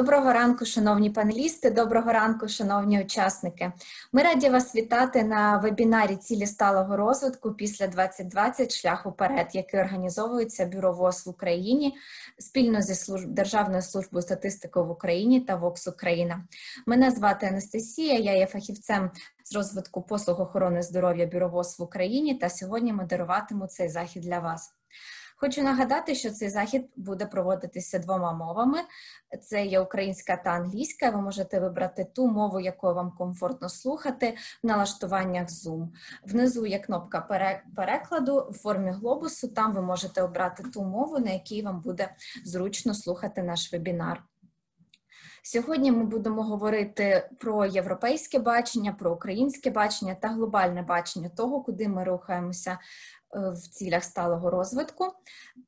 Доброго ранку, шановні панелісти. Доброго ранку, шановні учасники. Ми раді вас вітати на вебінарі цілі сталого розвитку після 2020 шлях уперед, який організовується Бюро ВОЗ в Україні спільно зі служб Державною службою статистики в Україні та ВОКС Україна. Мене звати Анастасія. Я є фахівцем з розвитку послуг охорони здоров'я Бюро ВОЗ в Україні. Та сьогодні модеруватиму цей захід для вас. Хочу нагадати, що цей захід буде проводитися двома мовами: це є українська та англійська. Ви можете вибрати ту мову, якою вам комфортно слухати в налаштуваннях Zoom. Внизу є кнопка перекладу в формі глобусу. Там ви можете обрати ту мову, на якій вам буде зручно слухати наш вебінар. Сьогодні ми будемо говорити про європейське бачення, про українське бачення та глобальне бачення того, куди ми рухаємося в цілях сталого розвитку,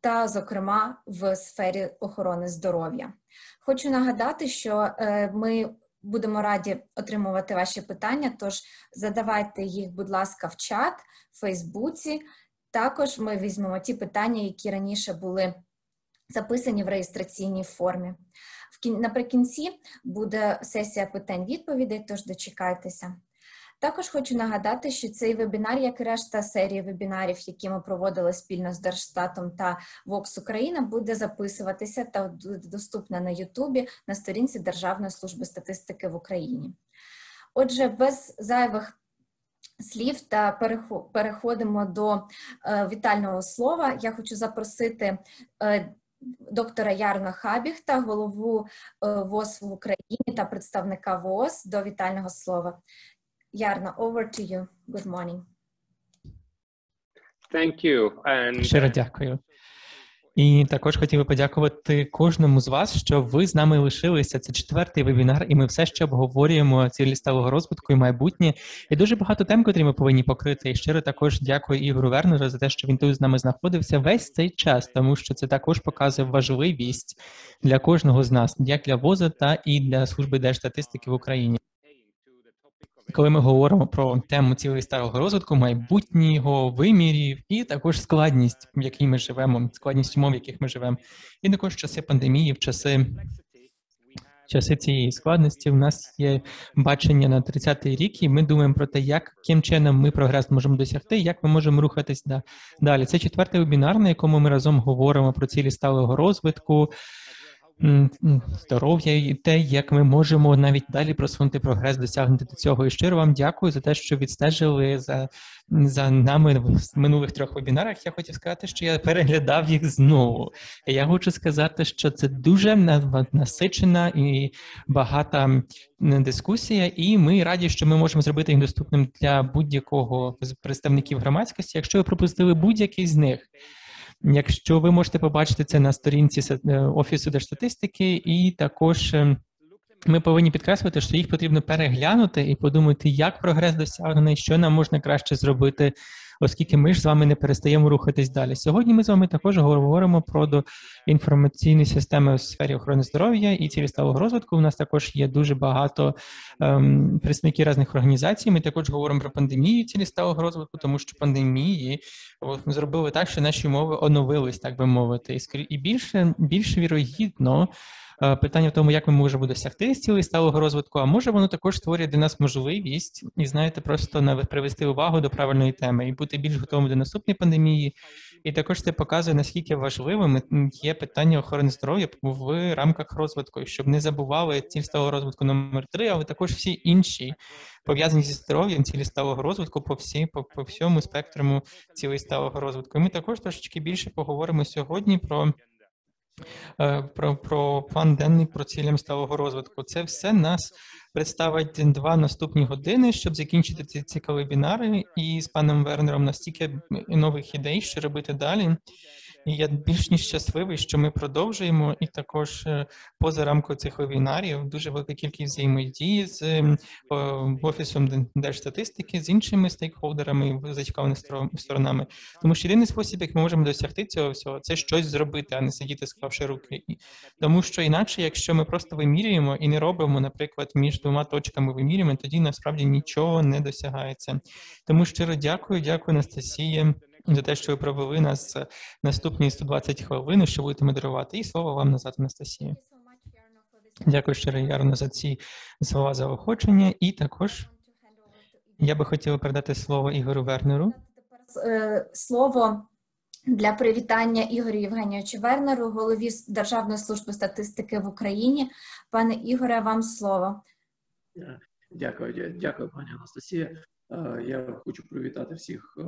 та, зокрема, в сфері охорони здоров'я. Хочу нагадати, що е, ми будемо раді отримувати ваші питання, тож задавайте їх, будь ласка, в чат, в Фейсбуці. Також ми візьмемо ті питання, які раніше були записані в реєстраційній формі. Наприкінці буде сесія питань-відповідей, тож дочекайтеся. Також хочу нагадати, що цей вебінар, як і решта серії вебінарів, які ми проводили спільно з Держстатом та Vox Україна, буде записуватися та доступна на Ютубі на сторінці Державної служби статистики в Україні. Отже, без зайвих слів та переходимо до е, вітального слова. Я хочу запросити. Е, доктора Ярна Хабіхта, голову е, ВОЗ в Україні та представника ВОЗ до вітального слова. Ярна, over to you. Good morning. Thank you. And... Щиро дякую. І також хотів би подякувати кожному з вас, що ви з нами лишилися. Це четвертий вебінар, і ми все ще обговорюємо цілі сталого розвитку і майбутнє. І дуже багато тем, котрі ми повинні покрити. І щиро також дякую Ігору Вернеру за те, що він тут з нами знаходився весь цей час, тому що це також показує важливість для кожного з нас, як для ВОЗа, та і для служби держстатистики в Україні коли ми говоримо про тему цілей старого розвитку, майбутнього вимірів і також складність, в якій ми живемо, складність умов, в яких ми живемо, і також часи пандемії, в часи часи цієї складності, у нас є бачення на 30-й рік, і ми думаємо про те, як яким чином ми прогрес можемо досягти, як ми можемо рухатись далі. Це четвертий вебінар, на якому ми разом говоримо про цілі сталого розвитку здоров'я і те, як ми можемо навіть далі просунути прогрес, досягнути до цього. І щиро вам дякую за те, що відстежили за за нами в минулих трьох вебінарах. Я хотів сказати, що я переглядав їх знову. Я хочу сказати, що це дуже насичена і багата дискусія, і ми раді, що ми можемо зробити їх доступним для будь-якого з представників громадськості, якщо ви пропустили будь-який з них. Якщо ви можете побачити це на сторінці е, Офісу Держстатистики, і також ем, ми повинні підкреслити, що їх потрібно переглянути і подумати, як прогрес досягнений, що нам можна краще зробити оскільки ми ж з вами не перестаємо рухатись далі. Сьогодні ми з вами також говоримо про інформаційні системи в сфері охорони здоров'я і цілі сталого розвитку. У нас також є дуже багато ем, представників різних організацій. Ми також говоримо про пандемію цілі сталого розвитку, тому що пандемії ми зробили так, що наші мови оновились, так би мовити, і більше більш вірогідно. Е, питання в тому, як ми можемо досягти цілей сталого розвитку, а може воно також створює для нас можливість і знаєте, просто привести увагу до правильної теми і бути більш готовим до наступної пандемії. І також це показує наскільки важливим є питання охорони здоров'я в рамках розвитку, щоб не забували ціль сталого розвитку номер три, але також всі інші пов'язані зі здоров'ям цілі сталого розвитку по всі по, по всьому спектру цілей сталого розвитку. І Ми також трошечки більше поговоримо сьогодні про. Е, про про план денний про цілям сталого розвитку. Це все нас представить два наступні години, щоб закінчити ці ці вебінари, і з паном Вернером настільки нових ідей, що робити далі. І я більш ніж щасливий, що ми продовжуємо, і також е, поза рамкою цих вебінарів дуже велика кількість взаємодії з ем, офісом держстатистики, з іншими стейкхолдерами зацікавленими сторонами. Тому що єдиний спосіб, як ми можемо досягти цього всього, це щось зробити, а не сидіти, склавши руки. Тому що інакше, якщо ми просто вимірюємо і не робимо, наприклад, між двома точками вимірюємо, тоді насправді нічого не досягається. Тому щиро дякую, дякую, Анастасія за те, що ви провели нас наступні 120 хвилин, що будете модерувати. І слово вам назад, Анастасія. Дякую щиро, Ярно, за ці слова заохочення. І також я би хотіла передати слово Ігорю Вернеру. Е, Слово для привітання Ігорю Євгенійовичу Вернеру, голові Державної служби статистики в Україні. Пане Ігоре, вам слово. Е, Дякую, дякую, пані Анастасія. Е, Я хочу привітати всіх е,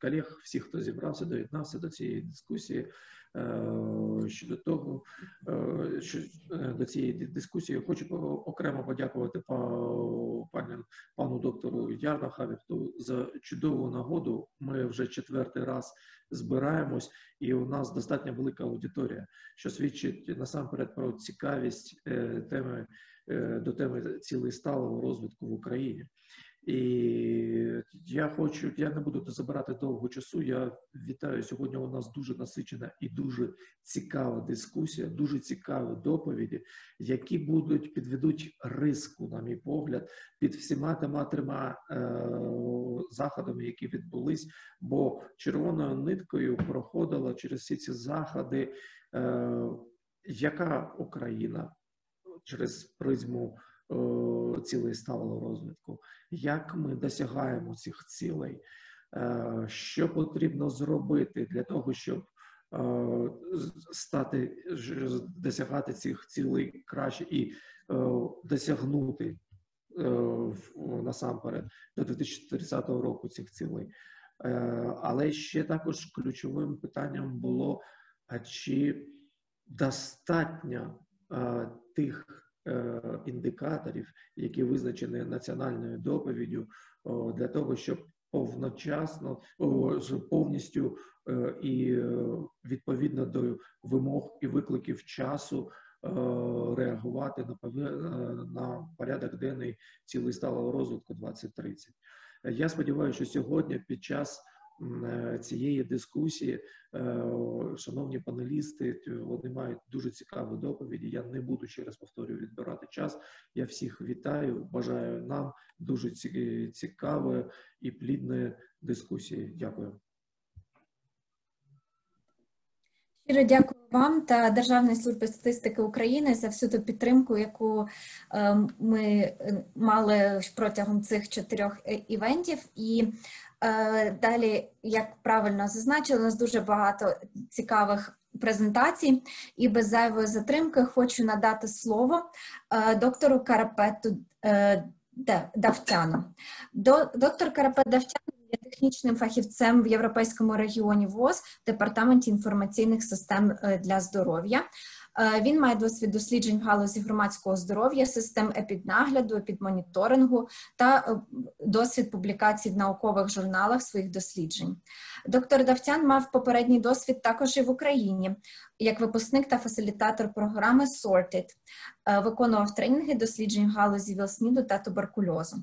колег, всіх, хто зібрався, доєднався до цієї дискусії. Щодо того, е, що до цієї дискусії хочу окремо подякувати па- пані пану доктору Ярнахавіхту за чудову нагоду. Ми вже четвертий раз збираємось, і у нас достатньо велика аудиторія, що свідчить насамперед про цікавість е, теми е, до теми цілей сталого розвитку в Україні. І я хочу, я не буду забирати довго часу. Я вітаю сьогодні. У нас дуже насичена і дуже цікава дискусія, дуже цікаві доповіді, які будуть підведуть риску, на мій погляд, під всіма тема трьома е, заходами, які відбулись. Бо червоною ниткою проходила через всі ці заходи, е, яка Україна через призму цілей сталого розвитку, як ми досягаємо цих цілей, е, що потрібно зробити для того, щоб е, стати досягати цих цілей краще і е, досягнути е, насамперед до 2030 року цих цілей. Е, Але ще також ключовим питанням було: а чи достатньо е, тих е, індикаторів, які визначені національною доповіддю, для того, щоб повночасно повністю е, і е, відповідно до вимог і викликів часу е, реагувати на е, на порядок денний цілий сталого розвитку 2030. Е, Я сподіваюся, що сьогодні під час е, цієї дискусії, е, шановні панелісти, вони мають дуже цікаві доповіді. Я не буду ще раз повторюю відбирати час. Я всіх вітаю, бажаю нам дуже цікавої і плідної дискусії. Дякую. Щиро дякую вам та Державній службі статистики України за всю ту підтримку, яку е, ми е, мали протягом цих чотирьох е, івентів. І е, далі, як правильно зазначили, у нас дуже багато цікавих презентацій. І без зайвої затримки хочу надати слово е, доктору Карапету е, Давтяну. Доктор Карапет Давтян є технічним фахівцем в Європейському регіоні ВОЗ Департаменті інформаційних систем е, для здоров'я. Е, Він має досвід досліджень в галузі громадського здоров'я, систем епіднагляду, епідмоніторингу та е, досвід публікацій в наукових журналах своїх досліджень. Доктор Давтян мав попередній досвід також і в Україні як випускник та фасилітатор програми SORTED, Е, виконував тренінги досліджень в галузі ВІЛ-СНІДу та туберкульозу.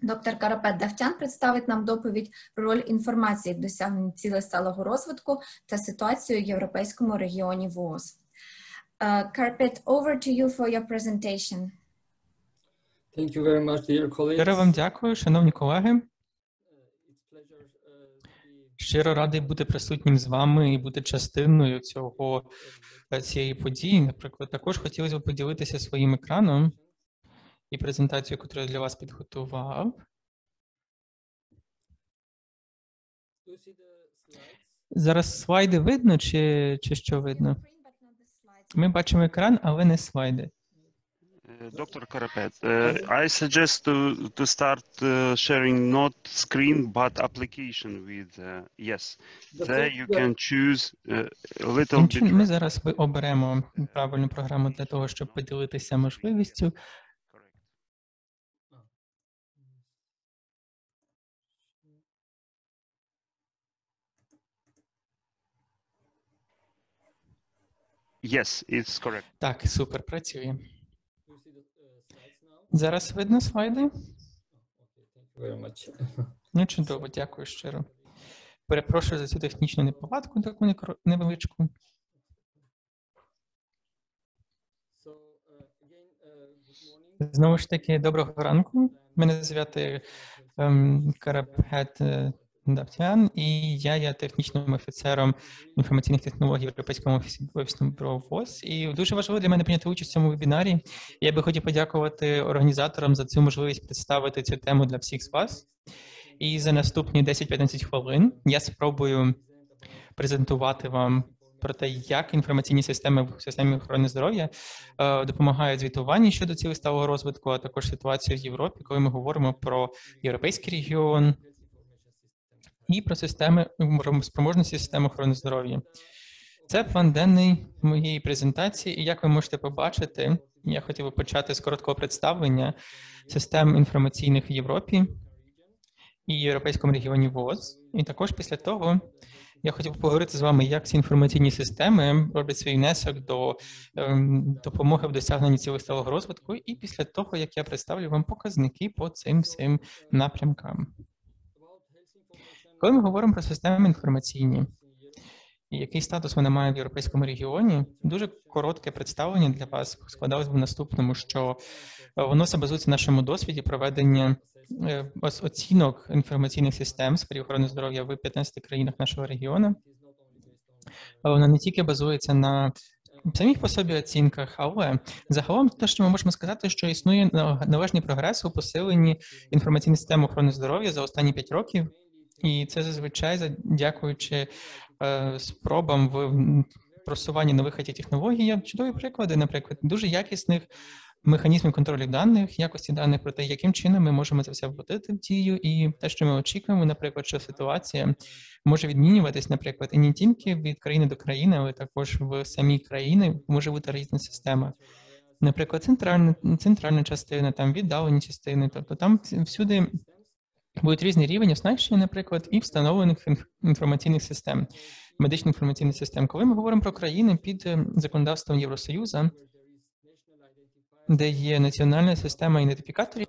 Доктор Карапет Давтян представить нам доповідь про роль інформації в досягненні цілей сталого розвитку та ситуацію в європейському регіоні ВООЗ. Uh, over to you for your presentation. Thank you very much, dear colleagues. Щиро вам дякую, шановні колеги. Uh, It's pleasure uh, Щиро радий бути присутнім з вами і бути частиною цього е, цієї події. Наприклад, також хотілося б поділитися своїм екраном і презентацією, яку я для вас підготував. Зараз слайди видно, чи, чи що видно? Ми бачимо екран, але не слайди. Uh, Dr. Karapet, uh, I suggest to to start uh, sharing not screen but application with uh, yes. The There thing you that- can choose uh, a little Таким bit. чином, ми зараз оберемо правильну програму для того, щоб поділитися можливістю. Yes, it's correct. Так, супер, працює. Зараз видно слайди? Ну, чудово, дякую щиро. Перепрошую за цю технічну неполадку, таку невеличку. Знову ж таки, доброго ранку. Мене звати ем, Карапет е, Давтян, і я є технічним офіцером інформаційних технологій в Європейському офісному бюро ВОЗ. І дуже важливо для мене прийняти участь в цьому вебінарі. Я би хотів подякувати організаторам за цю можливість представити цю тему для всіх з вас. І за наступні 10-15 хвилин я спробую презентувати вам про те, як інформаційні системи в системі охорони здоров'я е, допомагають звітуванні щодо цілей сталого розвитку, а також ситуацію в Європі, коли ми говоримо про європейський регіон і про системи про спроможності системи охорони здоров'я. Це план денний моєї презентації, і як ви можете побачити, я хотів би почати з короткого представлення систем інформаційних в Європі і Європейському регіоні ВОЗ. І також після того я хотів би поговорити з вами, як ці інформаційні системи роблять свій внесок до ем, допомоги в досягненні цілих сталого розвитку, і після того, як я представлю вам показники по цим всім напрямкам. Коли ми говоримо про системи інформаційні, і який статус вона має в європейському регіоні, дуже коротке представлення для вас складалось би в наступному, що е, воно все базується на нашому досвіді проведення е, оцінок інформаційних систем сфері охорони здоров'я в 15 країнах нашого регіону. Е, Вона не тільки базується на самих по собі оцінках, але загалом те, що ми можемо сказати, що існує на- належний прогрес у посиленні інформаційної системи охорони здоров'я за останні 5 років. І це зазвичай за- дякуючи е, спробам в просуванні нових it технологій чудові приклади, наприклад, дуже якісних механізмів контролю даних, якості даних про те, яким чином ми можемо це все вводити в дію, і те, що ми очікуємо, наприклад, що ситуація може відмінюватись, наприклад, і не тільки від країни до країни, але також в самій країні може бути різна система. Наприклад, центральна, центральна частина, там віддалені частини, тобто там всюди будуть різні рівні оснащення, наприклад, і встановлених інформаційних систем, медичних інформаційних систем. Коли ми говоримо про країни під е, законодавством Євросоюзу, де є національна система ідентифікаторів,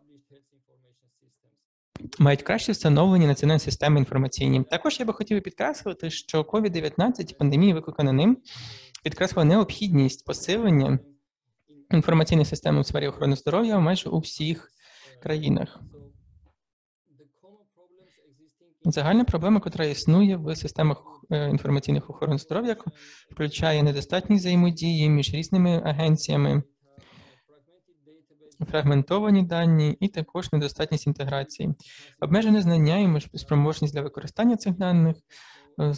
мають краще встановлені національні системи інформаційні. Також я би хотів підкреслити, що COVID-19, пандемія, викликана ним, підкреслила необхідність посилення інформаційних систем у сфері охорони здоров'я майже у всіх країнах. Загальна проблема, яка існує в системах е, інформаційних охорони здоров'я, включає недостатність взаємодії між різними агенціями, фрагментовані дані і також недостатність інтеграції, обмежене знання і спроможність для використання цих даних, е,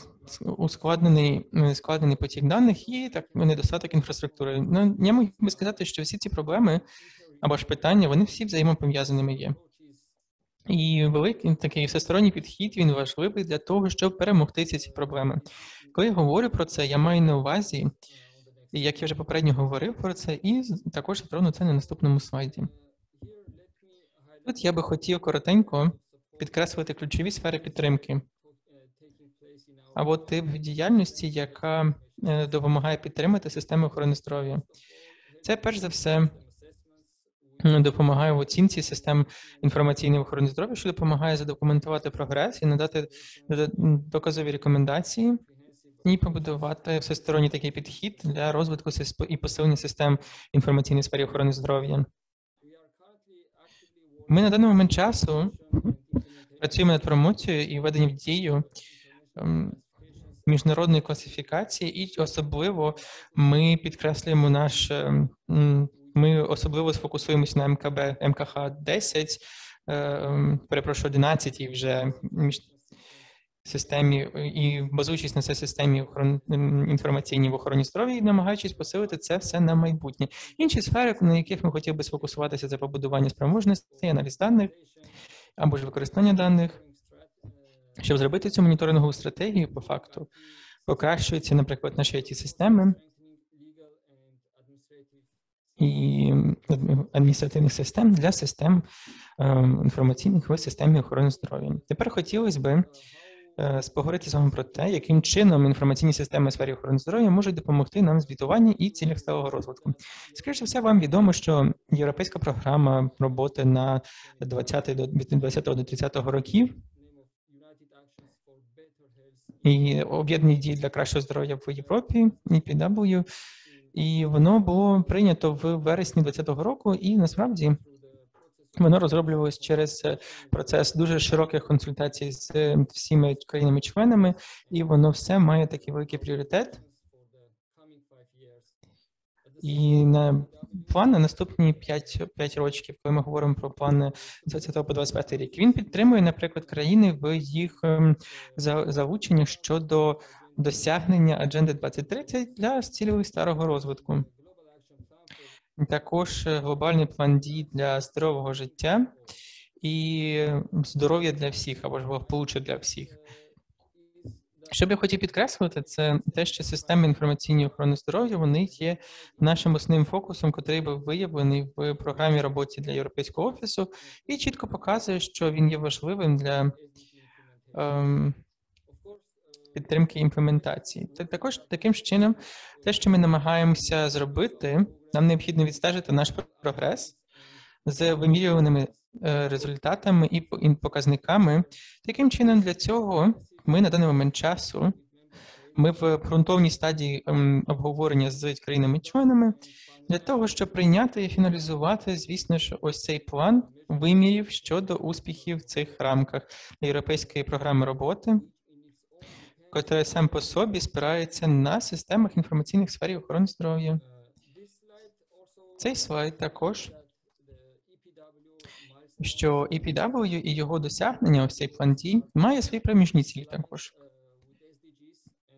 ускладнений е, складений потік даних і так недостаток інфраструктури. Ну, я би сказати, що всі ці проблеми або ж питання, вони всі взаємопов'язаними є. І великий такий всесторонній підхід він важливий для того, щоб перемогти ці, ці проблеми. Коли я говорю про це, я маю на увазі, як я вже попередньо говорив про це, і також затрону це на наступному слайді. Тут я би хотів коротенько підкреслити ключові сфери підтримки або тип діяльності, яка е, допомагає підтримати систему охорони здоров'я. Це перш за все допомагає в оцінці систем інформаційної охорони здоров'я, що допомагає задокументувати прогрес і надати доказові рекомендації і побудувати всесторонній такий підхід для розвитку і посилення систем інформаційної сфері охорони здоров'я. Ми на даний момент часу працюємо над промоцією і введенням в дію ем, міжнародної класифікації, і особливо ми підкреслюємо наш ем, ми особливо сфокусуємося на МКБ МКХ 10, ем, перепрошую, 11 вже між системі і базуючись на цій системі інформаційній в охороні здоров'я і намагаючись посилити це все на майбутнє. Інші сфери, на яких ми хотіли би сфокусуватися, це побудування спроможностей, аналіз даних або ж використання даних, щоб зробити цю моніторингову стратегію по факту. Покращуються, наприклад, наші it системи і адміністративних систем для систем ем, інформаційних в системі охорони здоров'я. Тепер хотілося би е, поговорити з вами про те, яким чином інформаційні системи у сфері охорони здоров'я можуть допомогти нам звітуванні і цілях сталого розвитку. Скоріше все, вам відомо, що європейська програма роботи на 20 до від 20 до 30 років і об'єднані дії для кращого здоров'я в Європі, EPW, і воно було прийнято в вересні 2020 року, і насправді Воно розроблювалось через е, процес дуже широких консультацій з е, всіма країнами-членами, і воно все має такий великий пріоритет. І на план на наступні 5, 5 років, коли ми говоримо про план з 20 по 25 рік, він підтримує, наприклад, країни в їх ем, залученні щодо досягнення адженди 2030 для цілей старого розвитку. Також е, глобальний план дій для здорового життя і здоров'я для всіх або ж благополуччя для всіх. Що б я хотів підкреслити, це те, що системи інформаційної охорони здоров'я вони є нашим основним фокусом, який був виявлений в програмі роботи для Європейського офісу, і чітко показує, що він є важливим для ем, підтримки імплементації. Та також таким чином, те, що ми намагаємося зробити, нам необхідно відстежити наш прогрес з вимірюваними е, результатами і показниками. Таким чином, для цього ми на даний момент часу. Ми в ґрунтовній стадії ем, обговорення з країнами-членами для того, щоб прийняти і фіналізувати, звісно ж, ось цей план вимірів щодо успіхів в цих рамках європейської програми роботи, котра сам по собі спирається на системах інформаційних сфері охорони здоров'я. Цей слайд також, що EPW і його досягнення, цей план дій, має свої проміжні цілі також,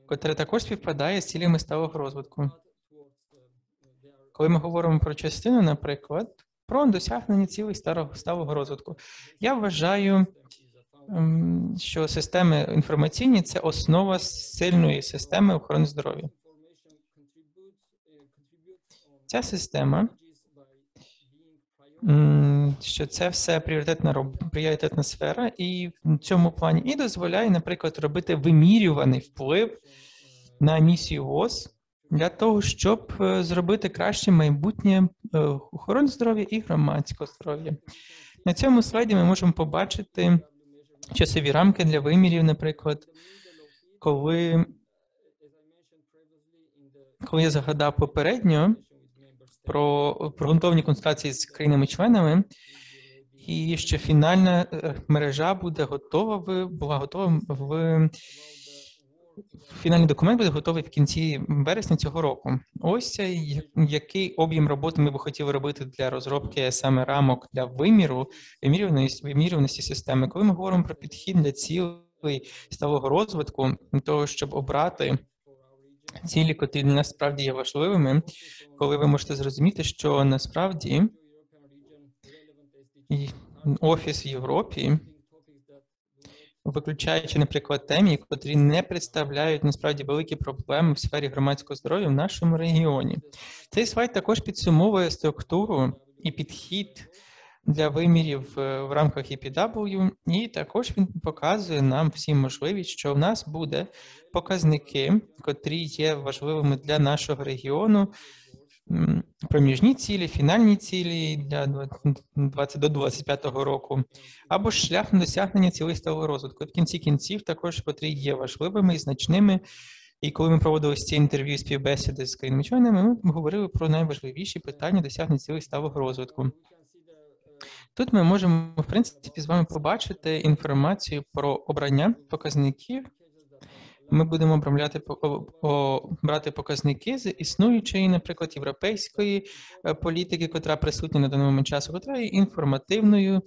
котре також співпадає з цілями сталого розвитку. Коли ми говоримо про частину, наприклад, про досягнення цілей сталого розвитку, я вважаю, що системи інформаційні це основа сильної системи охорони здоров'я. Ця система, що це все пріоритетна роб- пріоритетна сфера, і в цьому плані і дозволяє, наприклад, робити вимірюваний вплив на місію ВОЗ для того, щоб е, зробити краще майбутнє е, охорони здоров'я і громадського здоров'я. На цьому слайді ми можемо побачити часові рамки для вимірів, наприклад, коли, коли я загадав попередньо про про ґрунтовні консультації з країнами-членами, і що фінальна е, мережа буде готова в була готова в фінальний документ буде готовий в кінці вересня цього року. Ось який об'єм роботи ми б хотіли робити для розробки саме рамок для виміру вимірюваності, вимірюваності системи. Коли ми говоримо про підхід для цілей сталого розвитку, того, щоб обрати цілі, котрі для нас справді є важливими, коли ви можете зрозуміти, що насправді офіс в Європі, виключаючи, наприклад, темі, котрі не представляють насправді великі проблеми в сфері громадського здоров'я в нашому регіоні. Цей слайд також підсумовує структуру і підхід для вимірів е, в рамках EPW, і також він показує нам всім можливість, що в нас буде показники, котрі є важливими для нашого регіону, проміжні цілі, фінальні цілі для 20 до 25 року, або ж шлях на досягнення цілей сталого розвитку. В кінці кінців також котрі є важливими і значними. І коли ми проводили ці інтерв'ю співбесіди з країнами-членами, ми говорили про найважливіші питання досягнення цілей сталого розвитку. Тут ми можемо, в принципі, з вами побачити інформацію про обрання показників. Ми будемо о- брати показники з існуючої, наприклад, європейської е, політики, котра присутня на даний момент часу, котра є інформативною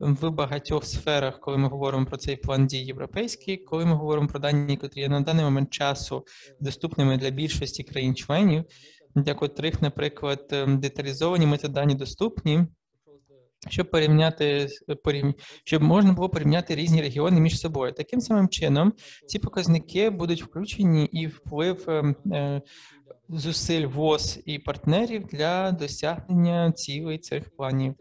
в багатьох сферах, коли ми говоримо про цей план дій європейський, коли ми говоримо про дані, котрі є на даний момент часу доступними для більшості країн-членів, для котрих, наприклад, ем, деталізовані метадані доступні, щоб порівняти порів- щоб можна було порівняти різні регіони між собою. Таким самим чином, ці показники будуть включені і вплив ем, е, зусиль ВОЗ і партнерів для досягнення цілей цих планів.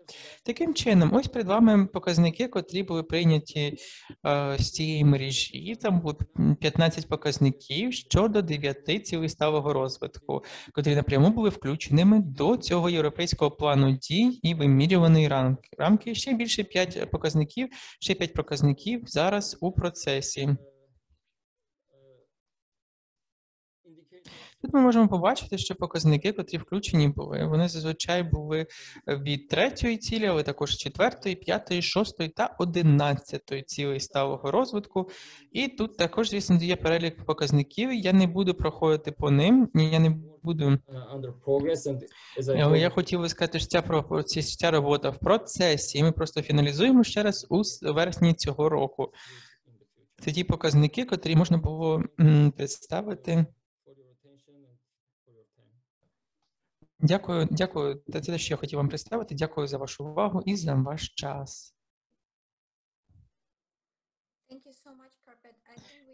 Таким чином, ось перед вами показники, котрі були прийняті е, з цієї мережі. Там було 15 показників щодо 9 цілей сталого розвитку, котрі напряму були включеними до цього європейського плану дій і вимірюваної рамки. Рамки ще більше 5 показників, ще 5 показників зараз у процесі. Тут ми можемо побачити, що показники, котрі включені були, вони зазвичай були від третьої цілі, але також четвертої, п'ятої, шостої та одинадцятої цілей сталого розвитку. І тут також, звісно, є перелік показників. Я не буду проходити по ним, я не буду. uh, Але я хотів би сказати, що ця ця робота в процесі. і Ми просто фіналізуємо ще раз у вересні цього року. Це ті показники, котрі можна було представити. For your attention and for your time. Дякую, дякую. Це те, що я хотів вам представити. Дякую за вашу увагу і за ваш час.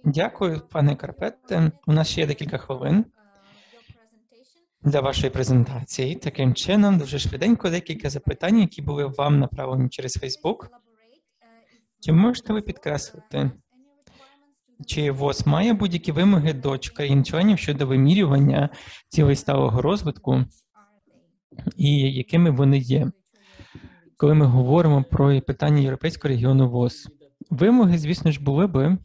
Дякую, пане Карпете. У нас ще є декілька хвилин uh, для вашої презентації. Таким чином, дуже швиденько декілька запитань, які були вам направлені через elaborate, uh, Чи можете ви uh, підкреслити, Чи ВОЗ має будь-які вимоги до країн-членів щодо вимірювання цілей сталого розвитку? І якими вони є? Коли ми говоримо про питання Європейського регіону ВОЗ, вимоги, звісно ж, були би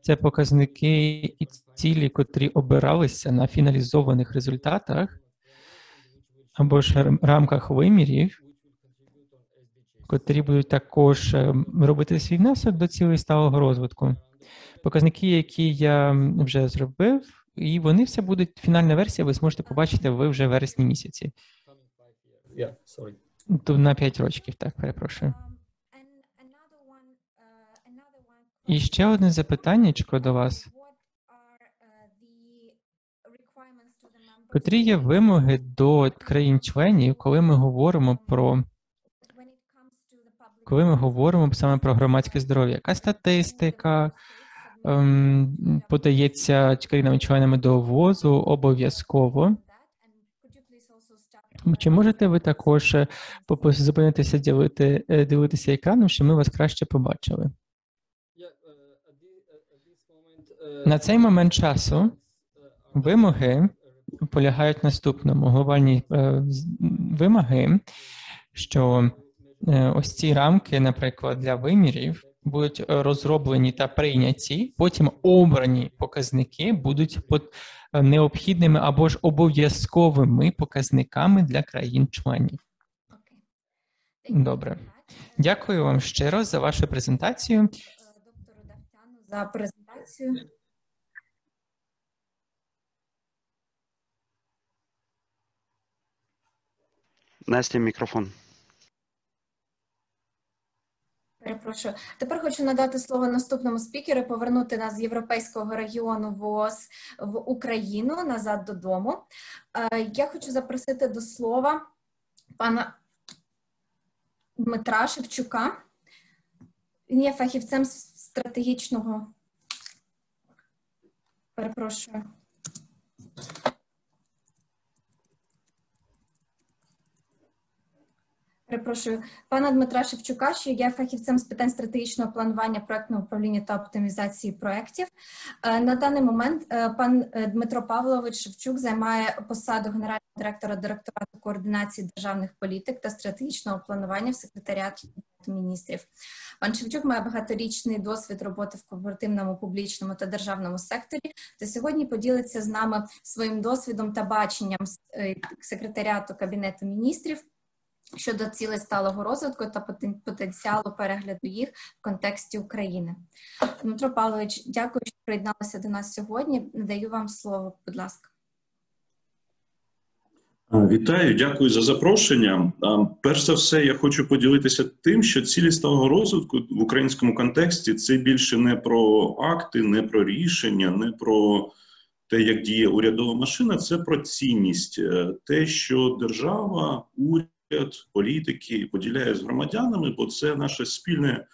це показники і цілі, котрі обиралися на фіналізованих результатах або ж рам- рамках вимірів, котрі будуть також е, робити свій внесок до цілей сталого розвитку. Показники, які я вже зробив, і вони все будуть. Фінальна версія, ви зможете побачити ви вже в вересні місяці. Yeah, sorry. На 5 років, так, перепрошую. Um, uh, І ще одне запитаннячко до вас. Uh, Котрі є вимоги до країн-членів, коли ми говоримо про коли ми говоримо саме про громадське здоров'я? Яка статистика ем, подається країнами-членами до ВОЗу обов'язково? Чи можете ви також е, зупинитися ділити, е, ділитися екраном, щоб ми вас краще побачили? Uh, На цей момент часу вимоги полягають наступному. Глобальні е, вимоги, що е, ось ці рамки, наприклад, для вимірів будуть е, розроблені та прийняті, потім обрані показники будуть е, необхідними або ж обов'язковими показниками для країн-членів. Добре. Дякую вам щиро за вашу презентацію. доктору Давтяну за презентацію. Настя, мікрофон. Перепрошую. Тепер хочу надати слово наступному спікеру, повернути нас з європейського регіону ВООЗ в Україну назад додому. Е, Я хочу запросити до слова пана Дмитра Шевчука. Він є фахівцем стратегічного. Перепрошую. Перепрошую, пана Дмитра Шевчука, що є фахівцем з питань стратегічного планування, проектного управління та оптимізації проєктів. Е, На даний момент е, пан е, Дмитро Павлович Шевчук займає посаду генерального директора директорату координації державних політик та стратегічного планування в секретаріаті міністрів. Пан Шевчук має багаторічний досвід роботи в корпоративному, публічному та державному секторі. Та сьогодні поділиться з нами своїм досвідом та баченням секретаріату Кабінету міністрів щодо цілей сталого розвитку та потен- потенціалу перегляду їх в контексті України. Дмитро Павлович, дякую, що приєдналися до нас сьогодні. Надаю вам слово, будь ласка. Вітаю, дякую за запрошення. Перш за все, я хочу поділитися тим, що цілі сталого розвитку в українському контексті це більше не про акти, не про рішення, не про те, як діє урядова машина, це про цінність, Е, те, що держава, уряд, політики поділяє з громадянами, бо це наше спільне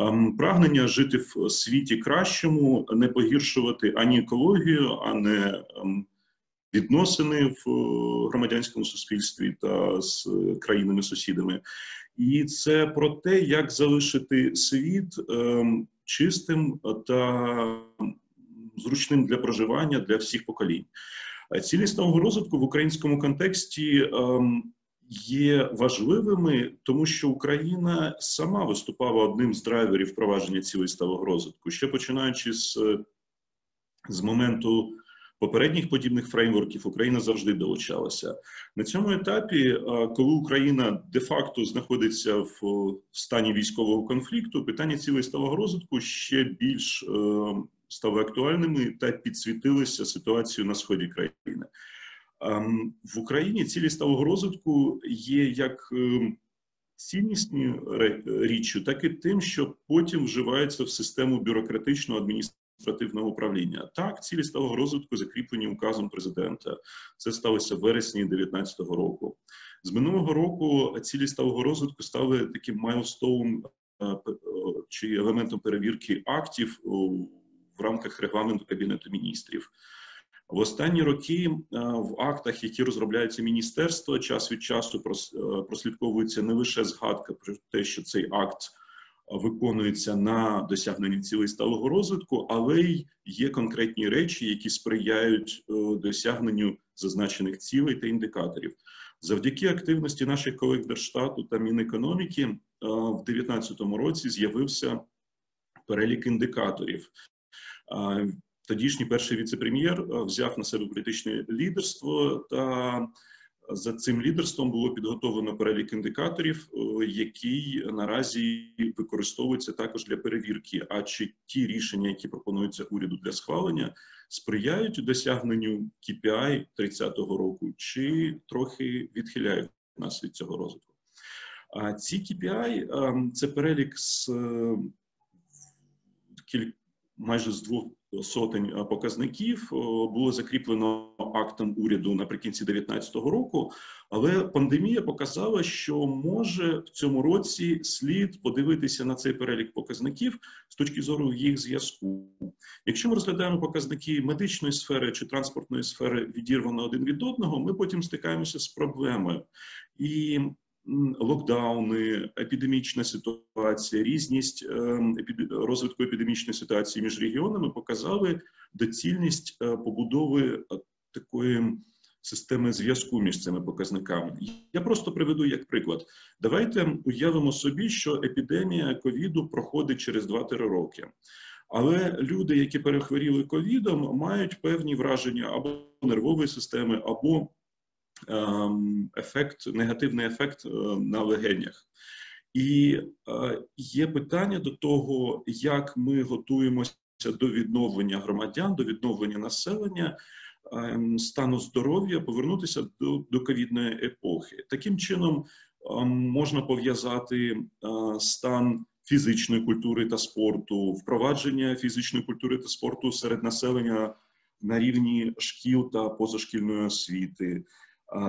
ем, прагнення жити в світі кращому, не погіршувати ані екологію, а не ем, відносини в е, громадянському суспільстві та з країнами-сусідами. І це про те, як залишити світ ем, чистим та зручним для проживання для всіх поколінь. А Цілі розвитку в українському контексті є важливими, тому що Україна сама виступала одним з драйверів впровадження сталого розвитку, ще починаючи з, з моменту Попередніх подібних фреймворків Україна завжди долучалася. На цьому етапі, е, коли Україна де-факто знаходиться в е, стані військового конфлікту, питання цілей сталого розвитку ще більш е, стали актуальними та підсвітилися ситуацію на сході країни. Ем, В Україні цілі сталого розвитку є як ем, ціннісні річчю, так і тим, що потім вживаються в систему бюрократичного адміністративного управління. Так, цілі сталого розвитку закріплені указом президента. Це сталося в вересні 2019 року. З минулого року цілі сталого розвитку стали таким майлстоуном е, е, чи елементом перевірки актів в рамках регламенту Кабінету міністрів. В останні роки е, в актах, які розробляється міністерство, час від часу е, прослідковується не лише згадка про те, що цей акт виконується на досягненні цілей сталого розвитку, але й є конкретні речі, які сприяють е, досягненню зазначених цілей та індикаторів. Завдяки активності наших колег Держстату та Мінекономіки в 2019 році з'явився перелік індикаторів. Е, Тодішній перший віце-прем'єр е, взяв на себе політичне лідерство, та за цим лідерством було підготовлено перелік індикаторів, е, який наразі використовується також для перевірки. А чи ті рішення, які пропонуються уряду для схвалення, сприяють досягненню KPI 30-го року, чи трохи відхиляють нас від цього розвитку? А ці KPI ем, – це перелік з е, кіль- майже з двох сотень е, показників е, було закріплено актом уряду наприкінці 2019 року. Але пандемія показала, що може в цьому році слід подивитися на цей перелік показників з точки зору їх зв'язку. Якщо ми розглядаємо показники медичної сфери чи транспортної сфери відірвано один від одного, ми потім стикаємося з проблемою. І локдауни, епідемічна ситуація, різність ем, розвитку епідемічної ситуації між регіонами показали доцільність е, побудови е, такої системи зв'язку між цими показниками. Я просто приведу як приклад. Давайте уявимо собі, що епідемія ковіду проходить через 2-3 роки. Але люди, які перехворіли ковідом, мають певні враження або нервової системи, або ефект, негативний ефект е, на легенях. І е, є питання до того, як ми готуємося до відновлення громадян, до відновлення населення, ем, стану здоров'я, повернутися до, до ковідної епохи. Таким чином ем, можна пов'язати е, стан фізичної культури та спорту, впровадження фізичної культури та спорту серед населення на рівні шкіл та позашкільної освіти.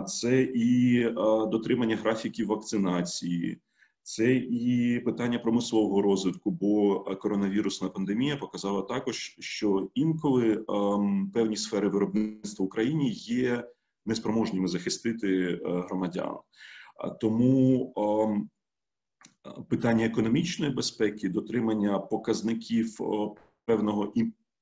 Це і е, дотримання графіків вакцинації, це і питання промислового розвитку, бо е, коронавірусна пандемія показала також, що інколи ем, певні сфери виробництва в Україні є неспроможніми захистити е, громадян. Тому ем, питання економічної безпеки, дотримання показників певного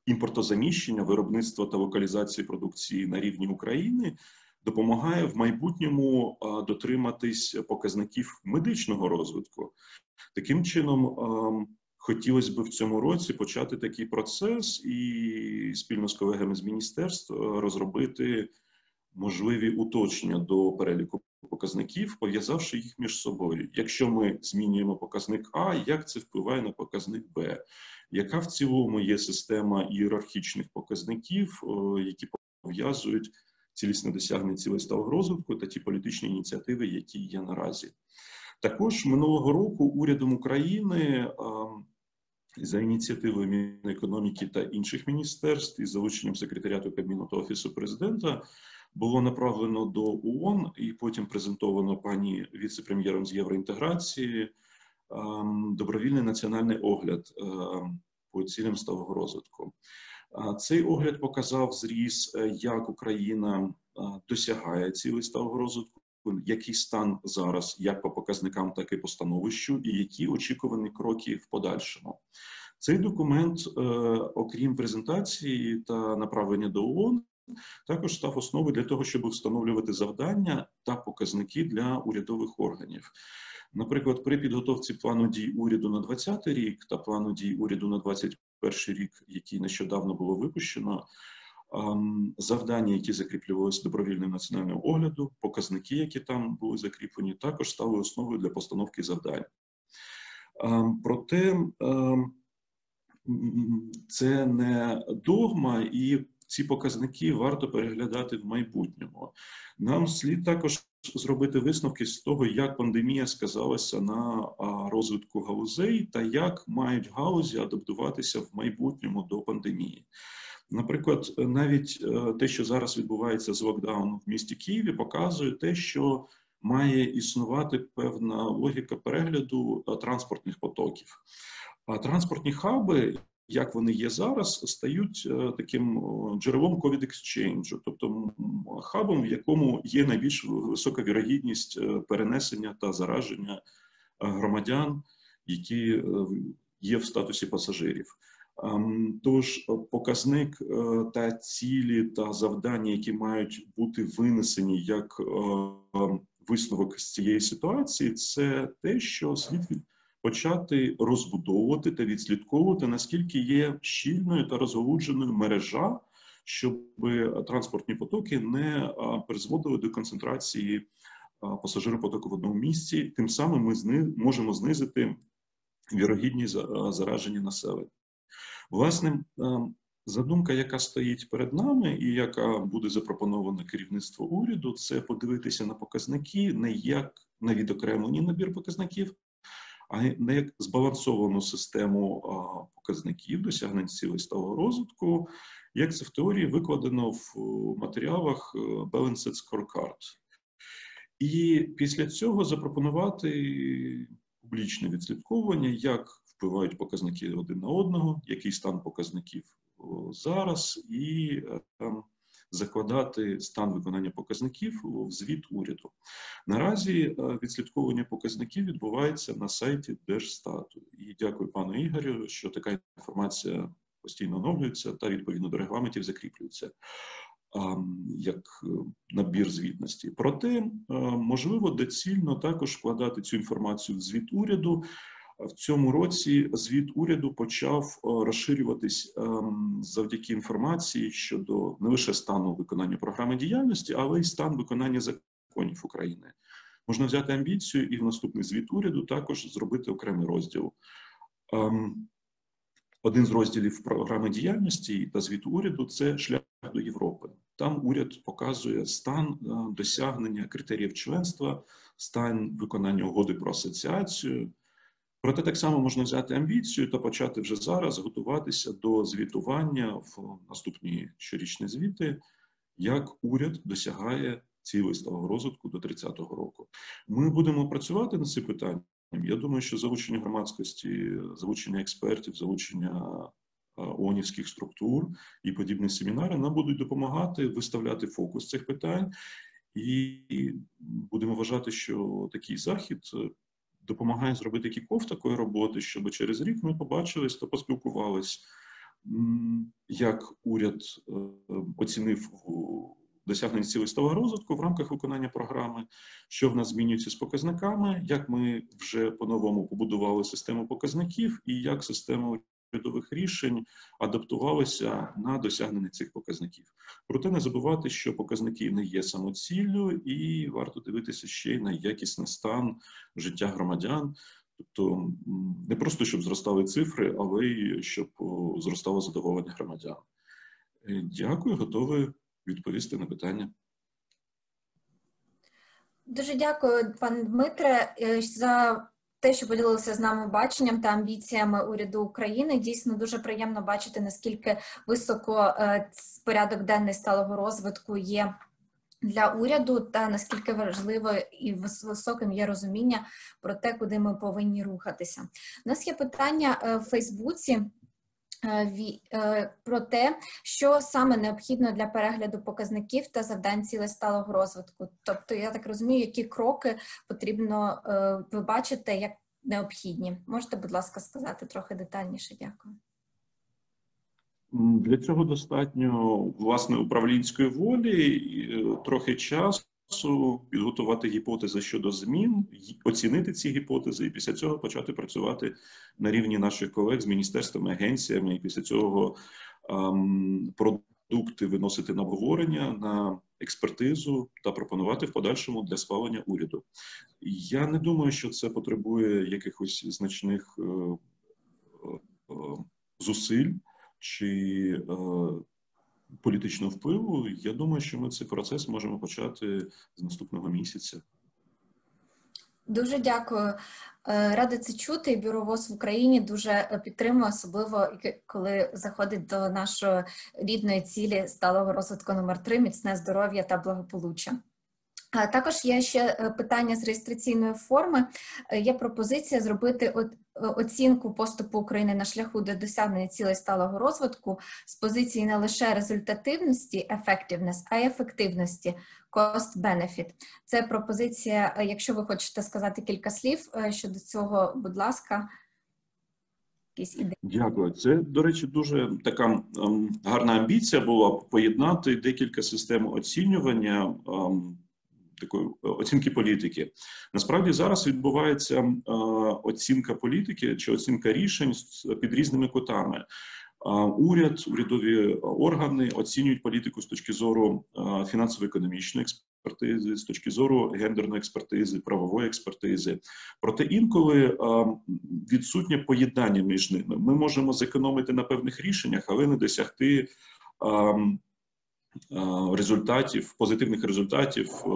імпортозаміщення, виробництва та локалізації продукції на рівні України допомагає в майбутньому дотриматись показників медичного розвитку. Таким чином, хотілося б в цьому році почати такий процес і спільно з колегами з міністерств е, розробити можливі уточнення до переліку показників, пов'язавши їх між собою. Якщо ми змінюємо показник А, як це впливає на показник Б? Яка в цілому є система ієрархічних показників, які пов'язують цілісне досягнення цілей сталого розвитку та ті політичні ініціативи, які є наразі? Також минулого року урядом України ем, за ініціативою Мінекономіки та інших міністерств із залученням секретаріату Кабміну та офісу президента було направлено до ООН і потім презентовано пані віце-прем'єром з євроінтеграції ем, добровільний національний огляд ем, по цілям сталого розвитку. Цей огляд показав зріз, е, як Україна досягає цілей сталого розвитку, який стан зараз, як по показникам, так і по становищу, і які очікувані кроки в подальшому. Цей документ, е, окрім презентації та направлення до ООН, також став основою для того, щоб встановлювати завдання та показники для урядових органів. Наприклад, при підготовці плану дій уряду на 2020 рік та плану дій уряду на 2021 рік, який нещодавно було випущено, ем, завдання, які закріплювалися добровільним національного огляду, показники, які там були закріплені, також стали основою для постановки завдань. Ем, Проте ем, це не догма, і ці показники варто переглядати в майбутньому. Нам слід також зробити висновки з того, як пандемія сказалася на розвитку галузей та як мають галузі адаптуватися в майбутньому до пандемії. Наприклад, навіть е, те, що зараз відбувається з локдауном в місті Києві, показує те, що має існувати певна логіка перегляду е, транспортних потоків. А транспортні хаби, як вони є зараз, стають е, таким джерелом covid exchange, тобто хабом, в якому є найбільш висока вірогідність е, перенесення та зараження е, громадян, які е, є в статусі пасажирів. Ем, Тож е, показник е, та цілі та завдання, які мають бути винесені як е, е, висновок з цієї ситуації, це те, що слід від- почати розбудовувати та відслідковувати, наскільки є щільною та розголудженою мережа, щоб транспортні потоки не призводили до концентрації пасажиропотоку в одному місці. Тим самим ми можемо знизити вірогідність за- зараження населення. Власне, задумка, яка стоїть перед нами, і яка буде запропонована керівництво уряду, це подивитися на показники не як на відокремлений набір показників, а не як збалансовану систему показників досягнень цілей сталого розвитку, як це в теорії викладено в матеріалах е, Balanced Scorecard. І після цього запропонувати публічне відслідковування, як впливають показники один на одного, який стан показників зараз, і е, там закладати стан виконання показників в звіт уряду. Наразі е, відслідковування показників відбувається на сайті Держстату. І дякую пану Ігорю, що така інформація постійно оновлюється та відповідно до регламентів закріплюється як е, набір звітності. Проте е, можливо доцільно також вкладати цю інформацію в звіт уряду. В цьому році звіт уряду почав е, розширюватись ем, завдяки інформації щодо не лише стану виконання програми діяльності, але й стан виконання законів України. Можна взяти амбіцію і в наступний звіт уряду також зробити окремий розділ. Ем, Один з розділів програми діяльності та звіту уряду це шлях до Європи. Там уряд показує стан е, досягнення критеріїв членства, стан виконання угоди про асоціацію. Проте так само можна взяти амбіцію та почати вже зараз готуватися до звітування в наступні щорічні звіти, як уряд досягає цілей сталого розвитку до 30-го року. Ми будемо працювати над цим питанням. Я думаю, що залучення громадськості, залучення експертів, залучення ООНівських структур і подібні семінари нам будуть допомагати виставляти фокус цих питань, і будемо вважати, що такий захід допомагає зробити кіков такої роботи, щоб через рік ми побачились та поспілкувались, як уряд е, оцінив досягнення цілей сталого розвитку в рамках виконання програми, що в нас змінюється з показниками, як ми вже по-новому побудували систему показників і як система урядових рішень адаптувалися на досягнення цих показників. Проте не забувати, що показники не є самоціллю, і варто дивитися ще й на якісний стан життя громадян. Тобто не просто щоб зростали цифри, але й щоб зростало задоволення громадян. Е, Дякую, готовий відповісти на питання. Дуже дякую, пане Дмитре, е, за те, що поділилися з нами баченням та амбіціями уряду України. Дійсно дуже приємно бачити, наскільки високо е, порядок денний сталого розвитку є для уряду, та наскільки важливо і вис- високим є розуміння про те, куди ми повинні рухатися. У нас є питання е, в Фейсбуці. Е, е, Про те, що саме необхідно для перегляду показників та завдань цілей сталого розвитку. Тобто, я так розумію, які кроки потрібно е, ви бачите як необхідні. Можете, будь ласка, сказати трохи детальніше? Дякую. Для цього достатньо власне управлінської волі, трохи часу підготувати гіпотези щодо змін, оцінити ці гіпотези, і після цього почати працювати на рівні наших колег з міністерствами, агенціями, і після цього ем, продукти виносити на обговорення, на експертизу та пропонувати в подальшому для схвалення уряду. Я не думаю, що це потребує якихось значних е, е, зусиль чи е, політичного впливу. Я думаю, що ми цей процес можемо почати з наступного місяця. Дуже дякую. Е, Рада це чути. І бюро ВОЗ в Україні дуже е, підтримує, особливо коли заходить до нашої рідної цілі сталого розвитку номер 3 міцне здоров'я та благополуччя. Також є ще е, питання з реєстраційної форми. Є пропозиція зробити от- оцінку поступу України на шляху до досягнення цілей сталого розвитку з позиції не лише результативності, effectiveness, а й ефективності, cost-benefit. Це пропозиція, е, якщо ви хочете сказати кілька слів е, щодо цього, будь ласка. Дякую. Це, до речі, дуже така ем, гарна амбіція була поєднати декілька систем оцінювання ем, такої е, оцінки політики. Насправді зараз відбувається е, оцінка політики чи оцінка рішень під різними кутами. Е, Уряд, урядові органи оцінюють політику з точки зору фінансово-економічної експертизи, з точки зору гендерної експертизи, правової експертизи. Проте інколи відсутнє поєднання між ними. Ми можемо зекономити на певних рішеннях, але не досягти ем, результатів, позитивних результатів е,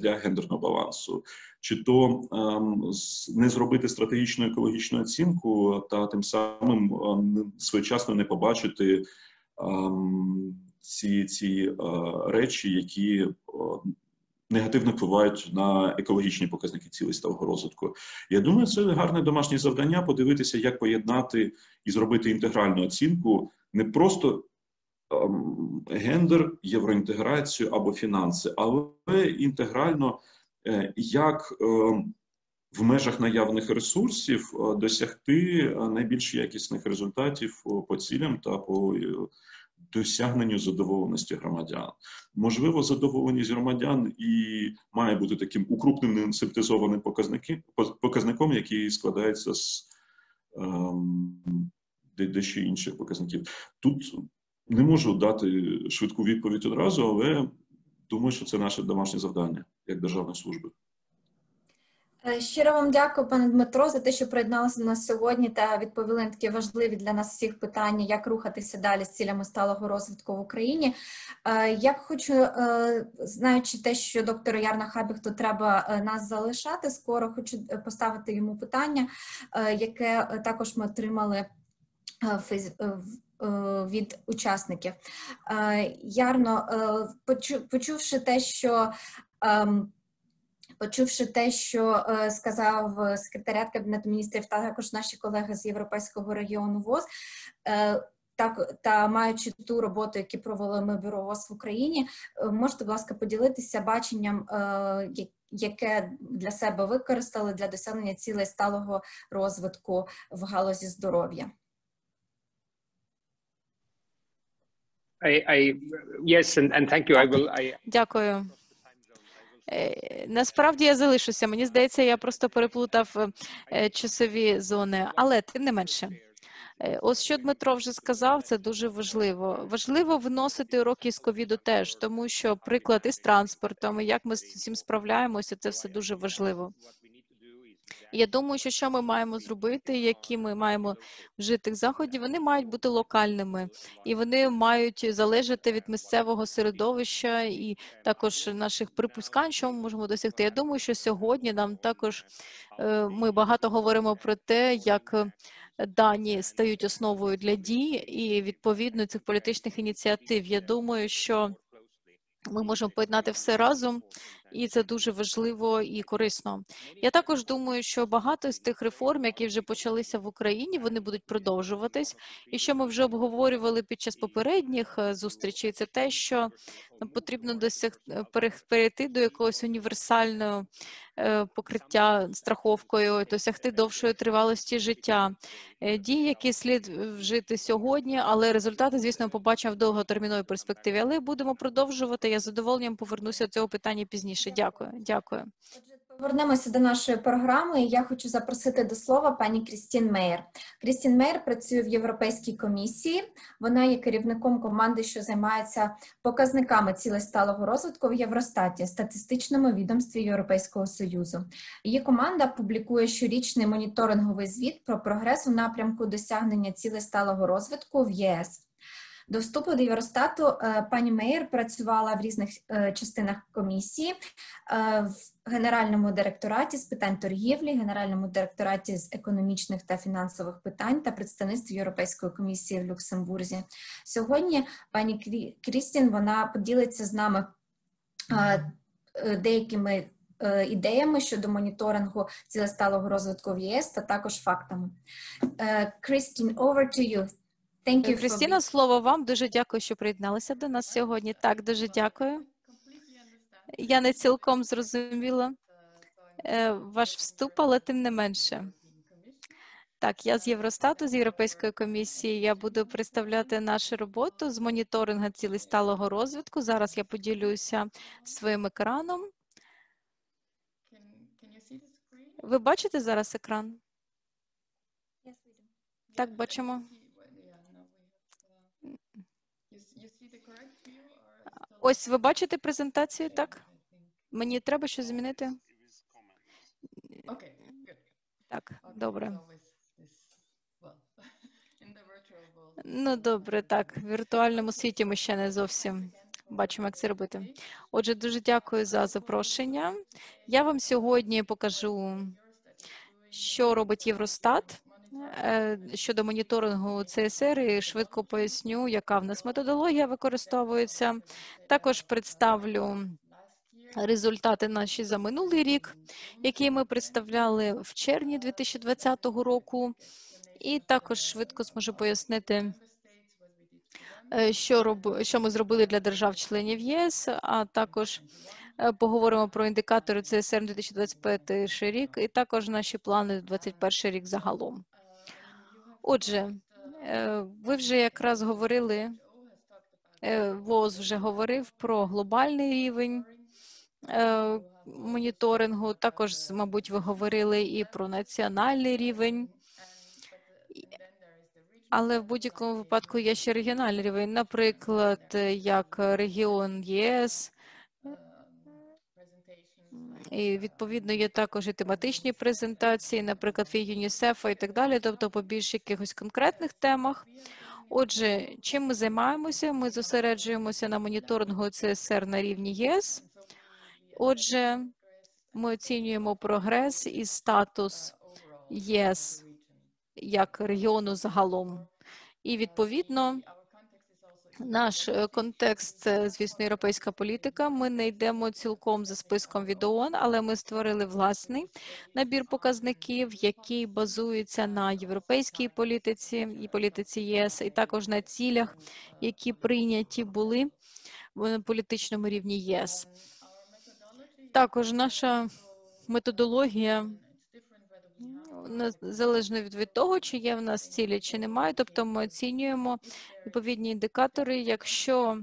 для гендерного балансу, чи то ем, не зробити стратегічну екологічну оцінку та тим самим е, не- своєчасно не побачити ем, ці, ці е, речі, які е, негативно впливають на екологічні показники цілей сталого розвитку. Я думаю, це гарне домашнє завдання подивитися, як поєднати і зробити інтегральну оцінку не просто ем, гендер, євроінтеграцію або фінанси, але інтегрально е, як ем, в межах наявних ресурсів е, досягти е, найбільш якісних результатів е, по цілям та по е, досягненню задоволеності громадян. Можливо, задоволеність громадян і має бути таким укрупненим синтезованим показником, який складається з ем, дещо інших показників. Тут не можу дати швидку відповідь одразу, але думаю, що це наше домашнє завдання як державної служби. Е, Щиро вам дякую, пане Дмитро, за те, що приєдналися до нас сьогодні та відповіли на такі важливі для нас всіх питання, як рухатися далі з цілями сталого розвитку в Україні. Е, Я хочу, е, знаючи те, що доктору Ярна Хабіхту треба нас залишати скоро, хочу поставити йому питання, яке також ми отримали в від учасників. Е, Ярно, е, почувши те, що ем, Почувши те, що е, сказав е, секретаріат Кабінету міністрів, та також наші колеги з Європейського регіону ВОЗ, е, так та маючи ту роботу, яку провели ми бюро ВОЗ в Україні, е, можете, будь ласка, поділитися баченням, е, яке для себе використали для досягнення цілей сталого розвитку в галузі здоров'я. I, I yes, Дякую. Е, Насправді я залишуся. Мені здається, я просто переплутав е, часові зони, але тим не менше. Е, Ось що Дмитро вже сказав, це дуже важливо. Важливо вносити уроки з ковіду теж, тому що приклад із транспортом, як ми з цим справляємося, це все дуже важливо. Я думаю, що що ми маємо зробити, які ми маємо вжитих заходів, вони мають бути локальними і вони мають залежати від місцевого середовища і також наших припускань, що ми можемо досягти. Я думаю, що сьогодні нам також е, ми багато говоримо про те, як е, дані стають основою для дій і відповідно цих політичних ініціатив. Я думаю, що ми можемо поєднати все разом, і це дуже важливо і корисно. Я також думаю, що багато з тих реформ, які вже почалися в Україні, вони будуть продовжуватись. І що ми вже обговорювали під час попередніх е, зустрічей, це те, що потрібно досяг е, перейти до якогось універсального е, покриття страховкою, досягти довшої тривалості життя. Дії, які слід вжити сьогодні, але результати, звісно, побачимо в довготерміновій перспективі. Але будемо продовжувати. Я задоволенням повернуся до цього питання пізніше. Дякую. Дякую. Отже, Повернемося до нашої програми. Я хочу запросити до слова пані Крістін Мейер. Крістін Мейер працює в Європейській комісії. Вона є керівником команди, що займається показниками цілей сталого розвитку в Євростаті, статистичному відомстві Європейського союзу. Її команда публікує щорічний моніторинговий звіт про прогрес у напрямку досягнення цілей сталого розвитку в ЄС. До вступу до Євростату е, пані Мейер працювала в різних е, частинах комісії е, в Генеральному директораті з питань торгівлі, Генеральному директораті з економічних та фінансових питань та представництві Європейської комісії в Люксембурзі. Сьогодні пані Крістін вона поділиться з нами деякими ідеями щодо моніторингу цілесталого розвитку в ЄС та також фактами. Крістін, over to you. Thank you for слово вам. Дуже дякую, що приєдналися до нас сьогодні. Так, дуже дякую. Я не цілком зрозуміла е, ваш вступ, але тим не менше. Так, я з Євростату, з Європейської комісії. Я буду представляти нашу роботу з моніторингу цілей сталого розвитку. Зараз я поділюся своїм екраном. Ви бачите зараз екран? Так, бачимо. Ось ви бачите презентацію, так? Мені треба щось змінити? Так, добре. Ну, добре, так. В віртуальному світі ми ще не зовсім бачимо, як це робити. Отже, дуже дякую за запрошення. Я вам сьогодні покажу, що робить Євростат щодо моніторингу ЦСР і швидко поясню, яка в нас методологія використовується. Також представлю результати наші за минулий рік, які ми представляли в червні 2020 року. І також швидко зможу пояснити, е, що роб... що ми зробили для держав-членів ЄС, а також е, поговоримо про індикатори ЦСР 2025 рік, і також наші плани на 2021 рік загалом. Отже, е, ви вже якраз говорили, е, ВОЗ вже говорив про глобальний рівень е, моніторингу. Також, мабуть, ви говорили і про національний рівень. Але в будь-якому випадку є ще регіональний рівень, наприклад, як регіон ЄС. І відповідно є також і тематичні презентації, наприклад, від ЮНІСЕФа і так далі, тобто по більш якихось конкретних темах. Отже, чим ми займаємося? Ми зосереджуємося на моніторингу ЦСР на рівні ЄС. Отже, ми оцінюємо прогрес і статус ЄС як регіону загалом. І відповідно наш е, контекст це, звісно, європейська політика. Ми не йдемо цілком за списком від ООН, але ми створили власний набір показників, який базується на європейській політиці і політиці ЄС, і також на цілях, які прийняті були на політичному рівні ЄС. Також наша методологія не- залежно від, того, чи є в нас цілі, чи немає. Тобто ми оцінюємо відповідні індикатори. Якщо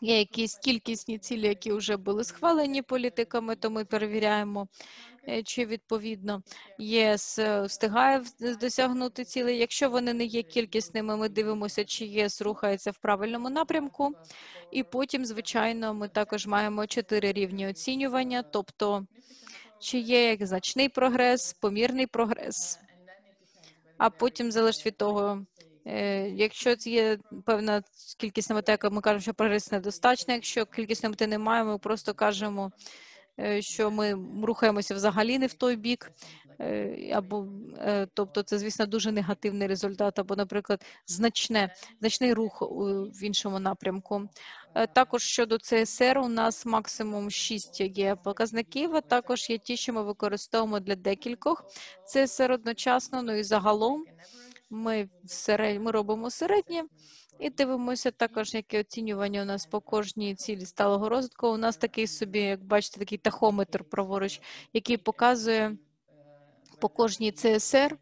є якісь кількісні цілі, які вже були схвалені політиками, то ми перевіряємо, е, чи відповідно ЄС встигає досягнути цілей. Якщо вони не є кількісними, ми дивимося, чи ЄС рухається в правильному напрямку. І потім, звичайно, ми також маємо чотири рівні оцінювання, тобто чи є як значний прогрес, помірний прогрес, а потім залежить від того, е, якщо є певна кількість мета, ми кажемо, що прогрес недостатньо, якщо кількість мети немає, ми просто кажемо, е, що ми рухаємося взагалі не в той бік, або е, тобто це, звісно, дуже негативний результат, або, наприклад, значне, значний рух в іншому напрямку. Е, Також щодо ЦСР у нас максимум 6 є показників, а також є ті, що ми використовуємо для декількох ЦСР одночасно. Ну і загалом ми, в серед... ми робимо середнє і дивимося також, яке оцінювання у нас по кожній цілі сталого розвитку. У нас такий собі, як бачите, такий тахометр праворуч, який показує по кожній ЦСР,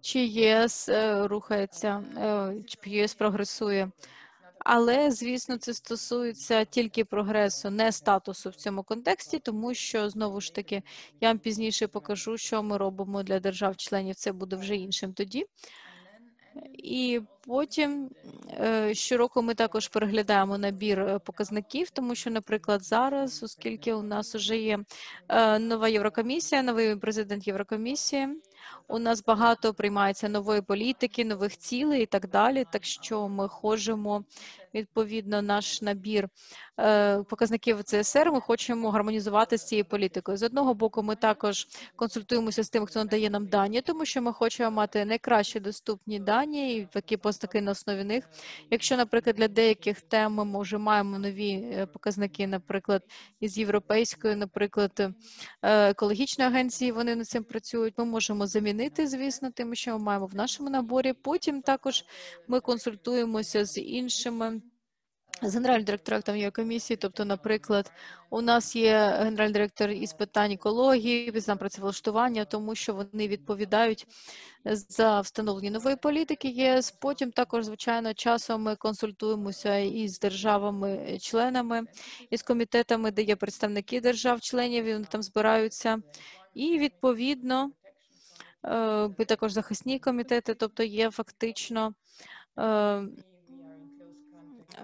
чи ЄС е, рухається, е, чи ЄС прогресує Але, звісно, це стосується тільки прогресу, не статусу в цьому контексті, тому що знову ж таки я вам пізніше покажу, що ми робимо для держав-членів. Це буде вже іншим тоді. І потім е, щороку ми також переглядаємо набір е, показників, тому що, наприклад, зараз, оскільки у нас вже є е, нова Єврокомісія, новий президент Єврокомісії, у нас багато приймається нової політики, нових цілей і так далі. Так що ми хочемо відповідно наш набір е, показників ЦСР. Ми хочемо гармонізувати з цією політикою. З одного боку, ми також консультуємося з тим, хто надає нам дані, тому що ми хочемо мати найкращі доступні дані і такі постаки на основі них. Якщо, наприклад, для деяких тем ми вже маємо нові е, показники, наприклад, із європейської, наприклад, е, екологічної агенції, вони над цим працюють. Ми можемо замінити, звісно, тим, що ми маємо в нашому наборі. Потім також ми консультуємося з іншими. З генеральним директором є комісії, тобто, наприклад, у нас є генеральний директор із питань екології, з працевлаштування, тому що вони відповідають за встановлення нової політики ЄС. Потім також, звичайно, часом ми консультуємося із державами-членами, із комітетами, де є представники держав-членів, вони там збираються. І відповідно, е, також захисні комітети, тобто є фактично.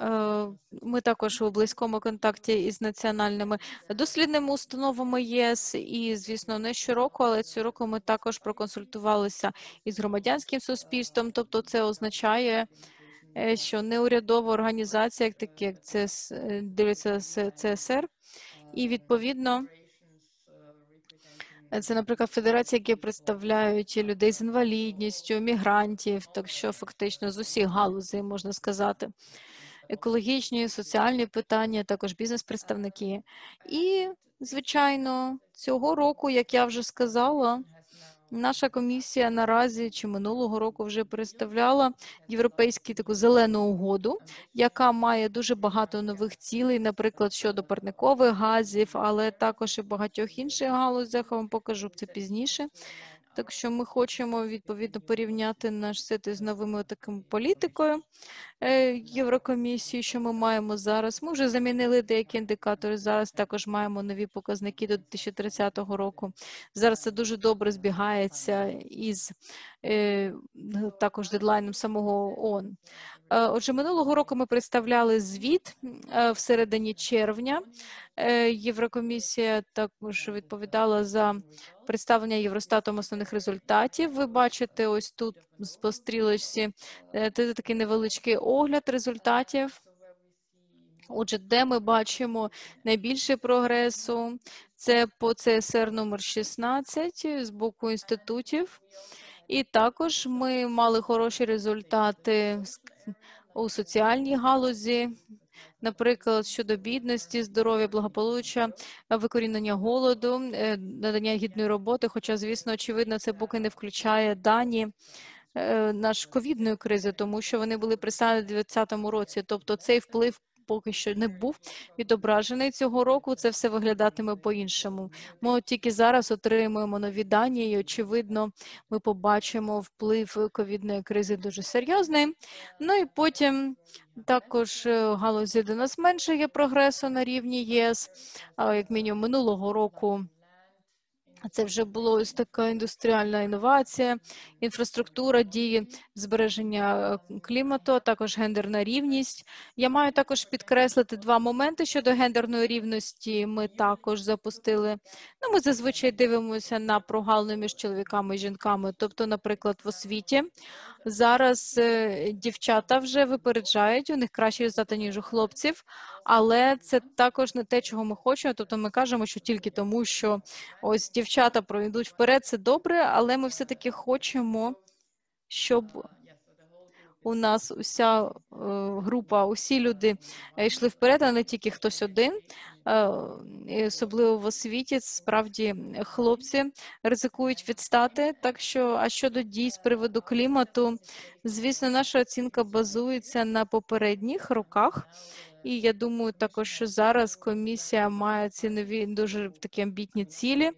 Е, Ми також у близькому контакті із національними дослідними установами єС, і звісно, не щороку, але цього року ми також проконсультувалися із громадянським суспільством. Тобто, це означає, е, що неурядова організація, як такі як ЦС, е, дивляться ЦСР, і відповідно. Це, наприклад, федерації, які представляють людей з інвалідністю, мігрантів, так що фактично з усіх галузей можна сказати екологічні, соціальні питання, також бізнес-представники. І, звичайно, цього року, як я вже сказала, наша комісія наразі чи минулого року вже представляла європейську таку зелену угоду, яка має дуже багато нових цілей, наприклад, щодо парникових газів, але також і багатьох інших галузях. Я вам покажу це пізніше. Так що ми хочемо відповідно порівняти наш сити з новими такими політикою е, Єврокомісії, що ми маємо зараз. Ми вже замінили деякі індикатори. Зараз також маємо нові показники до 2030 року. Зараз це дуже добре збігається із також дедлайном самого ООН. Е, Отже, минулого року ми представляли звіт е, в середині червня. Е, Єврокомісія також відповідала за представлення Євростатом основних результатів. Ви бачите ось тут по стрілочці е, це такий невеличкий огляд результатів. Отже, де ми бачимо найбільше прогресу, це по ЦСР номер 16 з боку інститутів. І також ми мали хороші результати у соціальній галузі, наприклад, щодо бідності, здоров'я, благополуччя, викорінення голоду, е, надання гідної роботи. Хоча, звісно, очевидно, це поки не включає дані е, наш ковідної кризи, тому що вони були представлені у 2020 році. Тобто цей вплив поки що не був відображений цього року. Це все виглядатиме по-іншому. Ми тільки зараз отримуємо нові дані, і очевидно, ми побачимо вплив ковідної кризи дуже серйозний. Ну і потім також е, галузі, де нас менше є прогресу на рівні ЄС, як мінімум минулого року. Це вже було ось така індустріальна інновація, інфраструктура дії збереження е, клімату, а також гендерна рівність. Я маю також підкреслити два моменти щодо гендерної рівності. Ми також запустили. Ну, ми зазвичай дивимося на прогалину між чоловіками і жінками. Тобто, наприклад, в освіті зараз е, дівчата вже випереджають, у них кращі результати, ніж у хлопців, але це також не те, чого ми хочемо. Тобто, ми кажемо, що тільки тому, що ось дівчата пройдуть вперед, це добре, але ми все-таки хочемо, щоб у нас уся е, група, усі люди е, йшли вперед, а не тільки хтось один. Е, особливо в освіті, справді хлопці ризикують відстати. Так що, а щодо дій з приводу клімату, звісно, наша оцінка базується на попередніх роках. І я думаю, також що зараз комісія має ці нові дуже такі амбітні цілі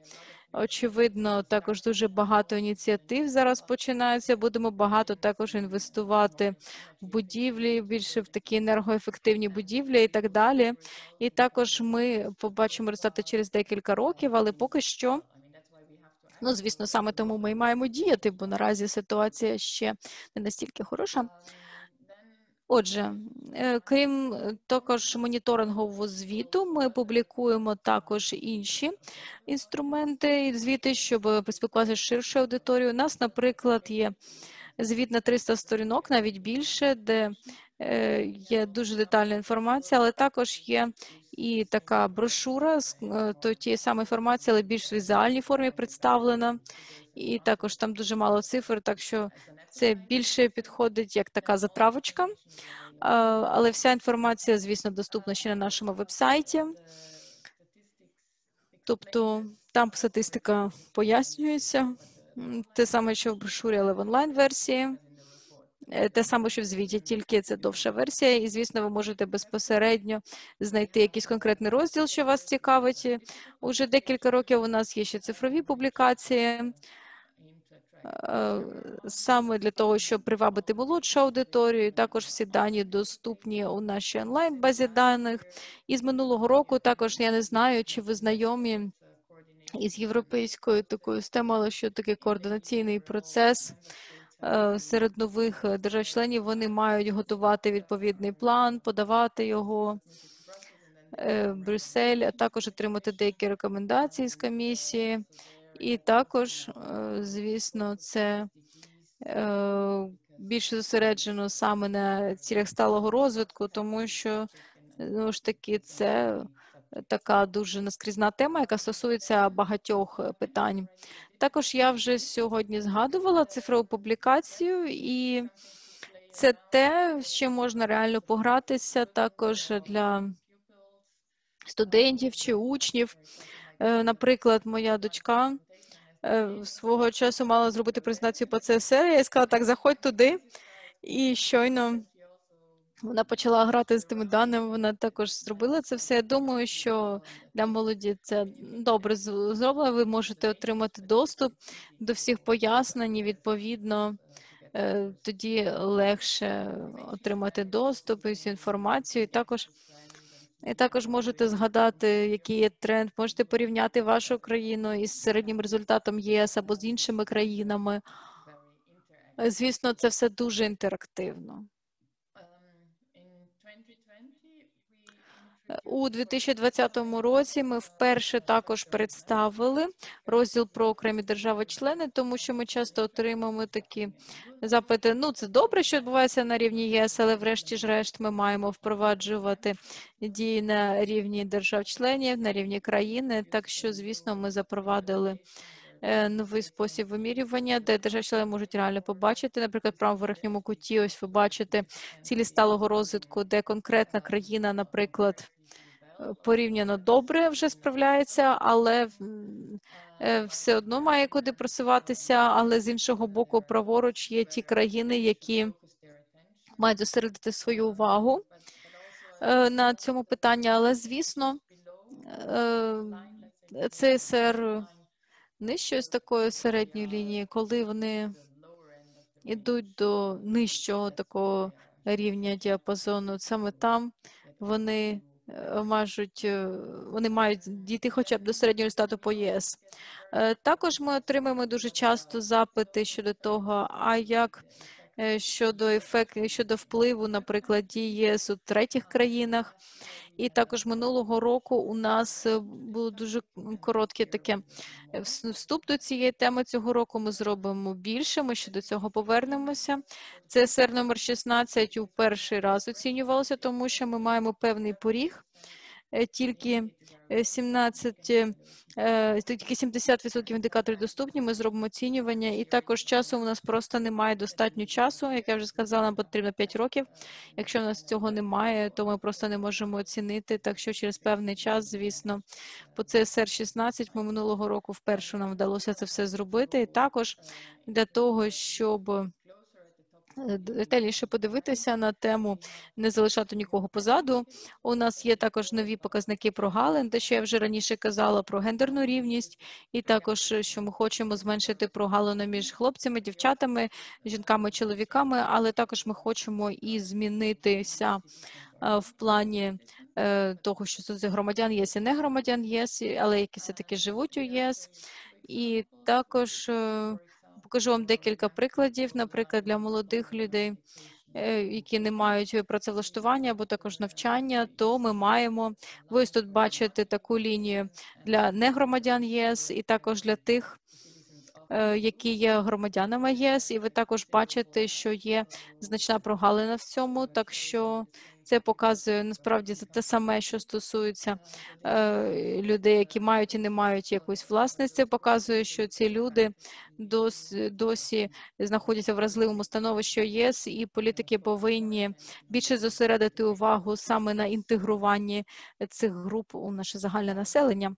Очевидно, також дуже багато ініціатив зараз починається. Будемо багато також інвестувати в будівлі, більше в такі енергоефективні будівлі і так далі. І також ми побачимо результати через декілька років, але поки що. Ну, звісно, саме тому ми і маємо діяти, бо наразі ситуація ще не настільки хороша. Отже, е, крім е, також моніторингового звіту, ми публікуємо також інші інструменти і звіти, щоб поспілкуватися з ширшою аудиторією. У нас, наприклад, є звіт на 300 сторінок, навіть більше, де е, є дуже детальна інформація, але також є і така брошура з то тієї самої інформації, але більш в візуальній формі представлена. І також там дуже мало цифр, так що це більше підходить як така затравочка. Але вся інформація, звісно, доступна ще на нашому вебсайті. Тобто там статистика пояснюється. Те саме, що в брошурі, але в онлайн-версії. Е, Те саме, що в звіті, тільки це довша версія, і звісно, ви можете безпосередньо знайти якийсь конкретний розділ, що вас цікавить. Уже декілька років у нас є ще цифрові публікації. Е, Саме для того, щоб привабити молодшу аудиторію, також всі дані доступні у нашій онлайн базі даних. І з минулого року також я не знаю, чи ви знайомі із європейською такою системою, але що таке координаційний процес е, серед нових держав-членів. Вони мають готувати відповідний план, подавати його е, Брюссель, а також отримати деякі рекомендації з комісії. І також, е, звісно, це е, більше зосереджено саме на цілях сталого розвитку, тому що ну ж таки це така дуже наскрізна тема, яка стосується багатьох питань. Також я вже сьогодні згадувала цифрову публікацію, і це те, з чим можна реально погратися також для студентів чи учнів. Е, Наприклад, моя дочка свого часу мала зробити презентацію по ЦСР. Я їй сказала, так, заходь туди. І щойно вона почала грати з тими даними. Вона також зробила це все. Я думаю, що для молоді це добре зроблено. Ви можете отримати доступ до всіх пояснень. і, Відповідно, е, тоді легше отримати доступ і всю інформацію. І також і також можете згадати, який є тренд, можете порівняти вашу країну із середнім результатом єС або з іншими країнами. Звісно, це все дуже інтерактивно. У 2020 році ми вперше також представили розділ про окремі держави-члени, тому що ми часто отримуємо такі запити. Ну, це добре, що відбувається на рівні ЄС, але врешті-решт ми маємо впроваджувати дії на рівні держав-членів, на рівні країни. Так що, звісно, ми запровадили новий спосіб вимірювання, де держав-члени можуть реально побачити. Наприклад, в верхньому куті, ось ви бачите цілі сталого розвитку, де конкретна країна, наприклад, е, порівняно добре вже справляється, але е, все одно має куди просуватися. Але з іншого боку, праворуч є ті країни, які мають зосередити свою увагу е, на цьому питанні. Але звісно, е, ЦСР нижчої з такої середньої лінії, коли вони йдуть до нижчого такого рівня діапазону, саме там вони Мажуть, можуть, е, вони мають дійти хоча б до середнього результату по ЄС. Е, Також ми отримуємо дуже часто запити щодо того, а як е, щодо ефекту, щодо впливу, наприклад, дій ЄС у третіх країнах. І також минулого року у нас е, було дуже коротке таке е, вступ до цієї теми. Цього року ми зробимо більше. Ми ще до цього повернемося. ЦСР номер 16 у перший раз оцінювалося, тому що ми маємо певний поріг. Е, Тільки е, 17, е, тільки 70% індикаторів доступні. Ми зробимо оцінювання, і також часу у нас просто немає достатньо часу. Як я вже сказала, нам потрібно 5 років. Якщо у нас цього немає, то ми просто не можемо оцінити. Так що через певний час, звісно, по ЦСР 16 ми минулого року вперше нам вдалося це все зробити. І також для того, щоб е, детальніше подивитися на тему не залишати нікого позаду. У нас є також нові показники про Гален, те, що я вже раніше казала про гендерну рівність, і також що ми хочемо зменшити прогалину між хлопцями, дівчатами, жінками, чоловіками, але також ми хочемо і змінитися е, в плані е, того, що тут громадян ЄС і не громадян ЄС, але які все-таки живуть у ЄС. І також е, покажу вам декілька прикладів, наприклад, для молодих людей, е, які не мають працевлаштування або також навчання, то ми маємо, ви тут бачите таку лінію для негромадян ЄС і також для тих, е, які є громадянами ЄС, і ви також бачите, що є значна прогалина в цьому, так що це показує насправді це те саме, що стосується е, людей, які мають і не мають якусь власність. Це показує, що ці люди досі, досі знаходяться в вразливому становищі ЄС, і політики повинні більше зосередити увагу саме на інтегруванні цих груп у наше загальне населення.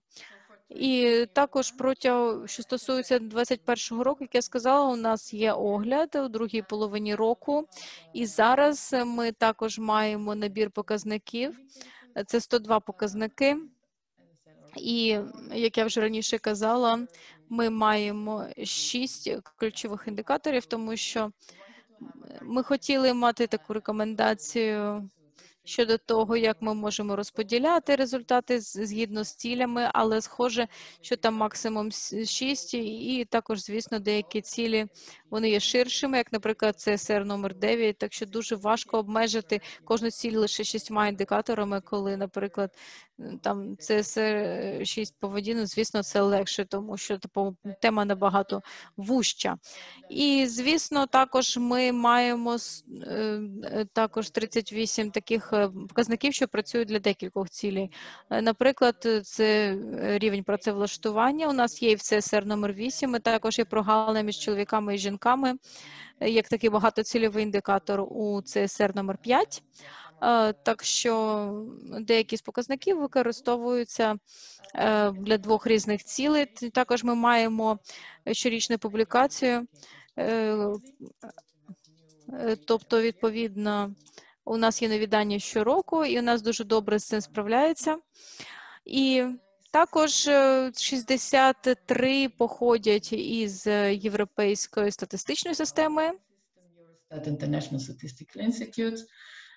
І також протягом, що стосується 21-го року, як я сказала, у нас є огляд у другій половині року, і зараз ми також маємо набір показників. Це 102 показники. І як я вже раніше казала, ми маємо шість ключових індикаторів, тому що ми хотіли мати таку рекомендацію щодо того, як ми можемо розподіляти результати згідно з цілями, але схоже, що там максимум с- шість, і і також, звісно, деякі цілі вони є ширшими, як, наприклад, CSR номер 9, так що дуже важко обмежити кожну ціль лише шістьма індикаторами, коли, наприклад, там CSR 6 поведінок, звісно, це легше, тому що типу, тема набагато вужча. І, звісно, також ми маємо е, е, також 38 таких е, показників, що працюють для декількох цілей. Е, Наприклад, е, це е, рівень працевлаштування. У нас є і в ЦСР номер 8, і також є прогалина між чоловіками і жінками, е, як такий багатоцільовий індикатор у ЦСР номер 5. Е, Так що деякі з показників використовуються е, для двох різних цілей. Також ми маємо щорічну публікацію, е, тобто, відповідно, у нас є нові дані щороку, і у нас дуже добре з цим справляється. І також е, 63 походять із європейської статистичної системи. at International Statistical Institute,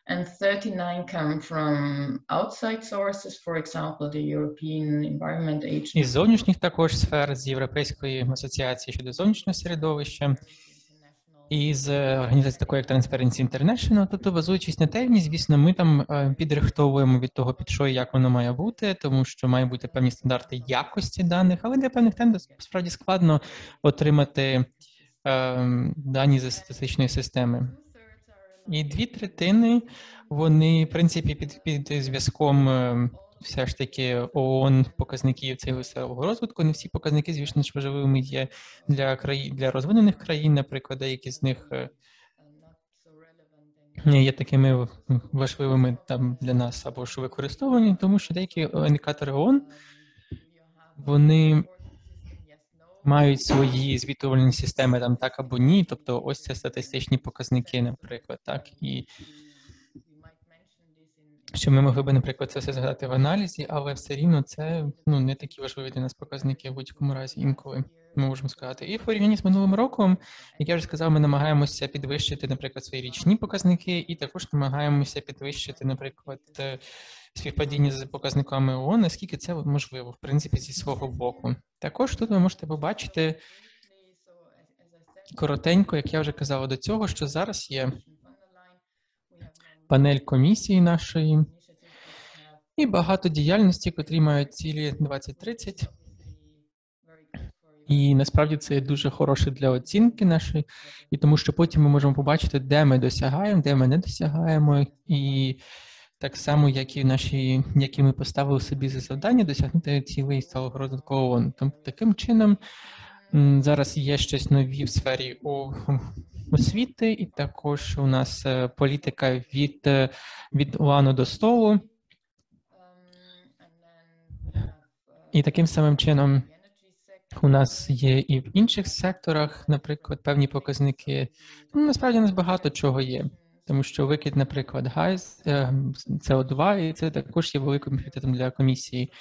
and 39 come from outside sources, for example, the European Environment Agency. Із зовнішніх також сфер з Європейської асоціації щодо зовнішнього середовища, і з е, організації такої, як Transparency International. Тобто, базуючись на темі, звісно, ми там е, підрихтовуємо від того, під що і як воно має бути, тому що має бути певні стандарти якості даних, але для певних тем справді складно отримати е, дані зі статистичної системи. І дві третини вони, в принципі, під, під зв'язком е, все ж таки ООН показників цього розвитку. Не всі показники, звісно ж, важливими є для країн для розвинених країн, наприклад, деякі з них е, є такими важливими там для нас або що використовані, тому що деякі індикатори ООН вони мають свої звітувальні системи там так або ні. Тобто, ось це статистичні показники, наприклад, так і що ми могли би, наприклад, це все згадати в аналізі, але все рівно це ну не такі важливі для нас показники в будь-якому разі інколи. Ми можемо сказати. І в порівнянні з минулим роком, як я вже сказав, ми намагаємося підвищити, наприклад, свої річні показники, і також намагаємося підвищити, наприклад, е, співпадіння з показниками ООН, наскільки це можливо, в принципі, зі свого боку. Також тут ви можете побачити коротенько, як я вже казав до цього, що зараз є панель комісії нашої і багато діяльності, котрі мають цілі 2030. І насправді це дуже хороше для оцінки нашої, і тому що потім ми можемо побачити, де ми досягаємо, де ми не досягаємо, і так само, як і наші, які ми поставили собі за завдання досягнути цілей сталого розвитку ООН. Тому таким чином зараз є щось нові в сфері освіти, і також у нас е, політика від, е, від лану до столу. І таким самим чином У нас є і в інших секторах, наприклад, певні показники. Ну, насправді у нас багато чого є, тому що викид, наприклад, газ, е, СО2, і це також є великим пріоритетом для комісії.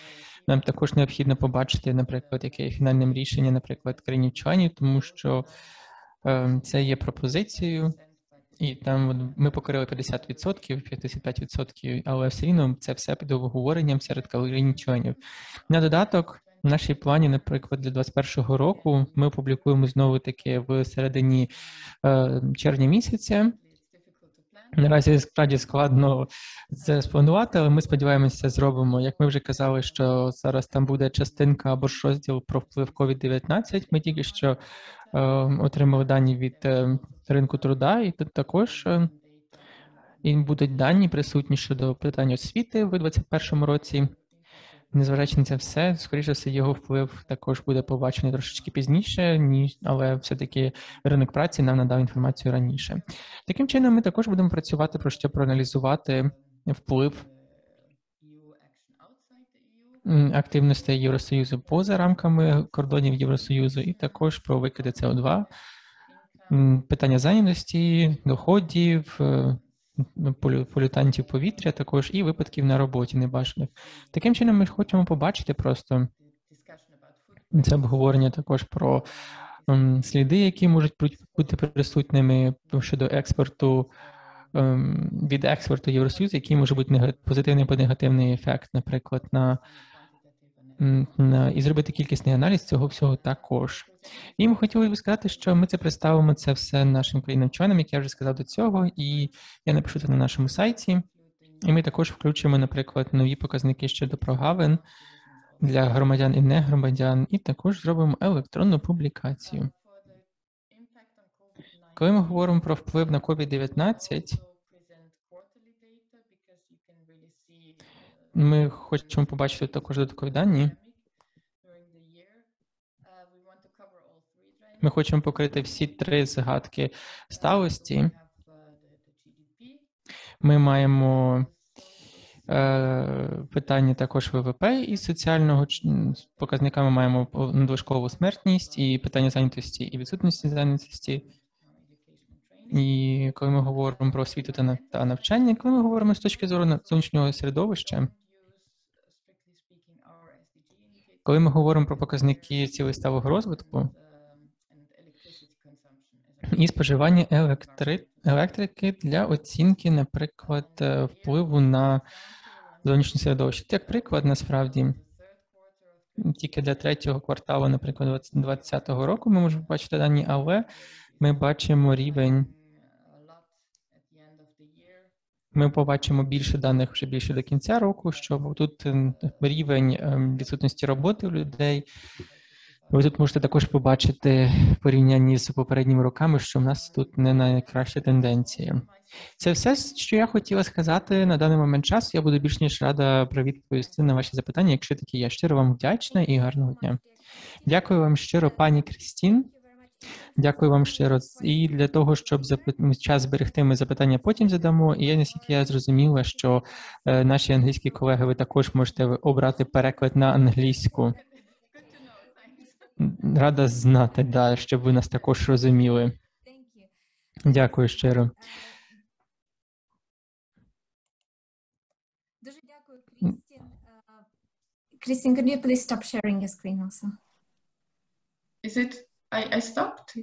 Нам також необхідно побачити, наприклад, яке є фінальним рішенням, наприклад, країнів-членів, тому що е, це є пропозицією, і там ми покрили 50%, 55%, але все рівно це все під обговоренням серед країн-членів. На додаток, в нашій плані, наприклад, для 2021 року ми опублікуємо знову таки в середині е, червня місяця. Наразі справді складно це спланувати, але ми сподіваємося, це зробимо. Як ми вже казали, що зараз там буде частинка або ж розділ про вплив COVID-19. Ми тільки що е, отримали дані від е, ринку труда, і тут також е, і будуть дані присутні щодо питань освіти в 2021 році. Незважаючи на це все, скоріше все, його вплив також буде побачений трошечки пізніше, ніж але все-таки ринок праці нам надав інформацію раніше. Таким чином, ми також будемо працювати про що проаналізувати вплив м, активностей Євросоюзу поза рамками кордонів Євросоюзу, і також про викиди СО2, питання зайнятості, доходів, е, полютантів повітря, також і випадків на роботі небажаних. Таким чином, ми хочемо побачити просто це обговорення також про сліди, які можуть бути- присутніми щодо експорту ем, від експорту Євросоюзу, який може бути позитивний або негативний ефект, наприклад, на і зробити кількісний аналіз цього всього також. І ми хотіли би сказати, що ми це представимо це все нашим країнам-членам, як я вже сказав до цього, і я напишу це на нашому сайті. І ми також включимо, наприклад, нові показники щодо прогавин для громадян і негромадян, і також зробимо електронну публікацію. Коли ми говоримо про вплив на COVID-19, ми хочемо побачити також додаткові дані. Ми хочемо покрити всі три згадки сталості. Ми маємо е, питання також ВВП і соціального ч- м, з показниками маємо надлишкову смертність і питання зайнятості і відсутності зайнятості. І коли ми говоримо про освіту та нав- та навчання, коли ми говоримо з точки зору зовнішнього середовища, коли ми говоримо про показники цілей сталого розвитку і споживання електри... електрики для оцінки, наприклад, е, впливу на зовнішнє середовище. Як приклад, насправді, тільки для третього кварталу, наприклад, 2020 року ми можемо бачити дані, але ми бачимо рівень. Ми побачимо більше даних вже більше до кінця року, що тут ем, рівень ем, відсутності роботи у людей. Ви тут можете також побачити порівнянні з попередніми роками, що в нас тут не найкраща тенденція. Це все, що я хотіла сказати на даний момент часу. Я буду більш ніж рада про відповісти на ваші запитання, якщо такі є. Щиро вам вдячна і гарного дня. Дякую вам щиро, пані Крістін. Дякую вам щиро. І для того, щоб запит... час зберегти, ми запитання потім задамо. І я наскільки я зрозуміла, що е, наші англійські колеги, ви також можете обрати переклад на англійську. Рада знати, да, щоб ви нас також розуміли. Дякую щиро. Дуже дякую, Крістін. Е, Крістін, can you please stop sharing your screen also? Is it? I, I stopped.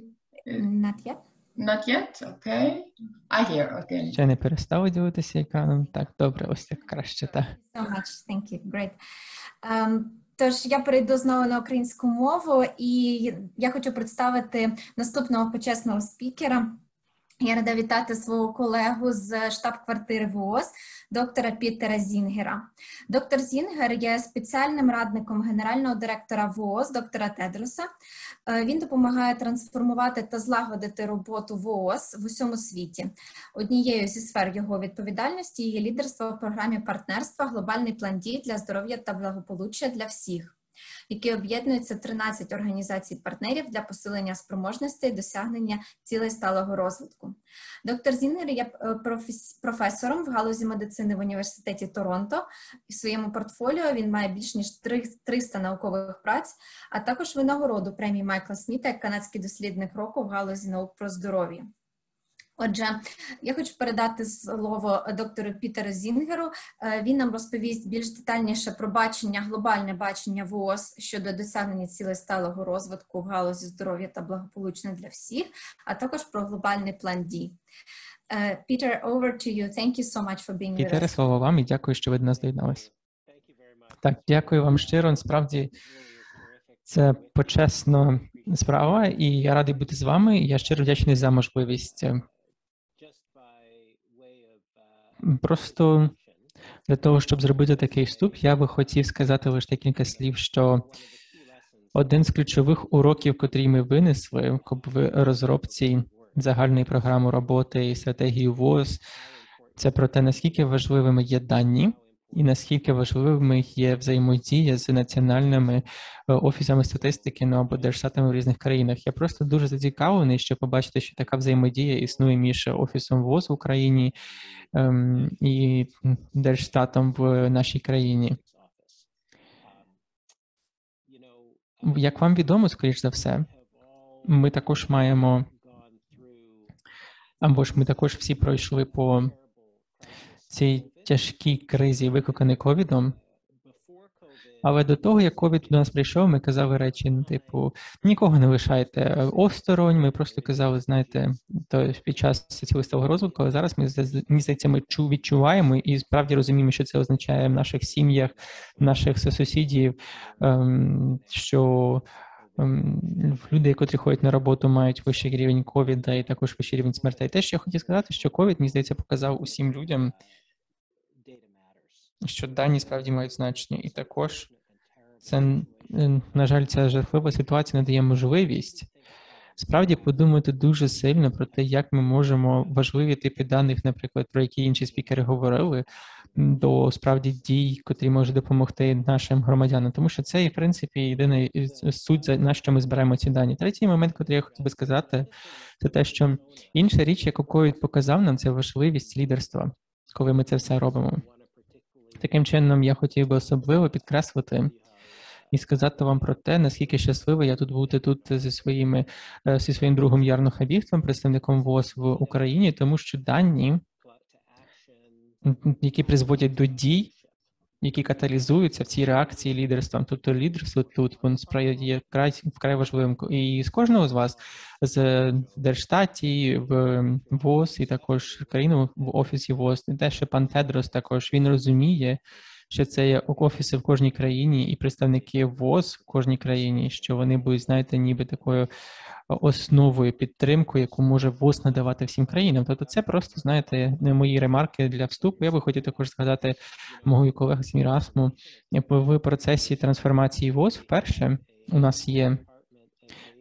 Not yet. Not yet. Okay. I hear. Okay. Ще не перестали дивитися екраном. Так, добре, ось так краще. Так. So much. Thank you. Great. Um, Тож я перейду знову на українську мову, і я хочу представити наступного почесного спікера. Я рада вітати свого колегу з штаб-квартири ВООЗ, доктора Пітера Зінгера. Доктор Зінгер є спеціальним радником генерального директора ВООЗ, доктора Тедроса. Е, Він допомагає трансформувати та злагодити роботу ВООЗ в усьому світі. Однією зі сфер його відповідальності є лідерство в програмі партнерства Глобальний план дій для здоров'я та благополуччя для всіх. Який об'єднується 13 організацій-партнерів для посилення спроможностей досягнення цілей сталого розвитку. Доктор Зінгер є е, професором в галузі медицини в університеті Торонто. В своєму портфоліо він має більш ніж три- 300 наукових праць, а також винагороду премії Майкла Сміта як канадський дослідник року в галузі наук про здоров'я. Отже, я хочу передати слово доктору Пітеру Зінгеру. Е, Він нам розповість більш детальніше про бачення, глобальне бачення ВООЗ щодо досягнення цілей сталого розвитку в галузі здоров'я та благополучно для всіх, а також про глобальний план дій. Е, Peter, over to you. Thank you so much for being with us. слово вам і дякую, що ви до нас доєдналися. Так, дякую вам щиро. Насправді це почесна справа, і я радий бути з вами. Я щиро вдячний за можливість. Просто для того, щоб зробити такий вступ, я би хотів сказати лише декілька слів, що один з ключових уроків, котрі ми винесли в розробці загальної програми роботи і стратегії ВОЗ, це про те, наскільки важливими є дані, і наскільки важливими є взаємодія з національними е, офісами статистики ну, або держстатами в різних країнах. Я просто дуже зацікавлений, щоб побачити, що така взаємодія існує між офісом ВОЗ в Україні ем, і держстатом в нашій країні. Як вам відомо, скоріш за все, ми також маємо або ж ми також всі пройшли по цій тяжкій кризі, викликаний ковідом. Але до того, як ковід до нас прийшов, ми казали речі, ну, типу, нікого не лишайте осторонь. Ми просто казали, знаєте, то під час цілистого розвитку, але зараз ми здається, ми чу- відчуваємо і справді розуміємо, що це означає в наших сім'ях, наших сусідів, ем, що ем, люди, котрі ходять на роботу, мають вищий рівень ковіда і також вищий рівень смертей. Теж я хотів сказати, що ковід, мені здається, показав усім людям, що дані справді мають значення, і також це, н- на жаль, ця жахлива ситуація надає можливість справді подумати дуже сильно про те, як ми можемо важливі типи даних, наприклад, про які інші спікери говорили, до справді дій, котрі можуть допомогти нашим громадянам, тому що це, в принципі, єдина суть, за на що ми збираємо ці дані. Третій момент, який я хотів би сказати, це те, що інша річ, яку ковід показав нам, це важливість лідерства, коли ми це все робимо. Таким чином, я хотів би особливо підкреслити і сказати вам про те, наскільки щасливий я тут бути тут зі своїми е, зі своїм другом Ярно Хабіхтом, представником ВОЗ в Україні, тому що дані, які призводять до дій, які каталізуються в цій реакції лідерством. Тобто лідерство тут воно справді є вкрай вкрай важливим. І з кожного з вас з Держстаті, в ВОЗ і також країну в офісі ВОЗ, те, що пан Тедрос також він розуміє, що це є офіси в кожній країні і представники ВОЗ в кожній країні, що вони будуть, знаєте, ніби такою основою підтримкою, яку може ВОЗ надавати всім країнам. Тобто, це просто знаєте не мої ремарки для вступу. Я би хотів також сказати мого колегу Смірасму в процесі трансформації ВОЗ. Вперше у нас є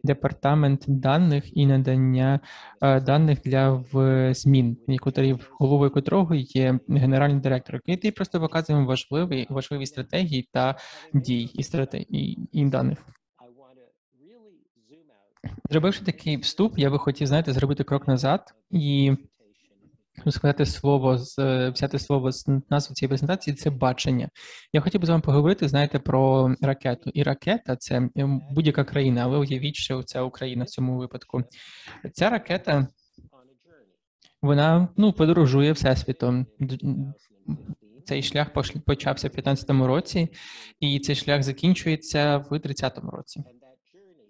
департамент даних і надання е, даних для в змін, котрі головою котрого є генеральний директор, який просто показує важливі важливі стратегії та дій і стратегії і даних. Зробивши такий вступ, я би хотів, знаєте, зробити крок назад і сказати слово з взяти слово з назви цієї презентації це бачення. Я хотів би з вами поговорити, знаєте, про ракету. І ракета це ем, будь-яка країна, але уявіть, що це Україна в цьому випадку. Ця ракета вона ну подорожує всесвітом. Цей шлях почався в 15-му році, і цей шлях закінчується в 30-му році.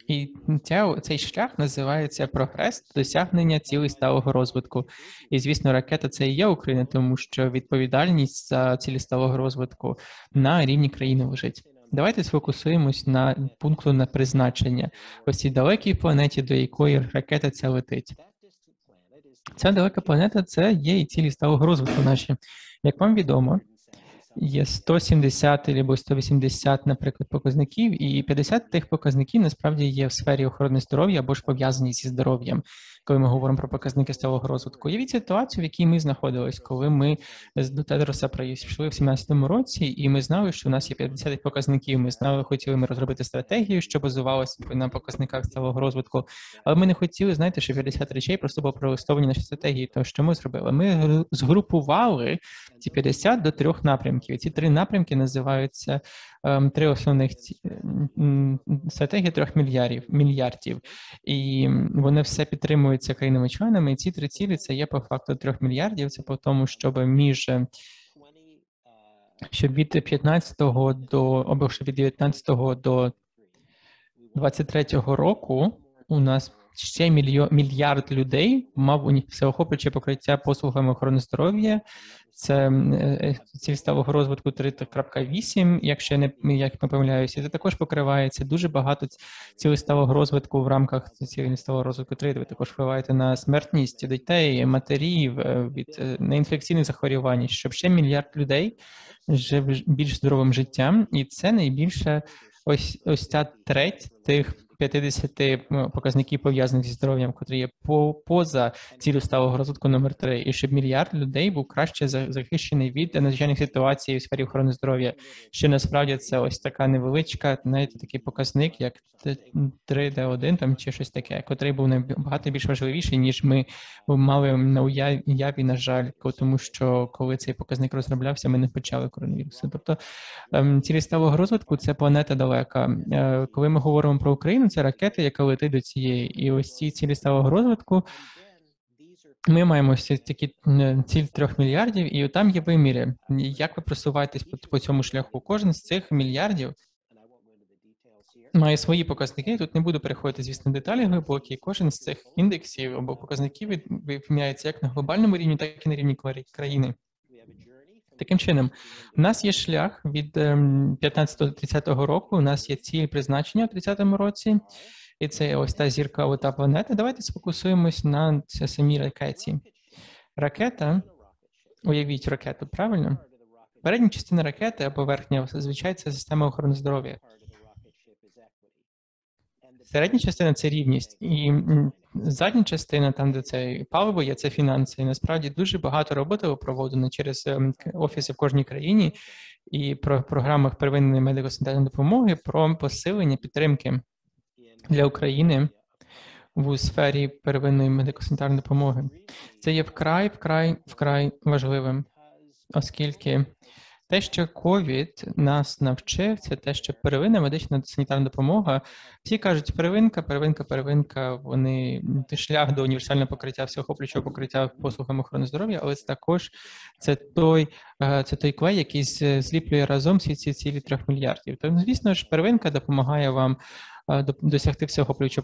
І ця, цей шлях називається прогрес досягнення цілей сталого розвитку. І звісно, ракета це і є Україна, тому що відповідальність за цілі сталого розвитку на рівні країни лежить. Давайте сфокусуємось на пункту на призначення ось цій далекій планеті, до якої ракета ця летить. Ця далека планета це є і цілі сталого розвитку наші. Як вам відомо, є 170 або 180, наприклад, показників, і 50 тих показників насправді є в сфері охорони здоров'я або ж пов'язані зі здоров'ям, коли ми говоримо про показники сталого розвитку. Уявіть ситуацію, в якій ми знаходились, коли ми з Тедроса прийшли в 17-му році, і ми знали, що у нас є 50 показників. Ми знали, хотіли ми розробити стратегію, що базувалася на показниках сталого розвитку, але ми не хотіли, знаєте, що 50 речей просто було пролистовані наші стратегії. То що ми зробили? Ми гру- згрупували ці 50 до трьох напрямків. Ці три напрямки називаються три основних ці- стратегії трьох мільярдів мільярдів, і вони все підтримуються країнами-членами. І ці три цілі це є по факту трьох мільярдів. Це по тому, щоб між е, щоб від 15 до або щоб від 19 до 23 року у нас ще мільярд людей мав всеохоплююче покриття послугами охорони здоров'я. Це е, ціль сталого розвитку 3.8, якщо не як не помиляюся, це також покривається дуже багато цілей сталого розвитку в рамках цілей сталого розвитку 3. Ви також впливаєте на смертність дітей, матерів е, від е, неінфекційних захворювань, щоб ще мільярд людей жив більш здоровим життям, і це найбільше ось ось ця треть тих 50 показників пов'язаних зі здоров'ям, котрі є по поза цілю сталого розвитку номер 3, і щоб мільярд людей був краще за- захищений від надзвичайних ситуацій у сфері охорони здоров'я. Що насправді це ось така невеличка, знаєте, такий показник, як 3D1 там чи щось таке, котрий був набагато більш важливіший, ніж ми мали на уяві, на жаль, тому що коли цей показник розроблявся, ми не почали коронавірусу. Тобто ем, цілі сталого розвитку це планета далека. Е, Коли ми говоримо про Україну, це ракета, яка летить до цієї. І ось ці цілі сталого розвитку. Ми маємо такі е, ціль трьох мільярдів, і там є виміри. Як ви просуваєтесь по, по цьому шляху? Кожен з цих мільярдів має свої показники. Тут не буду переходити, звісно, деталі глибокі. Кожен з цих індексів або показників виміряється як на глобальному рівні, так і на рівні країни. Таким чином, у нас є шлях від ем, 15 до 30 року. У нас є ціль призначення в 30-му році, і це ось та зірка, ота планета. Давайте сфокусуємось на самій ракеті. Ракета, уявіть ракету, правильно? Передня частина ракети або верхня, зазвичай це система охорони здоров'я. Середня частина це рівність, і задня частина, там, де це паливо є, це фінанси. І насправді дуже багато роботи проводено через ем, офіси в кожній країні і про програмах первинної медико-санітарної допомоги про посилення підтримки для України в сфері первинної медико-санітарної допомоги. Це є вкрай, вкрай, вкрай важливим, оскільки те, що ковід нас навчив, це те, що первинна медична санітарна допомога. Всі кажуть, первинка, первинка, первинка. Вони шлях до універсального покриття, всеохоплюючого покриття послугами охорони здоров'я, але це також це той, е, це той клей, який зліплює разом всі ці цілі трьох мільярдів. Тому, звісно ж, первинка допомагає вам е, до- досягти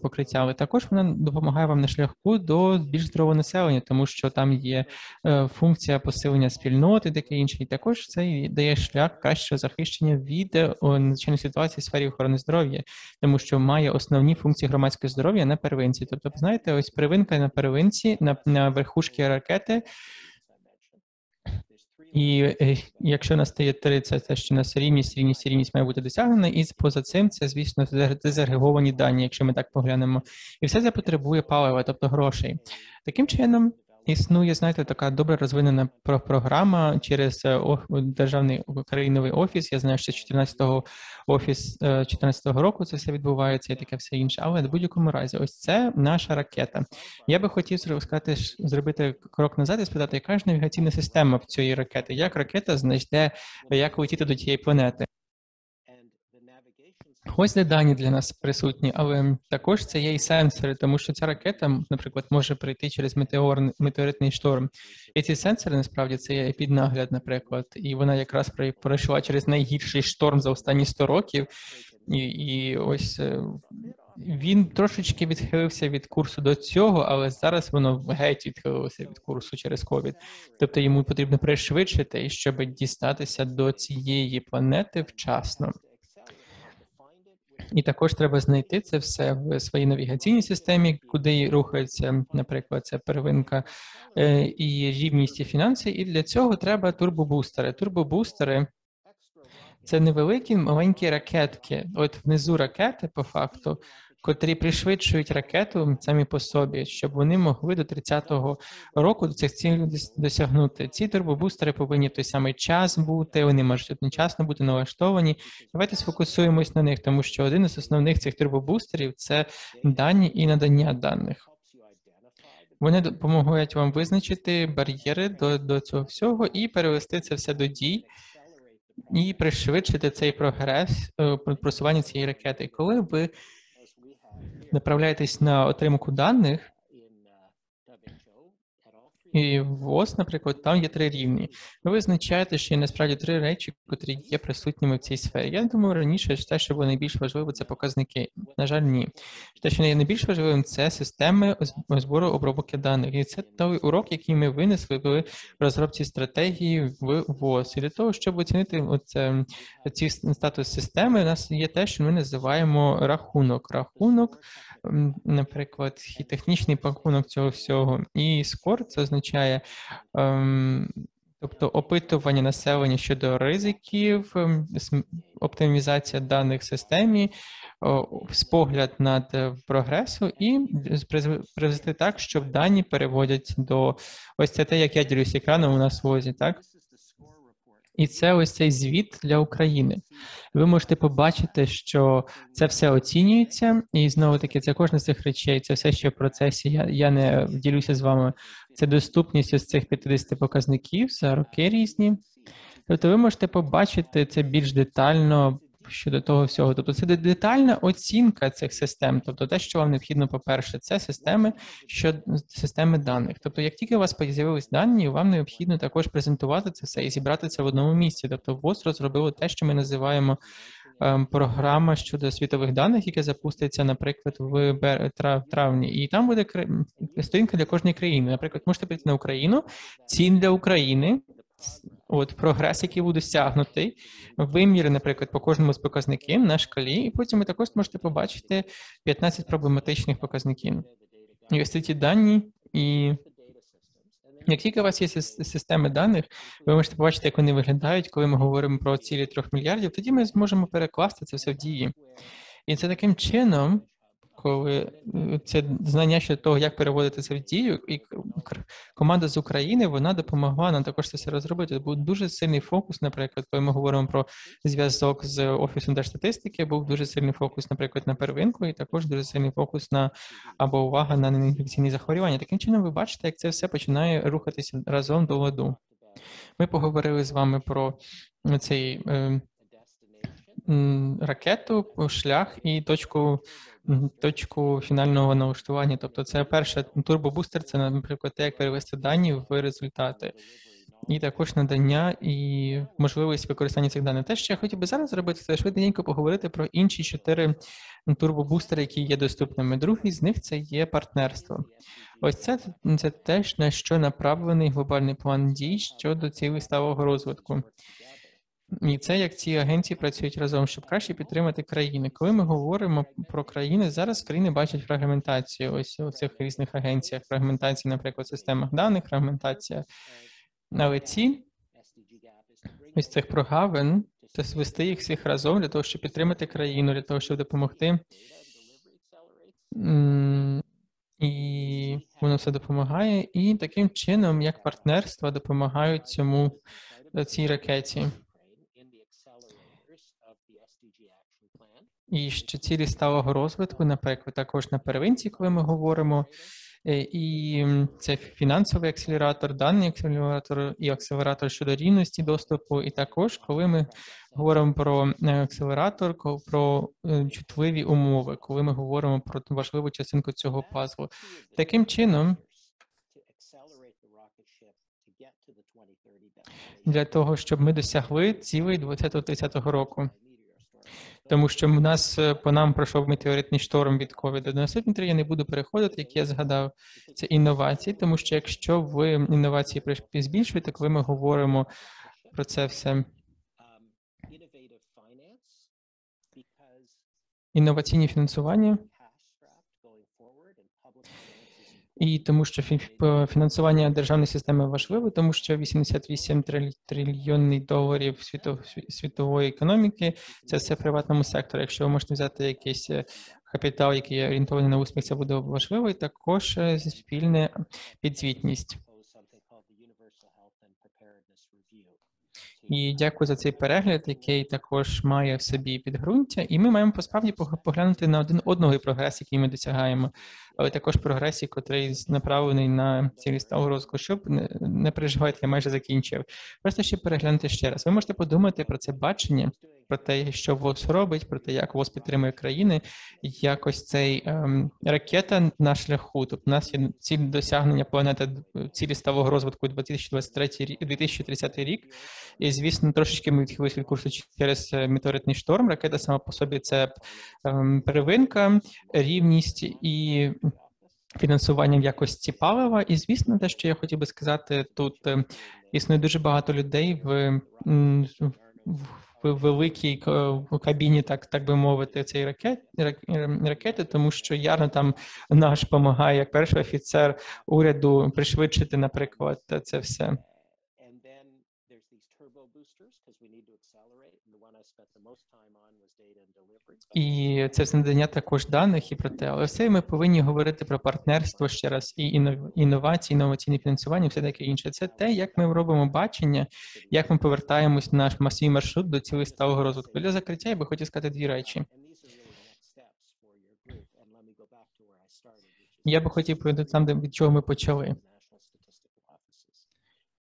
покриття, але також вона допомагає вам на шляху до більш здорового населення, тому що там є е, функція посилення спільноти, таке інше, і також це дає шлях кращого захищення від е, о, надзвичайних ситуацій в сфері охорони здоров'я, тому що має основні функції громадського здоров'я на первинці. Тобто, знаєте, ось первинка на первинці, на, на верхушці ракети. І е, якщо настає три, це те, що у нас рівність, рівність, рівність має бути досягнена, і поза цим це, звісно, дезаг- дезагреговані дані, якщо ми так поглянемо. І все це потребує палива, тобто грошей. Таким чином, існує, знаєте, така добре розвинена про- програма через е, державний країновий офіс. Я знаю, що з 14-го офіс е, 14-го року це все відбувається і таке все інше. Але в будь-якому разі, ось це наша ракета. Я би хотів сказати, зробити крок назад і спитати, яка ж навігаційна система в цієї ракети? Як ракета знайде, як летіти до тієї планети? Ось де дані для нас присутні, але також це є і сенсори, тому що ця ракета, наприклад, може прийти через метеор, метеоритний шторм. І ці сенсори насправді це є піднагляд, наприклад, і вона якраз прой- пройшла через найгірший шторм за останні 100 років, і, і ось е, він трошечки відхилився від курсу до цього, але зараз воно геть відхилилося від курсу через ковід. Тобто йому потрібно пришвидшити, щоб дістатися до цієї планети вчасно. І також треба знайти це все в своїй навігаційній системі, куди рухається, наприклад, ця первинка е, і рівність і фінанси. І для цього треба турбобустери. Турбобустери це невеликі маленькі ракетки. От внизу ракети, по факту, котрі пришвидшують ракету самі по собі, щоб вони могли до 30-го року до цих цілей досягнути. Ці турбобустери повинні в той самий час бути, вони можуть одночасно бути налаштовані. Давайте сфокусуємось на них, тому що один із основних цих турбобустерів це дані і надання даних. Вони допомагають вам визначити бар'єри до, до цього всього і перевести це все до дій і пришвидшити цей прогрес е, просування цієї ракети. Коли ви направляєтесь на отримку даних, і ВОЗ, наприклад, там є три рівні. Ви визначаєте, що є насправді три речі, котрі є присутніми в цій сфері. Я думаю, раніше те, що було найбільш важливо, це показники. На жаль, ні. Те, що є найбільш важливим, це системи збору обробки даних. І це той урок, який ми винесли в розробці стратегії в ВОЗ. І для того, щоб оцінити оце, ці статус системи, у нас є те, що ми називаємо рахунок. Рахунок, наприклад, і технічний рахунок цього всього. І скор це означає. Ем, Тобто опитування населення щодо ризиків, ем, оптимізація даних в системі, спогляд над е, прогресу і привести так, щоб дані переводять до ось це те, як я ділюсь екраном у нас в ВОЗі, так? І це ось цей звіт для України. Ви можете побачити, що це все оцінюється, і знову таки, це кожна з цих речей, це все ще в процесі. Я, я не ділюся з вами. Це доступність ось цих 50 показників за роки різні. Тобто ви можете побачити це більш детально щодо того всього. Тобто це детальна оцінка цих систем. Тобто те, що вам необхідно, по-перше, це системи, що системи даних. Тобто, як тільки у вас з'явились дані, вам необхідно також презентувати це все і зібрати це в одному місці. Тобто, ВОЗ розробило те, що ми називаємо ем, програма щодо світових даних, яка запуститься, наприклад, в травні, і там буде сторінка для кожної країни. Наприклад, можете прийти на Україну, цін для України. От прогрес, який буде досягнутий, виміри, наприклад, по кожному з показників на шкалі, і потім ви також можете побачити 15 проблематичних показників. І ось ці дані, і як тільки у вас є системи даних, ви можете побачити, як вони виглядають, коли ми говоримо про цілі 3 мільярдів, тоді ми зможемо перекласти це все в дії. І це таким чином, коли це знання щодо того, як переводити це в дію, і команда з України вона допомогла нам також це все розробити. Був дуже сильний фокус, наприклад, коли ми говоримо про зв'язок з офісом держстатистики, був дуже сильний фокус, наприклад, на первинку, і також дуже сильний фокус на або увага на неінфекційні захворювання. Таким чином, ви бачите, як це все починає рухатися разом до ладу. Ми поговорили з вами про цей е, ракету, шлях і точку, точку фінального налаштування. Тобто, це перше турбобустер, це, наприклад, те, як перевести дані в результати. І також надання і можливість використання цих даних. Те, що я хотів би зараз зробити, це швиденько поговорити про інші чотири турбобустери, які є доступними. Другий з них це є партнерство. Ось це, це теж на що направлений глобальний план дій щодо цілей сталого розвитку. І це як ці агенції працюють разом, щоб краще підтримати країни. Коли ми говоримо про країни, зараз країни бачать фрагментацію ось у цих різних агенціях. Фрагментація, наприклад, в системах даних, фрагментація. Але ці ось цих прогавин, це звести їх всіх разом для того, щоб підтримати країну, для того, щоб допомогти. І воно все допомагає. І таким чином, як партнерства допомагають цьому цій ракеті. І ще цілі сталого розвитку, наприклад, також на первинці, коли ми говоримо, Е, і це фінансовий акселератор, даний акселератор і акселератор щодо рівності доступу. І також, коли ми говоримо про е, акселератор, про е, чутливі умови, коли ми говоримо про важливу частинку цього пазлу. Таким чином, для того, щоб ми досягли цілей 2030 року. Тому що в нас е, по нам пройшов метеоритний шторм від ковіду. До наступні три я не буду переходити, як я згадав, це інновації, тому що якщо ви інновації збільшуєте, коли ми говоримо про це все, інноваційні фінансування. І тому що фі- фінансування державної системи важливе, тому що 88 триль- трильйонний доларів світо- світової економіки це все в приватному секторі. Якщо ви можете взяти якийсь е, капітал, який орієнтований на успіх, це буде важливо, і також е, спільна підзвітність. І дякую за цей перегляд, який також має в собі підґрунтя. І ми маємо посправді пог- поглянути на один одного прогрес, який ми досягаємо, але також прогрес, який з- направлений на цілі сталого розвитку. Щоб не, переживайте, я майже закінчив. Просто ще переглянути ще раз. Ви можете подумати про це бачення, про те, що ВОЗ робить, про те, як ВОЗ підтримує країни, як ось цей ем, ракета на шляху. Тобто у нас є ціль досягнення планети цілі сталого розвитку 2023 рік, 2030 рік. І, звісно, трошечки ми відхилилися від курсу через е, метеоритний шторм. Ракета сама по собі це ем, первинка, рівність і фінансування в якості палива. І, звісно, те, що я хотів би сказати, тут е, існує дуже багато людей в, в, великій ка- кабіні, так, так би мовити, цієї ракет, ракети, тому що Ярно там наш допомагає як перший офіцер уряду пришвидшити, наприклад, це все. And then there's these turbo boosters because we need to accelerate. And the one I spent the most time on was data and delivery. But І це все надання також даних і про те, але все ми повинні говорити про партнерство ще раз і інно- інновації, інноваційне фінансування, і все таке інше. Це те, як ми робимо бачення, як ми повертаємось на наш масовий маршрут до цілей сталого розвитку. Для закриття я би хотів сказати дві речі. Я би хотів повернути там, де від чого ми почали. national statistical offices.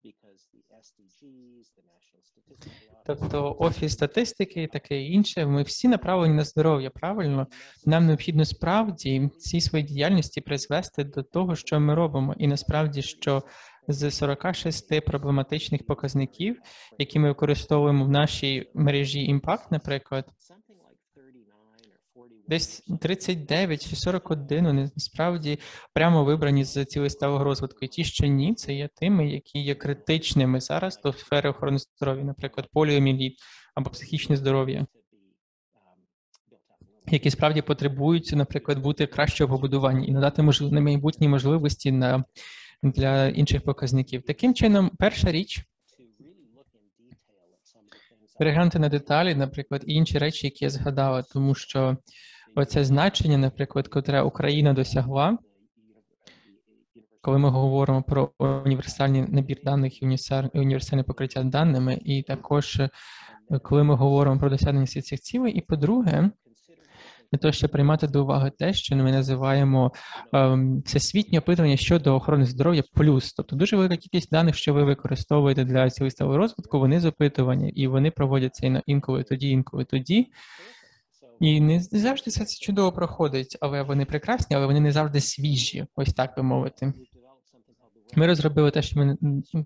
Because the SDGs, the national statistical offices. Тобто офіс статистики і таке інше. Ми всі направлені на здоров'я. Правильно, нам необхідно справді ці свої діяльності призвести до того, що ми робимо, і насправді, що з 46 проблематичних показників, які ми використовуємо в нашій мережі Impact, наприклад, Something like 39 or 41 десь 39 чи 41 вони насправді прямо вибрані з цілей сталого розвитку. І ті, що ні, це є тими, які є критичними зараз до сфери охорони здоров'я, наприклад, поліоміліт або психічне здоров'я. які справді потребують, наприклад, бути краще побудовані і надати можливо на майбутні можливості на для інших показників. Таким чином, перша річ переглянути на деталі, наприклад, і інші речі, які я згадала, тому що оце значення, наприклад, котре Україна досягла, коли ми говоримо про універсальний набір даних і універсаль- універсальне покриття даними, і також е, коли ми говоримо про досягнення всіх цих цілей, і по-друге, для того, щоб приймати до уваги те, що ми називаємо ем, всесвітнє опитування щодо охорони здоров'я плюс. Тобто дуже велика кількість даних, що ви використовуєте для цілистого розвитку, вони з опитування, і вони проводяться інколи тоді, інколи тоді. І не завжди все це чудово проходить, але вони прекрасні, але вони не завжди свіжі, ось так би мовити. Ми розробили те, що ми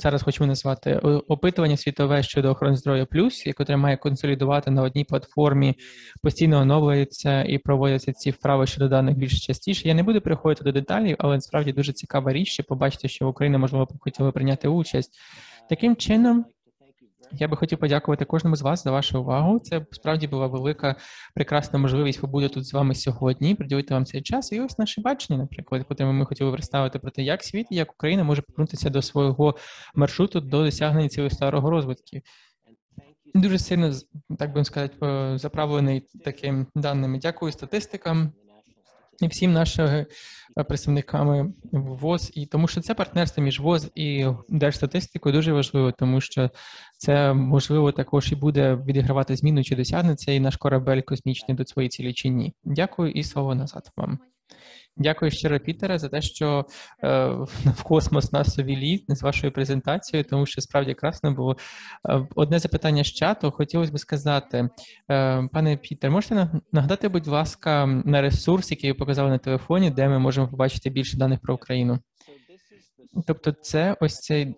зараз хочемо назвати опитування світове щодо охорони здоров'я плюс, яке має консолідувати на одній платформі, постійно оновлюється і проводяться ці вправи щодо даних більш частіше. Я не буду переходити до деталей, але насправді дуже цікава річ, що побачити, що Україна можливо хотіла прийняти участь. Таким чином, я би хотів подякувати кожному з вас за вашу увагу. Це справді була велика, прекрасна можливість побути тут з вами сьогодні, приділити вам цей час. І ось наше бачення, наприклад, котрі ми хотіли представити про те, як світ і як Україна може повернутися до свого маршруту до досягнення цілого старого розвитку. Дуже сильно, так би сказати, е, заправлений такими даними. Дякую статистикам і всім нашим е, представниками ВОЗ, і тому що це партнерство між ВОЗ і Держстатистикою дуже важливо, тому що це можливо також і буде відігравати зміну, чи досягне цей наш корабель космічний до своєї цілі чи ні. Дякую і слово назад вам. Дякую щиро, Пітере, за те, що е, в космос нас увілі з вашою презентацією, тому що справді красно було. Е, Одне запитання з чату хотілося б сказати, е, пане Пітер, можете на- нагадати, будь ласка, на ресурс, який ви показали на телефоні, де ми можемо побачити більше даних про Україну? Тобто, це ось цей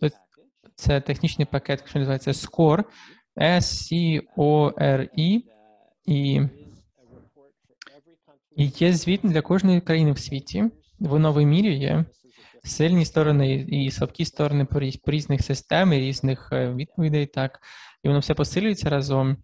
це технічний пакет, що називається SCORE, S-C-O-R-E, і і є звіт для кожної країни в світі. Воно вимірює сильні сторони і слабкі сторони по різ- різних систем і різних е, відповідей. Так, і воно все посилюється разом.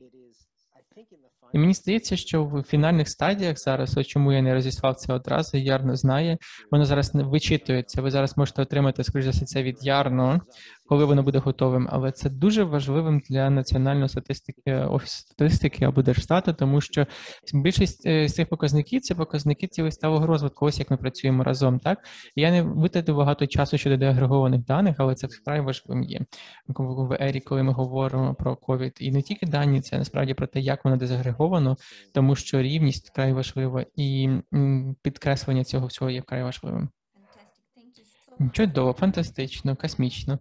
І мені здається, що в фінальних стадіях зараз, от чому я не розіслав це одразу, Ярно знає, воно зараз не вичитується. Ви зараз можете отримати, скоріш за все, це від Ярно, коли воно буде готовим. Але це дуже важливим для національної статистики, офісу статистики або держстату, тому що більшість е, з цих показників це показники цілеставого розвитку. Ось як ми працюємо разом. Так я не витратив багато часу щодо деагрегованих даних, але це вкрай важливим є в ері, коли ми говоримо про ковід. І не тільки дані, це насправді про те, як воно дезагреговано, тому що рівність вкрай важлива, і підкреслення цього всього є вкрай важливим. Чудово, фантастично, космічно.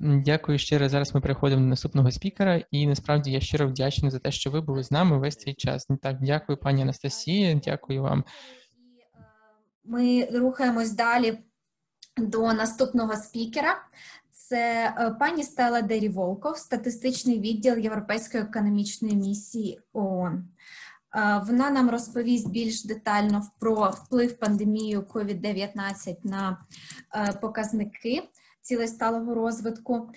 Дякую щиро. Зараз ми переходимо до наступного спікера, і насправді я щиро вдячний за те, що ви були з нами весь цей час. Так, дякую, пані Анастасія. Дякую вам. Ми рухаємось далі до наступного спікера. Це е, пані Стела Дері Волков, статистичний відділ Європейської економічної місії ООН. Е, Вона нам розповість більш детально про вплив пандемії COVID-19 на е, показники цілей сталого розвитку.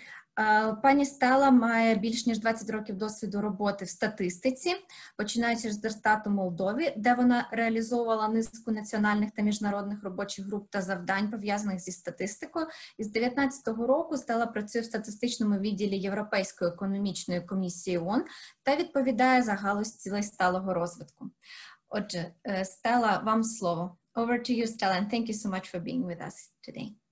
Пані Стела має більш ніж 20 років досвіду роботи в статистиці, починаючи з Держстату Молдові, де вона реалізовувала низку національних та міжнародних робочих груп та завдань, пов'язаних зі статистикою. І з 2019 року Стела працює в статистичному відділі Європейської економічної комісії ООН та відповідає за галузь цілей розвитку. Отже, е, Стела, вам слово. Over to you, Stella, and thank you so much for being with us today.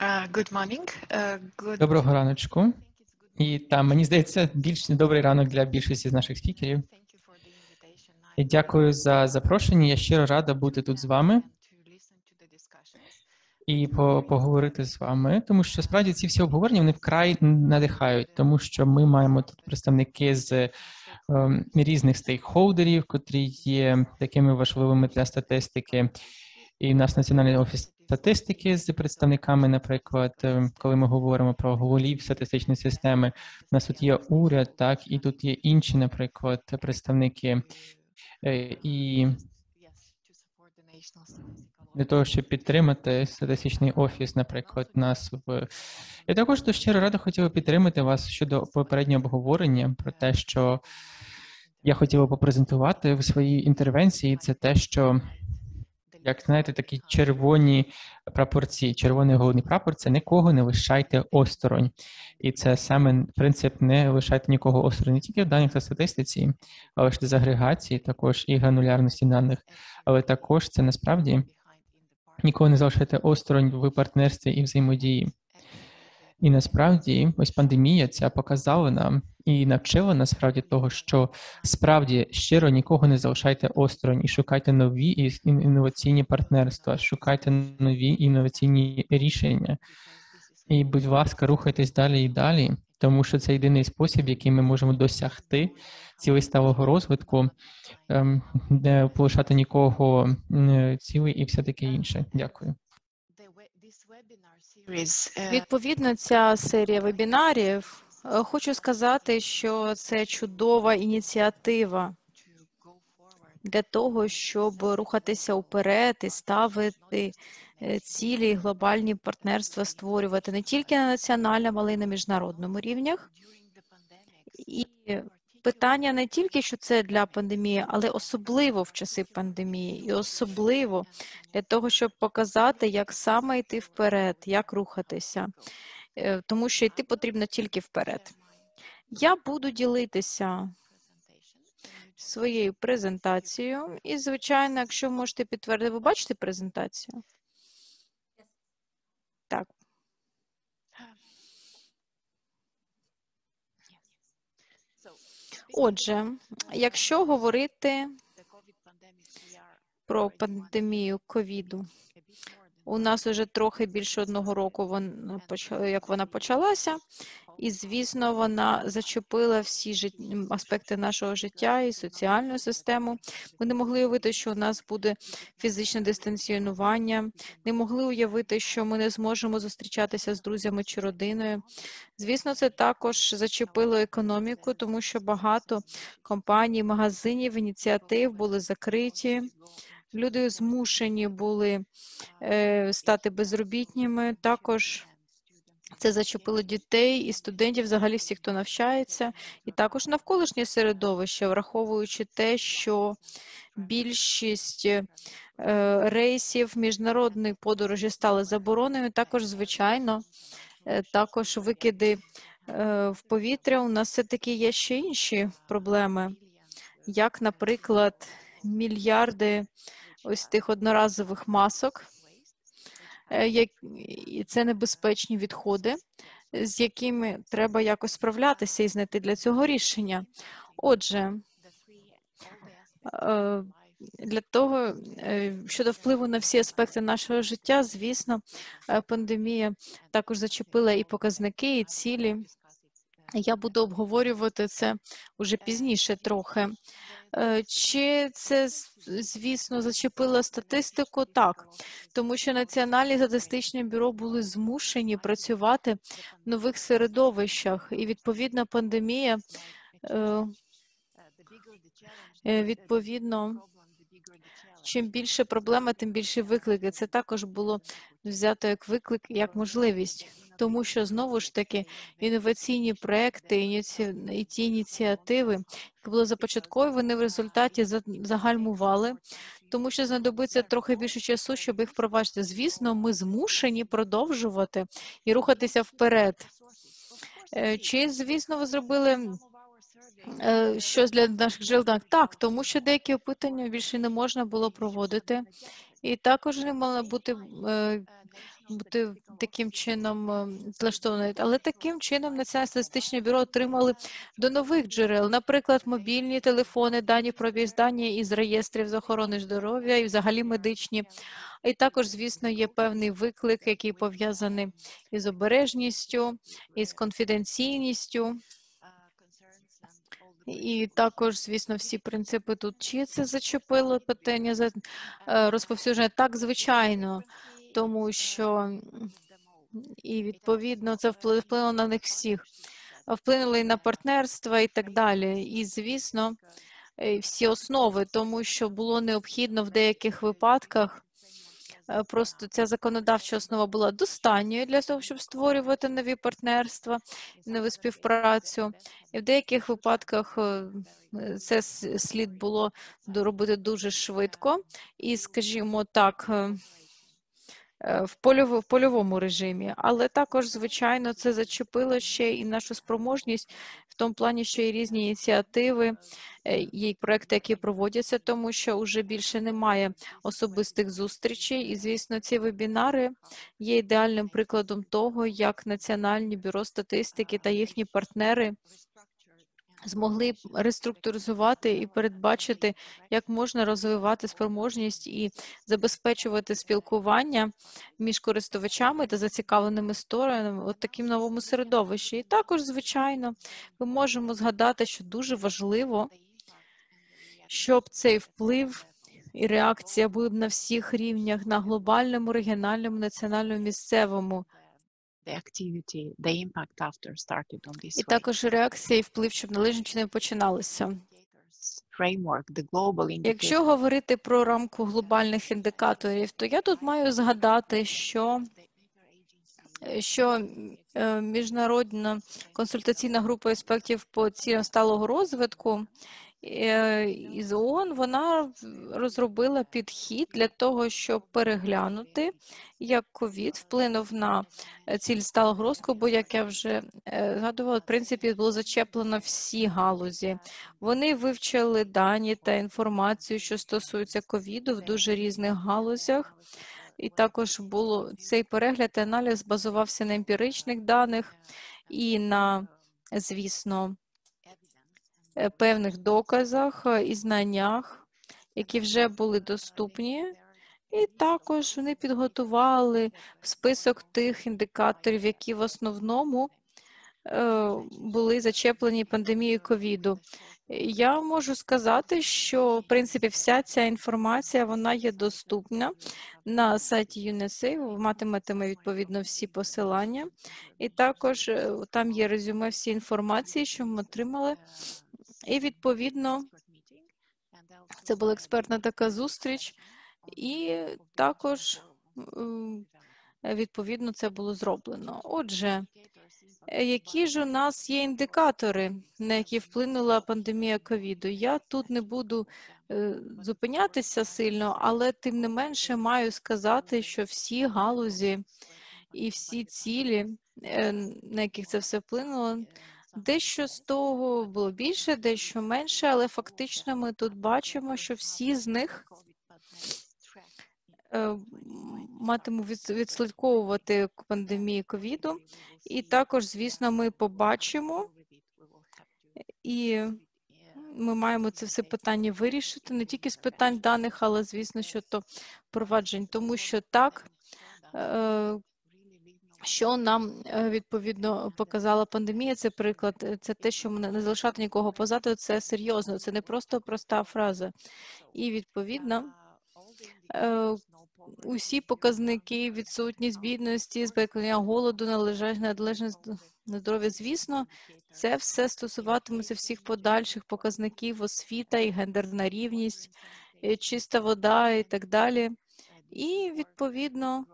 Good morning. Uh, good Доброго раночку. І там мені здається, більш добрий ранок для більшості з наших спікерів. І дякую за запрошення. Я щиро рада бути тут з вами і по- поговорити з вами, тому що справді ці всі обговорення вони вкрай надихають, тому що ми маємо тут представники з ем, різних стейкхолдерів, котрі є такими важливими для статистики. І наш національний офіс статистики з представниками, наприклад, е, коли ми говоримо про голів статистичної системи, у нас тут є уряд, так і тут є інші, наприклад, представники. Е, І для того, щоб підтримати статистичний офіс, наприклад, нас в я також дуже щиро рада хотіла підтримати вас щодо попереднього обговорення про те, що я хотіла попрезентувати в своїй інтервенції. Це те, що як знаєте, такі червоні прапорці, червоний головний прапор це нікого не лишайте осторонь. І це саме принцип не лишайте нікого осторонь, не тільки в даних та статистиці, але ж дезагрегації, також і гранулярності даних, але також це насправді нікого не залишайте осторонь в партнерстві і взаємодії. І насправді ось пандемія ця показала нам і навчила насправді того, що справді щиро нікого не залишайте осторонь і шукайте нові інноваційні партнерства, шукайте нові інноваційні рішення. І, будь ласка, рухайтесь далі і далі, тому що це єдиний спосіб, який ми можемо досягти цілей сталого розвитку, ем, не полишати нікого м, цілий і все таке інше. Дякую. Відповідно, ця серія вебінарів. е, Хочу сказати, що це чудова ініціатива для того, щоб рухатися вперед і ставити е, цілі глобальні партнерства створювати не тільки на національному, але й на міжнародному рівнях. І питання не тільки, що це для пандемії, але особливо в часи пандемії, і особливо для того, щоб показати, як саме йти вперед, як рухатися, Е, тому що йти потрібно тільки вперед. Я буду ділитися своєю презентацією, і, звичайно, якщо можете підтвердити, ви бачите презентацію? Так. Отже, якщо говорити про пандемію ковіду, у нас вже трохи більше одного року вон- як вона почалася, і звісно, вона зачепила всі жит- аспекти нашого життя і соціальну систему. Ми не могли уявити, що у нас буде фізичне дистанціонування, не могли уявити, що ми не зможемо зустрічатися з друзями чи родиною. Звісно, це також зачепило економіку, тому що багато компаній, магазинів, ініціатив були закриті. Люди змушені були е, стати безробітніми. Також Це зачепило дітей і студентів, взагалі всіх, хто навчається, і також навколишнє середовище, враховуючи те, що більшість е, рейсів міжнародної подорожі стали забороненими. Також, звичайно, е, також викиди е, в повітря. У нас все-таки є ще інші проблеми, як, наприклад, мільярди ось тих одноразових масок, це небезпечні відходи, з якими треба якось справлятися і знайти для цього рішення. Отже, е, для того, е, щодо впливу на всі аспекти нашого життя, звісно, е, пандемія також зачепила і показники, і цілі. Я буду обговорювати це уже пізніше трохи. Е, Чи це, звісно, зачепило статистику? Так, тому що Національні статистичні бюро були змушені працювати в нових середовищах, і відповідно пандемія е, е, відповідно. Чим більше проблема, тим більше виклики. Це також було взято як виклик, як можливість, тому що знову ж таки інноваційні проекти і ті ініціативи, які були започатковані, вони в результаті за- загальмували, тому що знадобиться трохи більше часу, щоб їх впроваджувати. Звісно, ми змушені продовжувати і рухатися вперед. Е, Чи, звісно, ви зробили е, щось для наших жилдах? Так, тому що деякі опитання більше не можна було проводити, і також не мало бути, е, бути таким чином е, злаштовані. Але таким чином Національне статистичне бюро отримали до нових джерел, наприклад, мобільні телефони, дані про в'їзд, дані із реєстрів з охорони здоров'я і взагалі медичні. І також, звісно, є певний виклик, який пов'язаний із обережністю, із конфіденційністю. І також, звісно, всі принципи тут. Чи це зачепило питання за е, розповсюдження? Так, звичайно, тому що і відповідно це впли- вплинуло на них всіх. Вплинули і на партнерства і так далі. І, звісно, е, всі основи, тому що було необхідно в деяких випадках. е, Просто ця законодавча основа була достатньою для того, щоб створювати нові партнерства, нову співпрацю. І в деяких випадках е, це слід було робити дуже швидко і, скажімо так, в польово- в польовому режимі. Але також, звичайно, це зачепило ще і нашу спроможність в тому плані, що є різні ініціативи, е, є проекти, які проводяться, тому що вже більше немає особистих зустрічей. І, звісно, ці вебінари є ідеальним прикладом того, як Національні бюро статистики та їхні партнери змогли реструктуризувати і передбачити, як можна розвивати спроможність і забезпечувати спілкування між користувачами та зацікавленими сторонами у таким новому середовищі. І також, звичайно, ми можемо згадати, що дуже важливо, щоб цей вплив і реакція були на всіх рівнях на глобальному, регіональному, національному, місцевому. The activity, the impact after started on this І також реакція і вплив, щоб належним чином indicators. Якщо говорити про рамку глобальних індикаторів, то я тут маю згадати, що, що е, міжнародна консультаційна група експертів по цілям сталого розвитку із ООН вона розробила підхід для того, щоб переглянути, як ковід вплинув на е, ціль сталого розвитку, бо, як я вже е, згадувала, в принципі, було зачеплено всі галузі. Вони вивчили дані та інформацію, що стосується ковіду в дуже різних галузях. І також було цей перегляд і аналіз базувався на емпіричних даних і на, звісно, е, певних доказах е, і знаннях, які вже були доступні. І також вони підготували список тих індикаторів, які в основному е, були зачеплені пандемією ковіду. Я можу сказати, що в принципі вся ця інформація вона є доступна на сайті UNICEF. Ви матиметиме відповідно всі посилання, і також е, там є резюме всі інформації, що ми отримали. І відповідно це була експертна така зустріч, і також відповідно це було зроблено. Отже, які ж у нас є індикатори, на які вплинула пандемія ковіду? Я тут не буду е, зупинятися сильно, але тим не менше маю сказати, що всі галузі і всі цілі, е, на яких це все вплинуло, дещо з того було більше, дещо менше, але фактично ми тут бачимо, що всі з них е, м, матимуть відслідковувати пандемії ковіду. І також, звісно, ми побачимо і ми маємо це все питання вирішити не тільки з питань даних, але звісно, що то проваджень, тому що так. Що нам е, відповідно показала пандемія? Це приклад, е, це те, що не залишати нікого позаду. Це серйозно, це не просто проста фраза. І відповідно е, усі показники, відсутність бідності, збереження голоду, належне зд- здоров'я, звісно, це все стосуватиметься всіх подальших показників освіта і гендерна рівність, чиста вода і так далі. І відповідно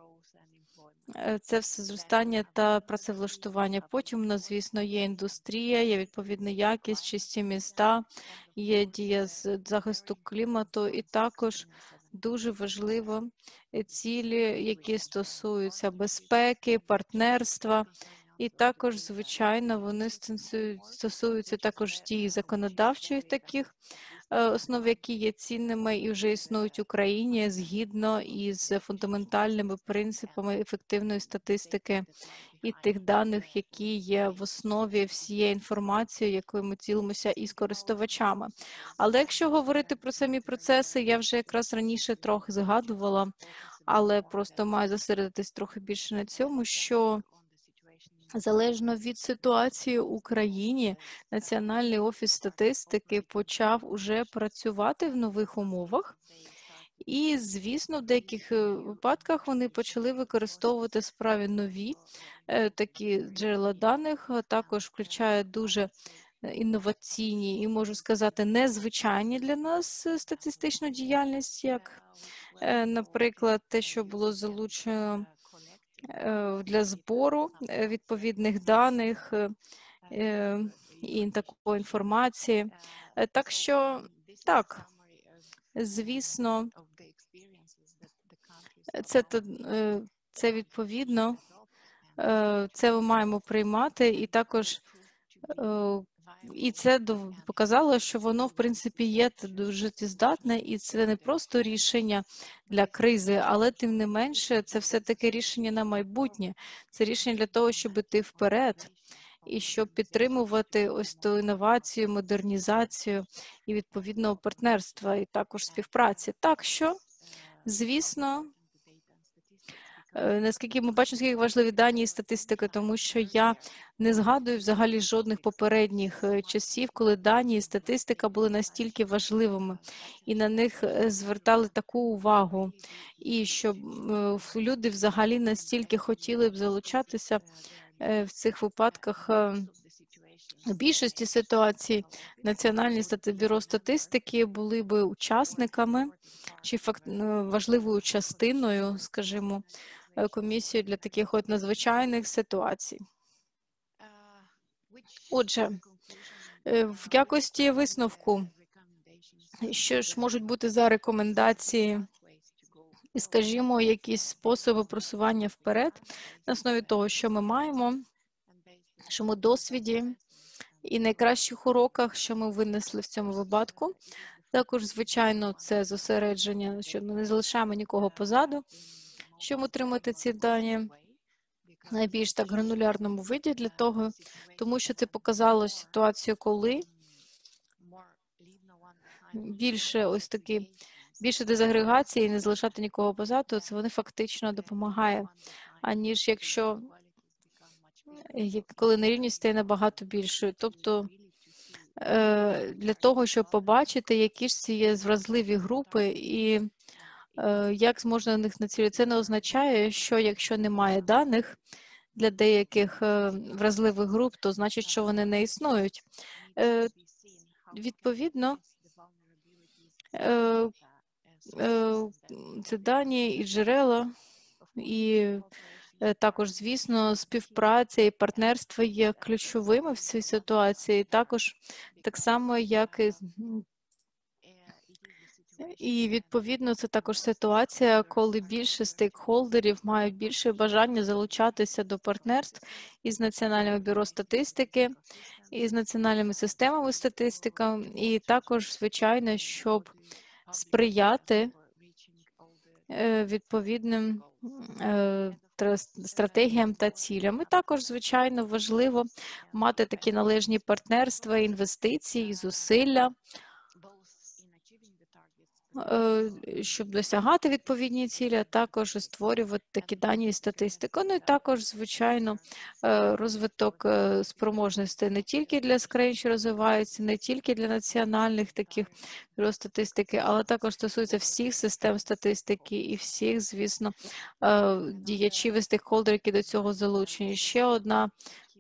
це все зростання та працевлаштування. Потім у звісно, є індустрія, є відповідна якість, чисті міста, є дія з захисту клімату, і також дуже важливо е, цілі, які стосуються безпеки, партнерства. І також, звичайно, вони стосують- стосуються також дій законодавчих таких е, основ, які є цінними і вже існують в Україні згідно із фундаментальними принципами ефективної статистики і тих даних, які є в основі всієї інформації, якою ми цілимося із користувачами. Але якщо говорити про самі процеси, я вже якраз раніше трохи згадувала, але просто маю зосередитись трохи більше на цьому, що Залежно від ситуації в Україні, Національний офіс статистики почав уже працювати в нових умовах. І, звісно, в деяких е, випадках вони почали використовувати справі нові е, такі джерела даних, також включає дуже е, інноваційні і можу сказати незвичайні для нас статистичну діяльність, як, наприклад, те, що було залучено для збору е, відповідних даних е, е, і такої інформації. Е, Так що так, звісно, це е, це відповідно. е, Це ми маємо приймати, і також е, і це показало, що воно в принципі є життєздатне, і це не просто рішення для кризи, але тим не менше, це все таки рішення на майбутнє. Це рішення для того, щоб іти вперед. І щоб підтримувати ось ту інновацію, модернізацію і відповідного партнерства, і також співпраці. Так що, звісно, Наскільки ми бачимо, скільки важливі дані і статистика, тому що я не згадую взагалі жодних попередніх е, часів, коли дані і статистика були настільки важливими, і на них е, звертали таку увагу, і щоб е, люди взагалі настільки хотіли б залучатися е, в цих випадках. е, В більшості ситуацій Національні бюро статистики були би учасниками чи факт е, важливою частиною, скажімо, е, комісії для таких от надзвичайних ситуацій. Отже, е, в якості висновку, що ж можуть бути за рекомендації, і, скажімо, якісь способи просування вперед на основі того, що ми маємо, що ми досвіді і найкращих уроках, що ми винесли в цьому випадку. Також, звичайно, це зосередження, що ми не залишаємо нікого позаду, щоб отримати ці дані найбільш так гранулярному виді для того, тому що це показало ситуацію, коли більше ось такі більше дезагрегації і не залишати нікого позаду, це вони фактично допомагає. Аніж якщо як- коли нерівність стає набагато більшою. Тобто е, для того, щоб побачити, які ж ці є вразливі групи і як можна на них націлити. Це не означає, що якщо немає даних для деяких е, вразливих груп, то значить, що вони не існують. Е, Відповідно, е, е, це дані і джерела, і Е, Також, звісно, співпраця і партнерство є ключовими в цій ситуації. Також так само, як і і відповідно це також ситуація, коли більше стейкхолдерів мають більше бажання залучатися до партнерств із Національним бюро статистики, і з національними системами статистики, і також, звичайно, щоб сприяти е, відповідним е, стратегіям та цілям. І також, звичайно, важливо мати такі належні партнерства, інвестиції, зусилля, щоб досягати відповідні цілі, а також створювати такі дані і статистику. Ну і також, звичайно, е, розвиток е, спроможностей не тільки для країн, що розвиваються, не тільки для національних таких статистики, але також стосується всіх систем статистики і всіх, звісно, е, діячів і стейкхолдерів, які до цього залучені. Ще одна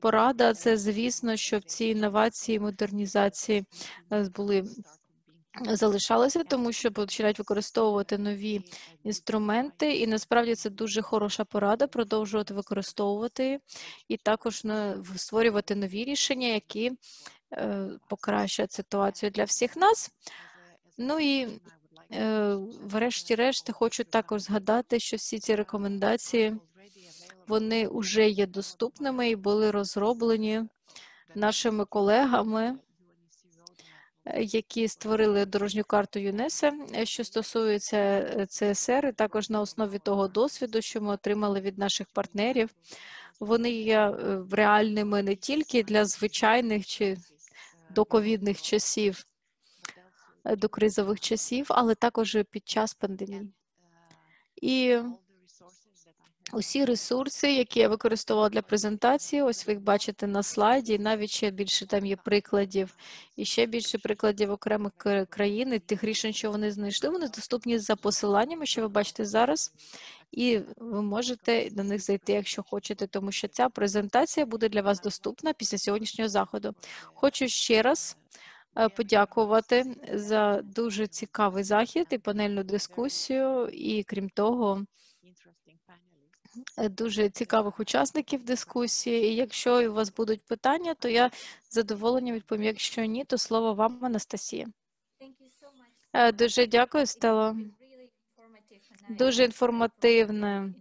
порада це, звісно, щоб ці інновації, модернізації е, були залишалися, тому що починають використовувати нові інструменти, і насправді це дуже хороша порада продовжувати використовувати і також створювати нові рішення, які е, покращать ситуацію для всіх нас. Ну і е, врешті-решт хочу також згадати, що всі ці рекомендації вони вже є доступними і були розроблені нашими колегами які створили дорожню карту ЮНЕСЕ, е, що стосується е, ЦСР, і також на основі того досвіду, що ми отримали від наших партнерів. Вони є е, реальними не тільки для звичайних чи доковідних часів, е, до кризових часів, але також під час пандемії. І усі ресурси, які я використовувала для презентації, ось ви їх бачите на слайді, навіть ще більше там є прикладів, і ще більше прикладів окремих країн, тих рішень, що вони знайшли, вони доступні за посиланнями, що ви бачите зараз, і ви можете на них зайти, якщо хочете, тому що ця презентація буде для вас доступна після сьогоднішнього заходу. Хочу ще раз е, подякувати за дуже цікавий захід і панельну дискусію, і крім того, дуже цікавих учасників дискусії. І якщо у вас будуть питання, то я з задоволенням відповім. Якщо ні, то слово вам, Анастасія. Е, Дуже дякую, Стелла. Дуже інформативна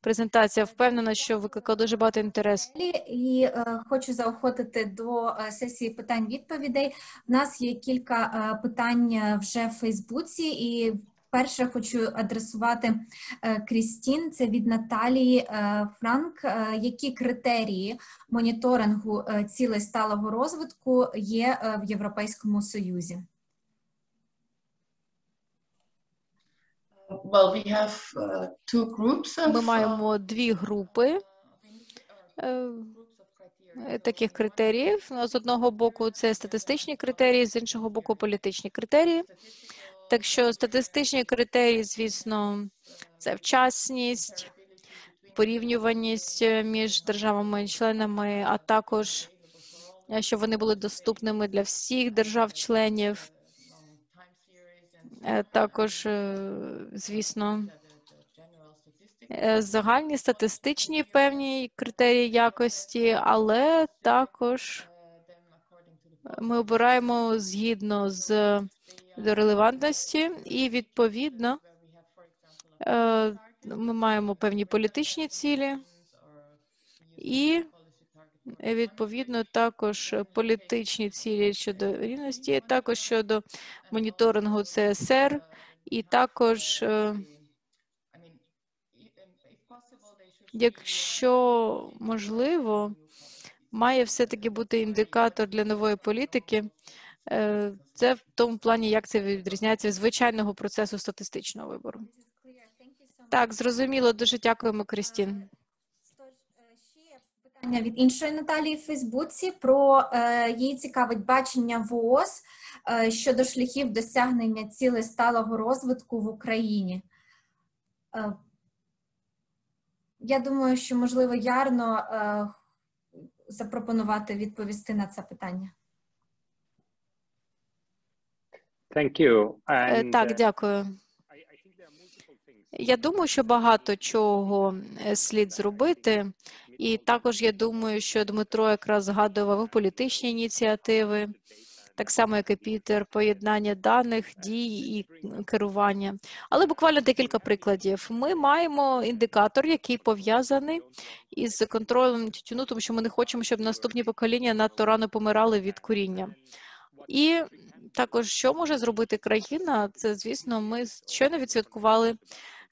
презентація. Впевнена, що викликала дуже багато інтересу. І е, хочу заохотити до е, сесії питань-відповідей. У нас є кілька е, питань е, вже в Фейсбуці, і перше хочу адресувати е, Крістін. Це від Наталії е, Франк. Е, Які критерії моніторингу цілей сталого розвитку є в Європейському Союзі? Ми маємо дві групи таких критеріїв. Ну, З одного боку, це статистичні критерії, з іншого боку, політичні критерії. Так що статистичні критерії, звісно, це вчасність, порівнюваність е, між державами-членами, а також е, щоб вони були доступними для всіх держав-членів. Е, Також, звісно, загальні статистичні певні критерії якості, але також ми обираємо згідно з до релевантності, і відповідно е, ми маємо певні політичні цілі, і відповідно також політичні цілі щодо рівності, також щодо моніторингу ЦСР, і також, е, якщо можливо, має все-таки бути індикатор для нової політики. Е, Це в тому плані, як це відрізняється від звичайного процесу статистичного вибору. Так, зрозуміло. Дуже дякуємо, Крістін. Питання від іншої Наталії в Фейсбуці про е, її цікавить бачення ВООЗ е, щодо шляхів досягнення цілей сталого розвитку в Україні. Е, я думаю, що можливо ярно е, запропонувати відповісти на це питання. Thank you. Е, And, Так, uh, дякую. Я думаю, що багато чого е, слід зробити, і також я думаю, що Дмитро якраз згадував політичні ініціативи, так само як і Пітер, поєднання даних, дій і керування. Але буквально декілька прикладів. Ми маємо індикатор, який пов'язаний із контролем тютюну, тому що ми не хочемо, щоб наступні покоління надто рано помирали від куріння. І також, що може зробити країна? Це, звісно, ми щойно відсвяткували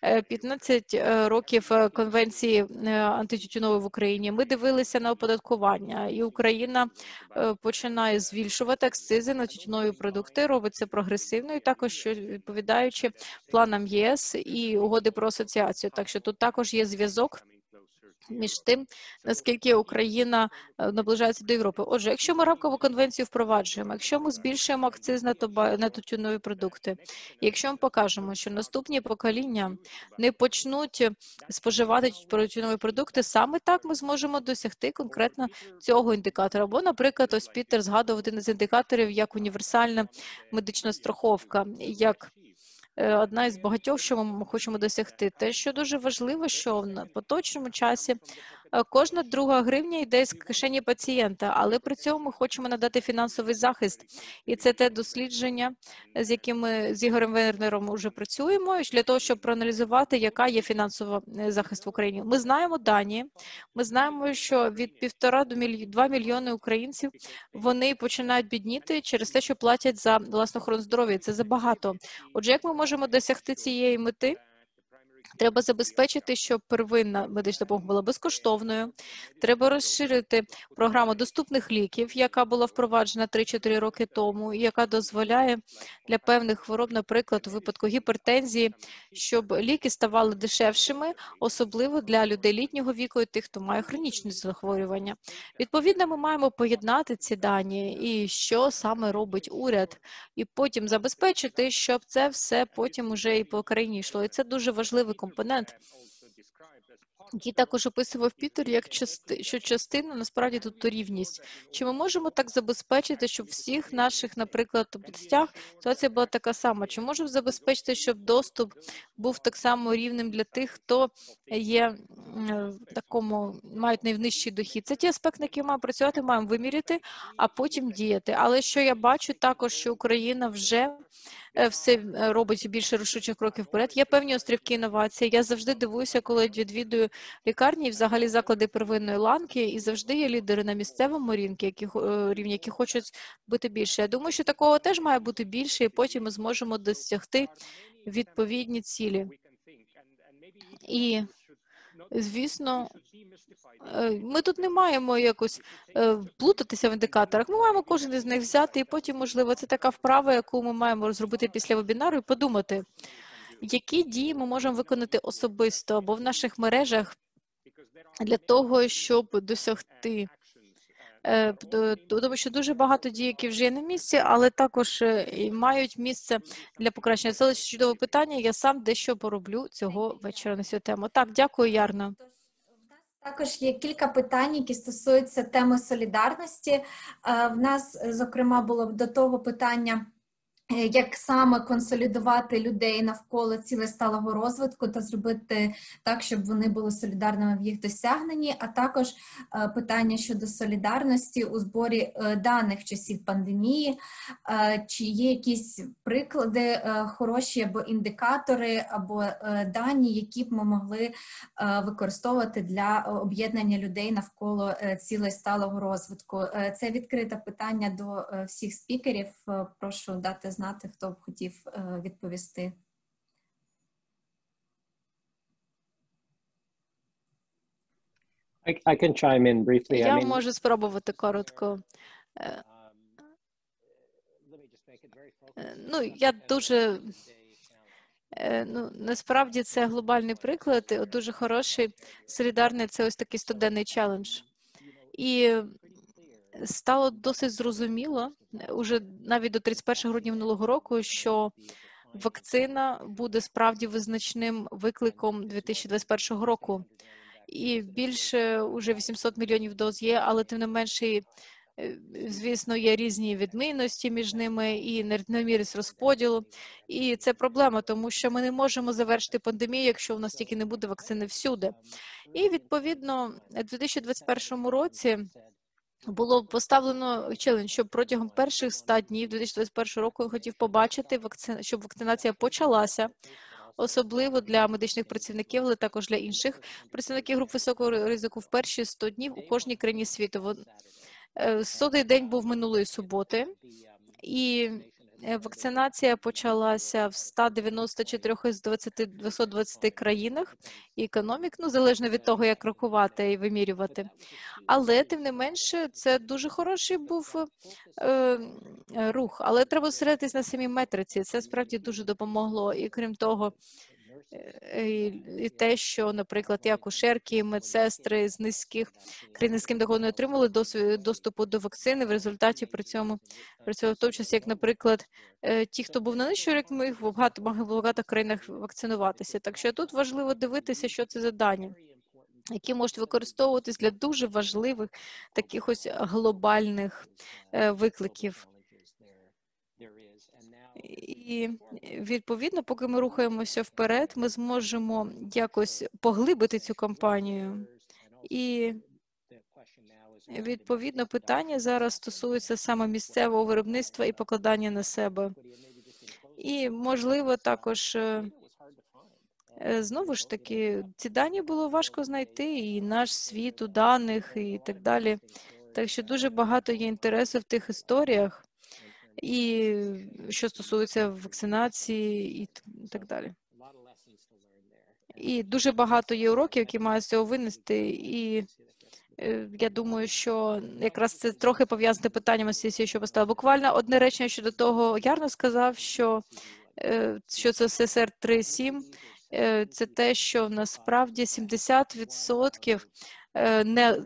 е, 15 е, років е, конвенції е, антитютюнової в Україні. Ми дивилися на оподаткування, і Україна е, починає збільшувати акцизи на тютюнові продукти, робить це прогресивно, і також що відповідаючи планам ЄС і угоди про асоціацію. Так що тут також є зв'язок між тим, наскільки Україна е, наближається до Європи. Отже, якщо ми рамкову конвенцію впроваджуємо, якщо ми збільшуємо акциз на тоба на тютюнові продукти, якщо ми покажемо, що наступні покоління не почнуть споживати тютюнові продукти, саме так ми зможемо досягти конкретно цього індикатора. Або, наприклад, ось Пітер згадував один із індикаторів як універсальна медична страховка, як одна із багатьох, що ми хочемо досягти. Те, що дуже важливо, що в поточному часі е, кожна друга гривня йде з кишені пацієнта, але при цьому ми хочемо надати фінансовий захист. І це те дослідження, з яким ми з Ігорем Вернером вже працюємо, для того, щоб проаналізувати, яка є фінансова е, захист в Україні. Ми знаємо дані, ми знаємо, що від півтора до. 2 мільйони українців вони починають бідніти через те, що платять за власну охорону здоров'я. Це забагато. Отже, як ми можемо досягти цієї мети? Треба забезпечити, щоб первинна медична допомога була безкоштовною. Треба розширити програму доступних ліків, яка була впроваджена 3-4 роки тому, і яка дозволяє для певних хвороб, наприклад, у випадку гіпертензії, щоб ліки ставали дешевшими, особливо для людей літнього віку і тих, хто має хронічні захворювання. Відповідно, ми маємо поєднати ці дані і що саме робить уряд, і потім забезпечити, щоб це все потім уже і по країні йшло. І це дуже важливий компонент. Який також описував Пітер як части, що частина насправді тут то рівність. Чи ми можемо так забезпечити, щоб всіх наших, наприклад, областях ситуація була така сама? Чи можемо забезпечити, щоб доступ був так само рівним для тих, хто є в такому, мають найнижчий дохід? Це ті аспекти, на які маємо працювати, маємо виміряти, а потім діяти. Але що я бачу, також що Україна вже все е, робить більше рішучих кроків вперед. Є певні острівки інновацій. Я завжди дивуюся, коли відвідую лікарні і взагалі заклади первинної ланки, і завжди є лідери на місцевому рівні, які е, рівні, які хочуть бути більше. Я думаю, що такого теж має бути більше, і потім ми зможемо досягти відповідні цілі. І звісно, е, ми тут не маємо якось е, плутатися в індикаторах. Ми маємо кожен із них взяти, і потім, можливо, це така вправа, яку ми маємо розробити після вебінару, і подумати, які дії ми можемо виконати особисто або в наших мережах для того, щоб досягти. Е, Тому що дуже багато дій, які вже є на місці, але також е, мають місце для покращення. Це лише чудове питання. Я сам дещо пороблю цього вечора на цю тему. Так, дякую, Ярна. Також є кілька питань, які стосуються теми солідарності. Е, В нас, зокрема, було до того питання. Е, Як саме консолідувати людей навколо цілей сталого розвитку та зробити так, щоб вони були солідарними в їх досягненні, а також е, питання щодо солідарності у зборі е, даних часів пандемії, чи є якісь приклади хороші або індикатори, або дані, які б ми могли використовувати для об'єднання людей навколо цілей сталого розвитку. Це відкрите питання до всіх спікерів. Прошу дати знати, хто б хотів е, відповісти. I, I can chime in briefly. I Я mean, можу спробувати коротко. Е, е, Ну, я дуже Ну, насправді це глобальний приклад, дуже хороший, солідарний це ось такий студенний челендж. І стало досить зрозуміло е, уже навіть до 31 грудня минулого року, що вакцина буде справді визначним викликом 2021 року. І більше уже 800 мільйонів доз є, але тим не менше Е, Звісно, є різні відмінності між ними і нерівномірність розподілу. І це проблема, тому що ми не можемо завершити пандемію, якщо у нас тільки не буде вакцини всюди. І відповідно, у 2021 році було поставлено челендж, щоб протягом перших 100 днів 2021 року я хотів побачити щоб вакцинація почалася. Особливо для медичних працівників, але також для інших працівників груп високого ризику в перші 100 днів у кожній країні світу. Е, Сотий день був минулої суботи, і вакцинація почалася в 194 із 20, 220 країнах і економік, ну залежно від того, як рахувати і вимірювати. Але тим не менше, це дуже хороший був е, е, рух. Але треба зосередитись на самій метриці. Це справді дуже допомогло. І крім того, е, і, і те, що, наприклад, і акушерки, медсестри з низьких країн з низьким доходом не отримали доступу до вакцини. В результаті при цьому працював в тому часі, як, наприклад, е, ті, хто був на нижчому рівні, міг в багато могли в багато країнах вакцинуватися. Так що тут важливо дивитися, що це за дані які можуть використовуватись для дуже важливих таких ось глобальних е, викликів. І відповідно, поки ми рухаємося вперед, ми зможемо якось поглибити цю кампанію. І відповідно питання зараз стосується саме місцевого виробництва і покладання на себе. І можливо також. е, Е, Знову ж таки, ці дані було важко знайти, і наш світ у даних, і так далі. Так що дуже багато є інтересу в тих історіях, і що стосується вакцинації і так далі. І дуже багато є уроків, які мають з цього винести. І е, я думаю, що якраз це трохи пов'язане питаннями з цією, що поставила. Буквально одне речення щодо того, Ярно сказав, що, е, що це СССР 3.7, е, це те, що насправді 70% е, не,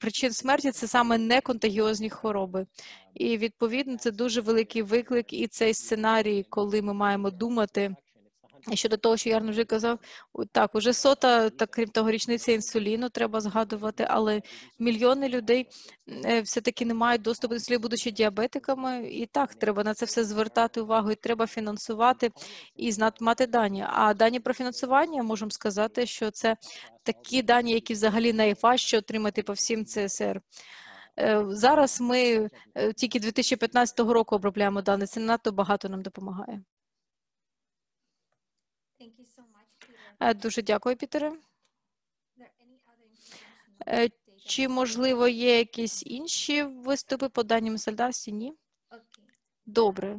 причин смерті це саме неконтагіозні хвороби. І відповідно це дуже великий виклик, і цей сценарій, коли ми маємо думати. Щодо того, що Ярно вже казав, так, уже сота, так крім того, річниця інсуліну треба згадувати, але мільйони людей е, все-таки не мають доступу до інсуліну, будучи діабетиками. І так, треба на це все звертати увагу, і треба фінансувати і знати мати дані. А дані про фінансування можемо сказати, що це такі дані, які взагалі найважче отримати по всім ЦСР. Е, Зараз ми е, тільки 2015 року обробляємо дані. Це надто багато нам допомагає. Е, Дуже дякую, Пітере. Чи можливо є якісь інші виступи по данім солдатстві? Ні? Добре.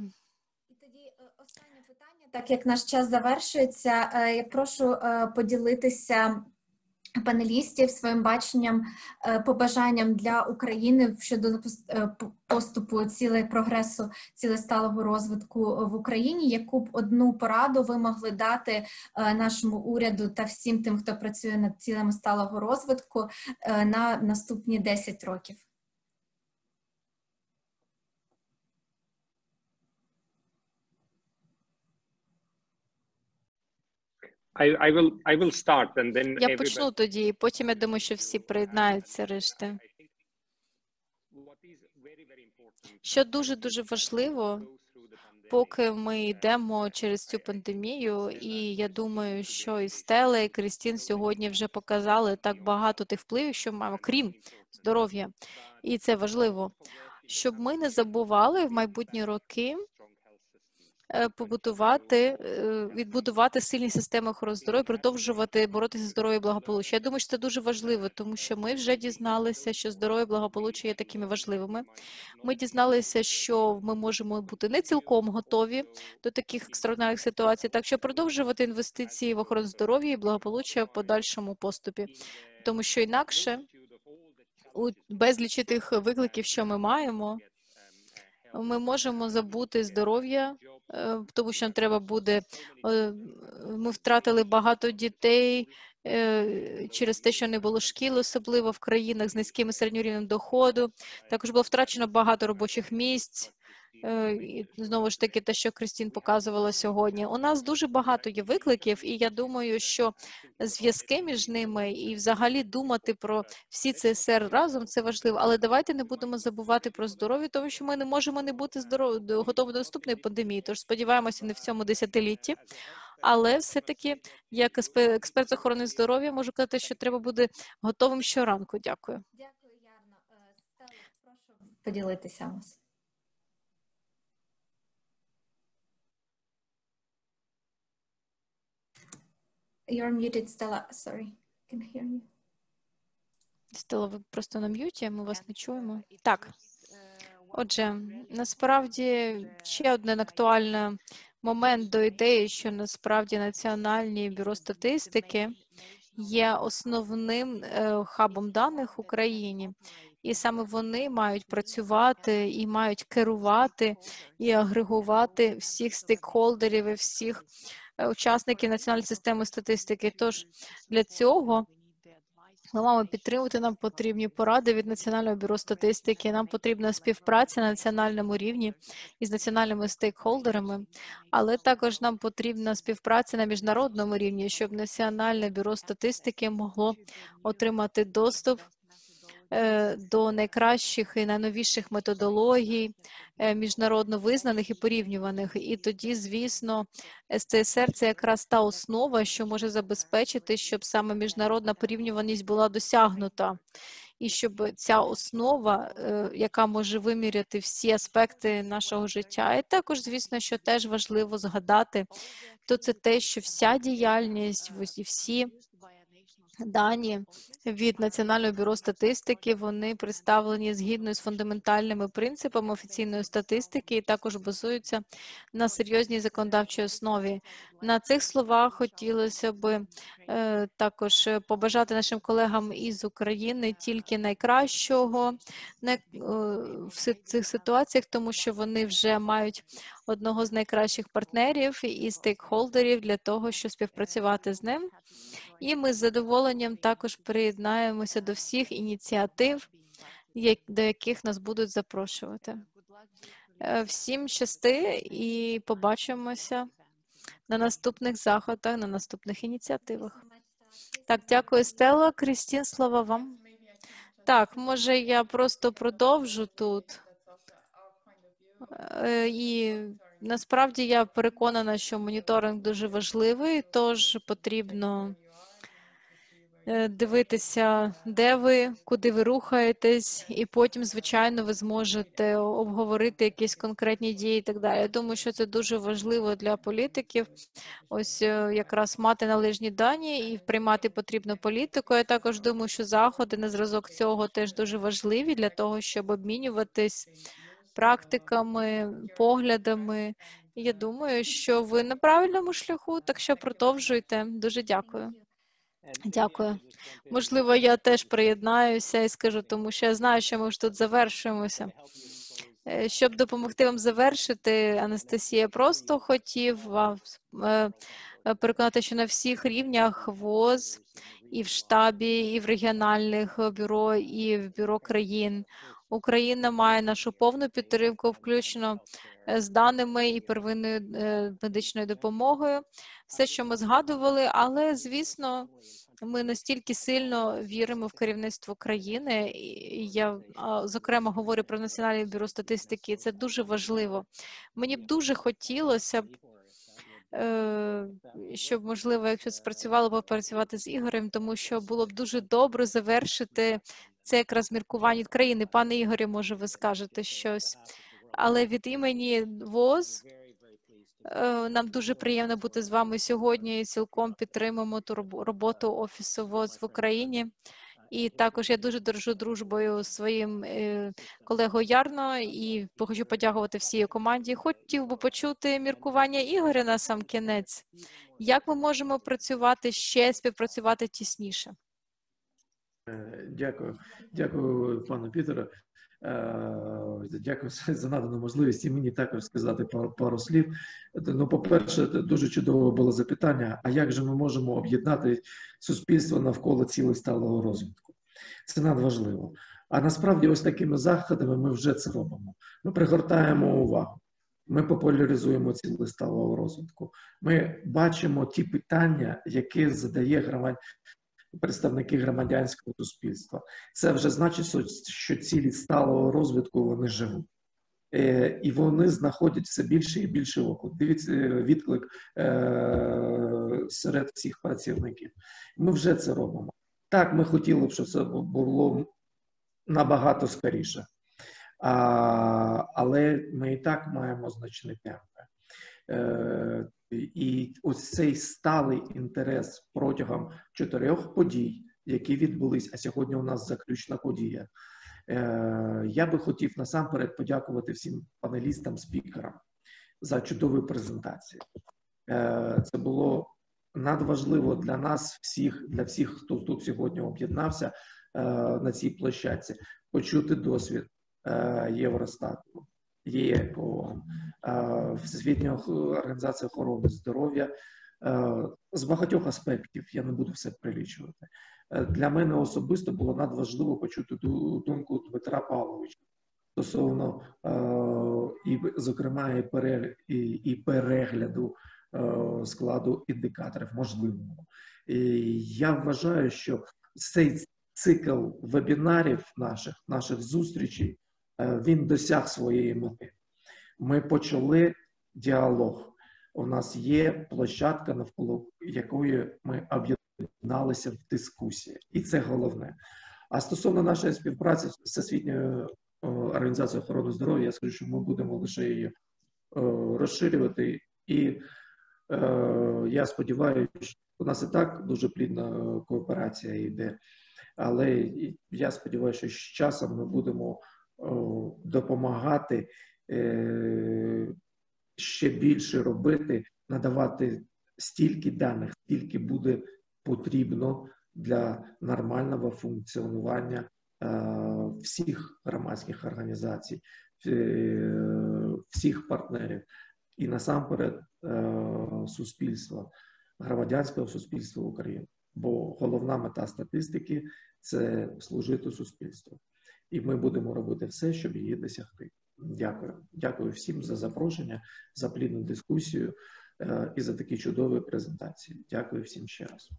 Так як наш час завершується, я прошу поділитися панелістів своїм баченням, е, побажанням для України щодо е, поступу цілей прогресу, цілесталого розвитку в Україні. Яку б одну пораду ви могли дати е, нашому уряду та всім тим, хто працює над цілями сталого розвитку е, на наступні 10 років? I, I will I will start and then Я everybody- почну тоді, і потім я думаю, що всі приєднаються решти. Що дуже дуже важливо, поки ми йдемо через цю пандемію, і я думаю, що і Стела, і Крістін сьогодні вже показали так багато тих впливів, що маємо, крім здоров'я, і це важливо, щоб ми не забували в майбутні роки побудувати, е, відбудувати сильні системи охорони здоров'я, продовжувати боротися за здоров'я і благополуччя. Я думаю, що це дуже важливо, тому що ми вже дізналися, що здоров'я і благополуччя є такими важливими. Ми дізналися, що ми можемо бути не цілком готові до таких екстраординарних ситуацій, так що продовжувати інвестиції в охорону здоров'я і благополуччя в подальшому поступі, тому що інакше у безлічі тих викликів, що ми маємо, ми можемо забути здоров'я, е, тому що нам треба буде. е, Ми втратили багато дітей е, через те, що не було шкіл, особливо в країнах з низьким і середнім рівнем доходу. Також було втрачено багато робочих місць. Е, знову ж таки, те, що Кристін показувала сьогодні. У нас дуже багато є викликів, і я думаю, що зв'язки між ними і взагалі думати про всі ЦСР разом це важливо. Але давайте не будемо забувати про здоров'я, тому що ми не можемо не бути здоров... готові до наступної пандемії. Тож сподіваємося, не в цьому десятилітті. Але все-таки, як експерт з охорони здоров'я, можу казати, що треба бути готовим щоранку. Дякую. Дякую, Ярно. Е, Стелла, прошу поділитися You're muted, Stella. Sorry. Can hear you. Стелла, ви просто на м'юті, ми вас не чуємо. Так. Отже, насправді ще один актуальний момент до ідеї, що насправді Національні бюро статистики є основним е, хабом даних в Україні, і саме вони мають працювати і мають керувати і агрегувати всіх стейкхолдерів і всіх е, учасників національної системи статистики. Тож для цього ми маємо підтримувати. Нам потрібні поради від Національного бюро статистики. Нам потрібна співпраця на національному рівні із національними стейкхолдерами, але також нам потрібна співпраця на міжнародному рівні, щоб Національне бюро статистики могло отримати доступ е, до найкращих і найновіших методологій, е, міжнародно визнаних і порівнюваних. І тоді, звісно, СЦСР це якраз та основа, що може забезпечити, щоб саме міжнародна порівнюваність була досягнута. І щоб ця основа, е, яка може виміряти всі аспекти нашого життя, і також, звісно, що теж важливо згадати, то це те, що вся діяльність, всі дані від Національного бюро статистики вони представлені згідно з фундаментальними принципами офіційної статистики і також базуються на серйозній законодавчій основі. На цих словах хотілося би е, також побажати нашим колегам із України тільки найкращого е, в цих ситуаціях, тому що вони вже мають одного з найкращих партнерів і стейкхолдерів для того, щоб співпрацювати з ним. І ми з задоволенням також приєднаємося до всіх ініціатив, до яких нас будуть запрошувати. Е, Всім щасти і побачимося на наступних заходах, на наступних ініціативах. Так, дякую, Стелла. Крістін, слова вам. Так, може я просто продовжу тут. Е, І насправді я переконана, що моніторинг дуже важливий, тож потрібно е, дивитися, де ви, куди ви рухаєтесь, і потім, звичайно, ви зможете обговорити якісь конкретні дії і так далі. Я думаю, що це дуже важливо для політиків. Ось е, якраз мати належні дані і приймати потрібну політику. Я також думаю, що заходи на зразок цього теж дуже важливі для того, щоб обмінюватись практиками, поглядами. Я думаю, що ви на правильному шляху, так що продовжуйте. Дуже дякую. Дякую. Можливо, я теж приєднаюся і скажу, тому що я знаю, що ми ж тут завершуємося. Е, Щоб допомогти вам завершити, Анастасія, просто хотів вам е, е, переконати, що на всіх рівнях ВОЗ і в штабі, і в регіональних бюро, і в бюро країн Україна має нашу повну підтримку, включно е, з даними і первинною е, медичною допомогою. Все, що ми згадували, але звісно, ми настільки сильно віримо в керівництво країни. і Я зокрема говорю про Національне бюро статистики. Це дуже важливо. Мені б дуже хотілося б. е, Щоб можливо, якщо спрацювало, попрацювати з Ігорем, тому що було б дуже добре завершити це якраз міркування країни. Пане Ігорі, може, ви скажете щось. Але від імені ВОЗ е, нам дуже приємно бути з вами сьогодні і цілком підтримуємо ту роботу Офісу ВОЗ в Україні. І також я дуже дорожу дружбою своїм е, колегою Ярно і хочу подякувати всій команді. Хотів би почути міркування Ігоря на сам кінець. Як ми можемо працювати ще співпрацювати тісніше? Е, Дякую, дякую, пану Пітеру. Е, Дякую за надану можливість і мені також сказати пару, слів. Ну, по-перше, дуже чудове було запитання: а як же ми можемо об'єднати суспільство навколо цілей сталого розвитку? Це надважливо. А насправді, ось такими заходами ми вже це робимо. Ми пригортаємо увагу. Ми популяризуємо цілі сталого розвитку. Ми бачимо ті питання, які задає. Представники громадянського суспільства. Це вже значить, що- цілі сталого розвитку вони живуть. Е, І вони знаходять все більше і більше оклик. Дивіться е, відклик е, серед всіх працівників. Ми вже це робимо. Так, ми хотіли б, щоб це було набагато скоріше. А, але ми і так маємо значні темпи. І ось цей сталий інтерес протягом чотирьох подій, які відбулись, а сьогодні у нас заключна подія. Е, я би хотів насамперед подякувати всім панелістам, спікерам за чудові презентації. Е, це було надважливо для нас, всіх, для всіх, хто тут сьогодні об'єднався е, на цій площадці, почути досвід Євростату, ЄКО, е, Всесвітньої організації охорони здоров'я е, з багатьох аспектів. Я не буду все прилічувати. Е, Для мене особисто було надважливо почути думку Дмитра Павловича стосовно, і, зокрема, і, пере, і, і перегляду складу індикаторів можливого. І я вважаю, що цей цикл вебінарів наших, наших зустрічей, він досяг своєї мети. Ми почали діалог. У нас є площадка, навколо якої ми об'єдналися в дискусії, і це головне. А стосовно нашої співпраці з Всесвітньою е, організацією охорони здоров'я, я скажу, що ми будемо лише її е, розширювати. І е, я сподіваюся, що у нас і так дуже плідна кооперація йде. Але я сподіваюся, що з часом ми будемо допомагати ще більше робити, надавати стільки даних, скільки буде потрібно для нормального функціонування е, всіх громадських організацій, е, всіх партнерів і насамперед е, суспільства, громадянського суспільства України. Бо головна мета статистики це служити суспільству. І ми будемо робити все, щоб її досягти. Дякую. Дякую всім за запрошення, за плідну дискусію е, і за такі чудові презентації. Дякую всім ще раз.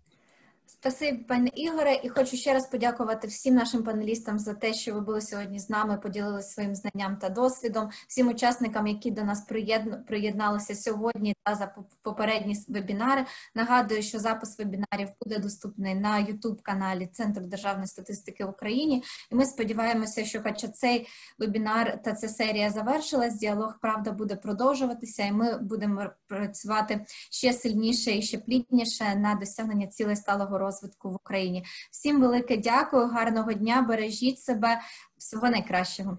Спасибі, пане Ігоре, і хочу ще раз подякувати всім нашим панелістам за те, що ви були сьогодні з нами, поділилися своїм знанням та досвідом, всім учасникам, які до нас приєдналися сьогодні та за попередні вебінари. Нагадую, що запис вебінарів буде доступний на youtube каналі Центр державної статистики в Україні. І ми сподіваємося, що хоча цей вебінар та ця серія завершилась, діалог правда буде продовжуватися, і ми будемо працювати ще сильніше і ще плідніше на досягнення цілей сталого розвитку в Україні. Всім велике дякую, гарного дня, бережіть себе, всього найкращого.